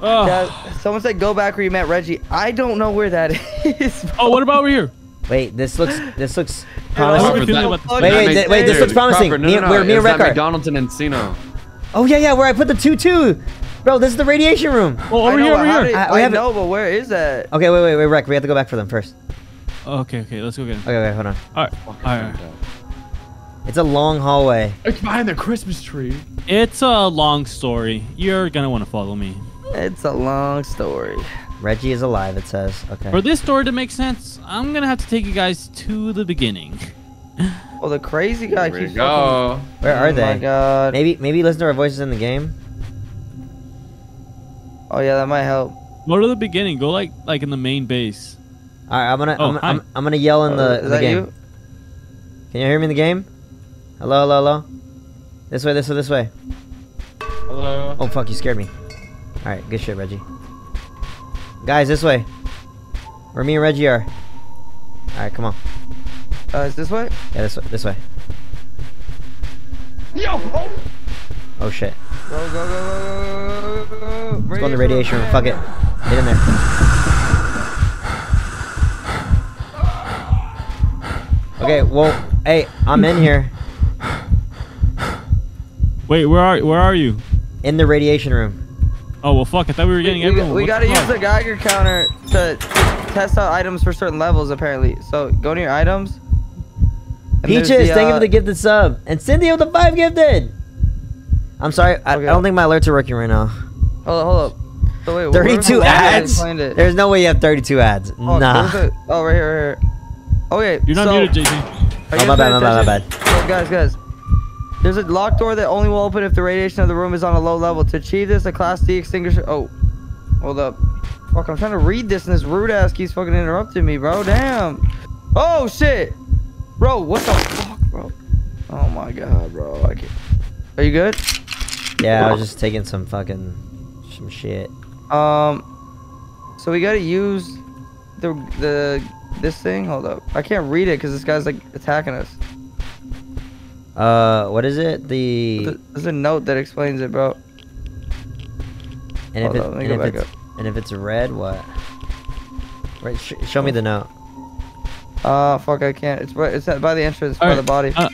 Oh, yeah, someone said go back where you met Reggie. I don't know where that (laughs) is. bro. oh, what about over here? Wait, this looks this looks promising. Crawford, looks that- wait, wait, th- wait, this looks promising. Crawford, Me- no, no, we're- no, me and it's at Rekar. McDonald's in Encino. Oh yeah, yeah. Where I put the two two, bro. This is the radiation room. Oh, over know, here, over here. did- I- I haven't- know, but where is that? Okay, wait, wait, wait, Rec. We have to go back for them first. Okay, okay, let's go get him. Okay, okay, hold on. All right, all right. It's a long hallway. It's behind the Christmas tree. It's a long story. You're gonna want to follow me. It's a long story. Reggie is alive. It says. Okay. For this story to make sense, I'm gonna have to take you guys to the beginning. (laughs) Well, the crazy guy Here we keeps go. Where fucking- are oh they? my god. Maybe maybe listen to our voices in the game. Oh yeah, that might help. Go to the beginning. Go like like in the main base. All right, I'm gonna Oh, I'm. I'm, I'm gonna yell in Oh, the, is in that the game. you? Can you hear me in the game? Hello, hello, hello. This way, this way, this way. Hello. Oh fuck, you scared me. All right, good shit, Reggie. Guys, this way. Where me and Reggie are. All right, come on. Uh, is this way? Yeah, this way. This way. Yo! Oh shit. Go go go go go go go. Let's go in the radiation room. Fuck it. Get in there. Okay, well, hey, I'm in here. Wait, where are where are you? In the radiation room. Oh well, fuck. I thought we were getting We, everyone. we What gotta the use the Geiger counter to, to test out items for certain levels, apparently. So go to your items. Peaches, the, thank you uh, for the gifted sub. And Cindy with the five gifted. I'm sorry, I, I don't think my alerts are working right now. Hold up, hold up. So wait, 32 the- where did I ads? There's no way you have 32 ads. Oh, nah. a- oh, right here, right here. Okay, You're not so, muted, JC. Oh, my bad, paying my bad, my attention? So, guys, guys. There's a locked door that only will open if the radiation of the room is on a low level. To achieve this, a Class D extinguisher. Oh, hold up. Fuck, I'm trying to read this and this rude ass keeps fucking interrupting me, bro. Damn. Oh, shit. Bro, what the fuck, bro? Oh my god, bro. I can't. Are you good? Yeah, I was just taking some fucking some shit. Um, so we gotta use the the this thing. Hold up, I can't read it because this guy's like attacking us. Uh, what is it? The There's a note that explains it, bro. and if it on, and if back it's and if it's red, what? Right, sh- show me the note. Uh, fuck, I can't. It's right. It's by the entrance, by Alright, the body. Uh,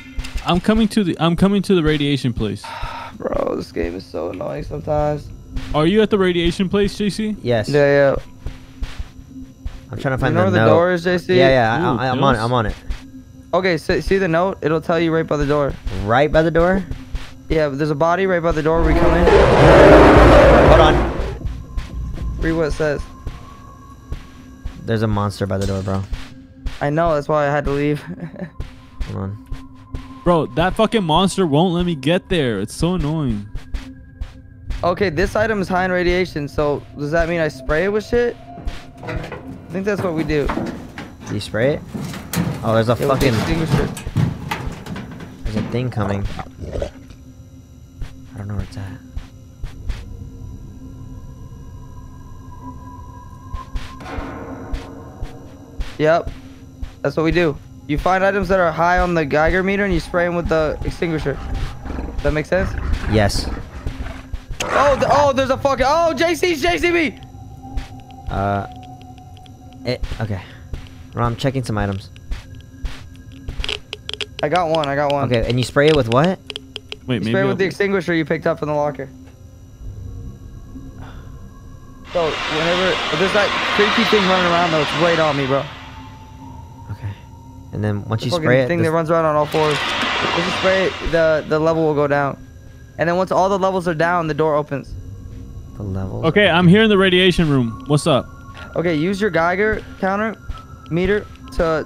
I'm coming to the I'm coming to the radiation place. (sighs) bro, this game is so annoying sometimes. Are you at the radiation place, JC? Yes. Yeah, yeah. I'm trying to You find know the where the note. door is, JC? Yeah, yeah. Ooh, I, I, I'm on it. I'm on it. Okay, see, see the note? It'll tell you right by the door. Right by the door. Yeah, there's a body right by the door where we come in. Hold on. Read what it says. There's a monster by the door, bro. I know, that's why I had to leave. (laughs) Hold on. Bro, that fucking monster won't let me get there. It's so annoying. Okay, this item is high in radiation, so does that mean I spray it with shit? I think that's what we do. Do you spray it? Oh, there's a the fucking extinguisher. there's a thing coming. I don't know where it's at. Yep. That's what we do. You find items that are high on the Geiger meter and you spray them with the extinguisher. Does that make sense? Yes. Oh, oh, there's a fucking. Oh, JC's JCB. Uh. It. Okay. Ron, I'm checking some items. I got one. I got one. Okay, and you spray it with what? Wait, You maybe. spray it I'll- with the extinguisher you picked up in the locker. So whenever there's that creepy thing running around though, it's right on me, bro. Okay. And then once The you spray it, thing this- that runs around on all fours. If you spray it, the the level will go down. And then once all the levels are down, the door opens. the levels. Okay, I'm here in the radiation room. What's up? Okay, use your Geiger counter meter to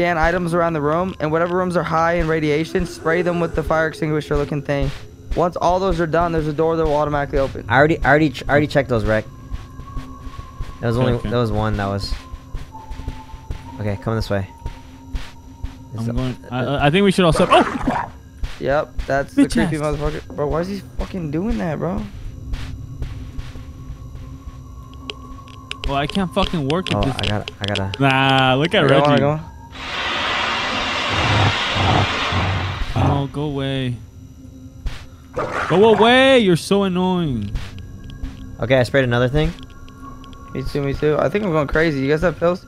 scan items around the room, and whatever rooms are high in radiation, spray them with the fire extinguisher looking thing. Once all those are done, there's a door that will automatically open. I already, I already, ch- I already checked those, Rec. That was only, Okay. there was one that was. Okay, come this way. I'm going. I, uh, I think we should all step. Oh! Yep, that's the Bitch creepy motherfucker. Bro, why is he fucking doing that, bro? Well, I can't fucking work with Oh, this. I gotta, I gotta. Nah, look at I got Reggie. Got. Oh, go away. Go away! You're so annoying. Okay, I sprayed another thing. Me too, me too. I think I'm going crazy. You guys have pills?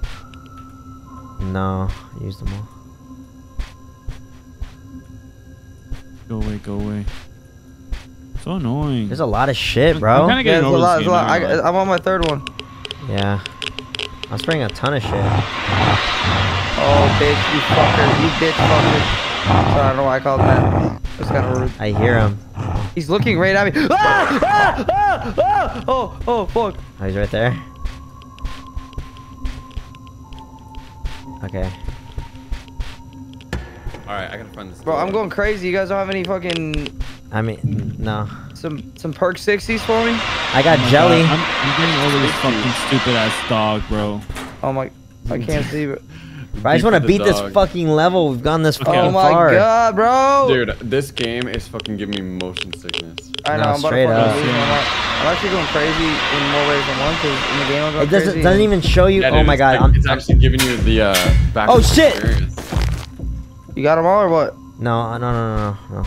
No, I used them all. Go away, go away. So annoying. There's a lot of shit, bro. I'm bro. kinda Yeah, getting there's a over lot. this There's a lot. game, I, not. I'm on my third one. Yeah. I'm spraying a ton of shit. Oh, bitch, you fucker. You bitch fucker. Sorry, I don't know why I called that. That's kind of rude. I hear him. He's looking right at me. Ah! Ah! Ah! Ah! Oh, oh, fuck. Oh, he's right there. Okay. All right, I gotta find this. Bro, I'm going crazy. You guys don't have any fucking I mean, no. some some perk 60s for me? I got Oh jelly. God, I'm, I'm getting over this fucking stupid ass dog, bro. Oh my, I can't see it. Bro, I just want to the beat this fucking level. We've gone this Okay, (laughs) Oh my far. god, bro. Dude, this game is fucking giving me motion sickness. I know, No, I'm about straight to fucking up. lose my mind. I'm actually going crazy in more ways than one because in the game I'm going It doesn't crazy. doesn't even show you. Yeah, oh dude, my god. like- I'm, it's actually giving you the uh, back. Oh, shit! experience. You got them all or what? no, no, no, no, no, no.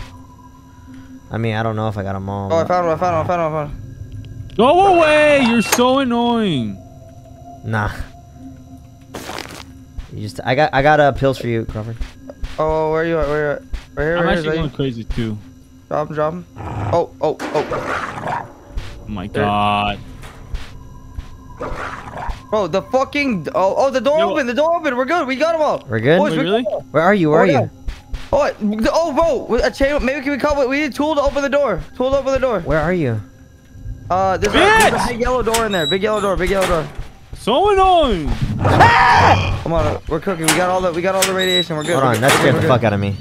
I mean, I don't know if I got them all. Oh, I found him, I found him, I found him, I found him. Go away! You're so annoying. Nah. You just, I got, I got uh, pills for you, Crawford. Oh, where are you at? Where are you at? Right here, I'm right actually is going crazy too. Drop him, drop him. Oh, oh, oh. Oh my There. god. Bro, the fucking. Oh, oh, the door Yo. open, the door open. We're good. We got them all. We're good? Boys, Wait, we really? got 'em all. Where are you? Where Oh, are yeah. you? Oh, oh, bro, a chain. Maybe can we come? We need a tool to open the door. Tool to open the door. Where are you? Uh, there's a, there's a big yellow door in there. Big yellow door. Big yellow door. So Come on, we're cooking. We got all the. We got all the radiation. We're good. Hold on, that scared the we're fuck out of me.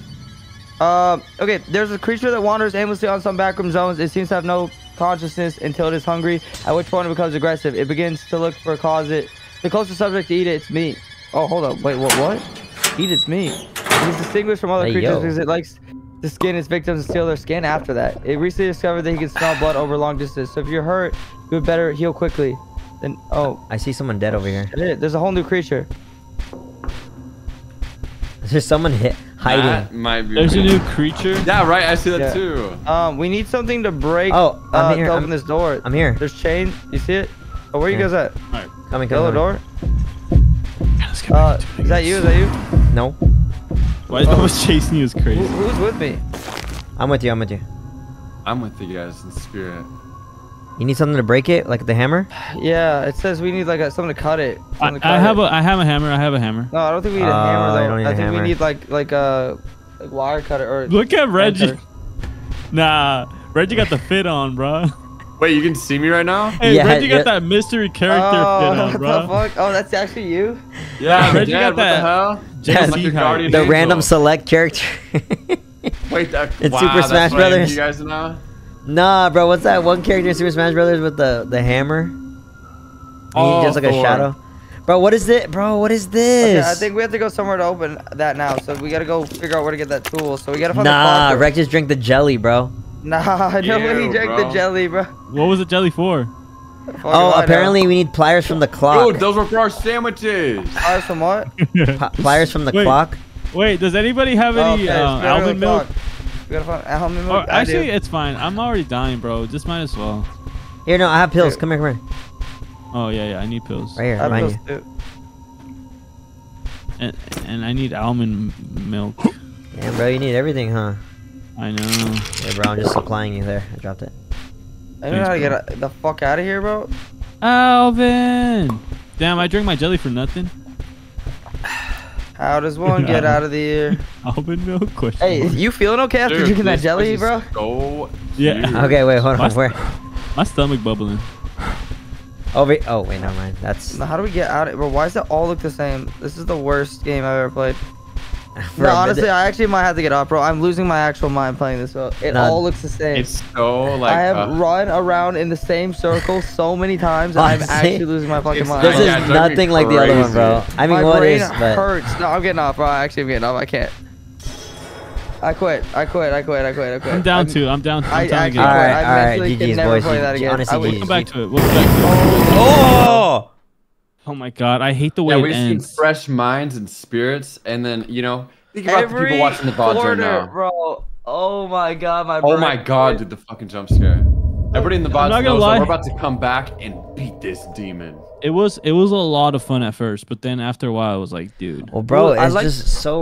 good. Um, okay, there's a creature that wanders aimlessly on some backroom zones. It seems to have no consciousness until it is hungry, at which point it becomes aggressive. It begins to look for a cause. It, the closest subject to eat it, it's meat. Oh, hold up. Wait, what? What? Eat its meat. It is distinguished from other Hey, creatures yo. because it likes to skin its victims and steal their skin after that. It recently discovered that he can smell blood over long distance. So if you're hurt, you would better heal quickly. Then, oh, I see someone dead over here. shit, there's a whole new creature. (laughs) There's someone hit hiding. That might be. There's a new creature. Yeah, right. I see that Yeah. too. Um, we need something to break. Oh, I'm uh, here, to I'm- open this door. I'm here. There's chain. You see it? Oh, where you guys at? Coming, coming. Yellow coming. door. Let's get Uh, back to it, is that you? Is that you? No, Why is almost chasing you? Is Who, crazy. who's with me? I'm with you. I'm with you. I'm with you guys in spirit. You need something to break it, like the hammer. Yeah, it says we need like a, something to cut it. I, Something to I have it. a I have a hammer. I have a hammer. No, I don't think we need a Uh, hammer you though. don't need I a think hammer. we need like like a like wire cutter or. Look at Reggie. (laughs) Nah, Reggie got the fit on, bro. (laughs) Wait, you can see me right now? Hey, Yeah, Reggie yeah. got that mystery character Oh, fit on, what bro. the fuck? Oh, that's actually you. Yeah, Reggie Dad, got what that the hell? Jesse Like your height. guardian The angel. random select character. Wait, that, (laughs) in wow, Super that's Smash what I am to Brothers. You guys now? Nah, bro. What's that one character in Super Smash Brothers with the the hammer? Oh, he just like a shadow. Bro, what is it? Bro, what is this? Okay, I think we have to go somewhere to open that now. So we gotta go figure out where to get that tool. So we gotta find Nah, the clock. Rec just drank the jelly, bro. Nah, (laughs) nobody Ew, drank bro. the jelly, bro. What was the jelly for? Fuck Oh, if I know. apparently we need pliers from the clock. Dude, those were for our sandwiches. Pliers from what? (laughs) Pliers from the Wait. clock. Wait, does anybody have Oh, any okay, uh, so we gotta go to almond milk? clock. We gotta find almond Or milk. I actually, it's fine. I'm already dying, bro. Just might as well. Here, no, I have pills. Here. Come here, come here. Oh yeah, yeah. I need pills. Right here, I have behind you. too. And, and I need almond milk. Damn, bro, you need everything, huh? I know. Yeah, bro, I'm just supplying you there. I dropped it. I don't know how to get the fuck out of here, bro. Alvin. Damn, I drank my jelly for nothing. How does one get out of the air? (laughs) Almond milk? Question. Hey, mark. you feeling okay after Dude, drinking that jelly, bro? is So Yeah. huge. (laughs) Okay, wait, hold on. Must- Where? my stomach bubbling. Oh wait, Oh, wait, never mind. That's. Now, how do we get out of Bro, why does it all look the same? This is the worst game I've ever played. (laughs) for No, honestly. I actually might have to get off, bro. I'm losing my actual mind playing this, bro. It Nah. all looks the same. It's so like. I have uh, run around in the same circle so many times, and I'm (laughs) actually losing my fucking mind. This Yeah, is yeah, it's driving me nothing like the other one, bro. I mean, my what brain is, but hurts. No, I'm getting off, bro. Actually, I'm getting off. I can't. I quit. I quit. I quit. I quit. I quit. I'm down too. I'm down. I'm I down to actually get All quit. out. right, I all right, mentally can GG's, boys, play that GG. again. Honestly, I would- GG's. Come back to it. We'll come back to it. oh, Oh my god, I hate the way Yeah, it we just need ends. fresh minds and spirits, and then you know, think about the Every people watching the VODs right now. bro. Oh my god, my. Oh my god, hurts. dude, the fucking jump scare. Everybody in the I'm VODs not gonna knows that lie. we're about to come back and beat this demon. It was it was a lot of fun at first, but then after a while, I was like, dude. well, bro, Ooh, I it's like- just so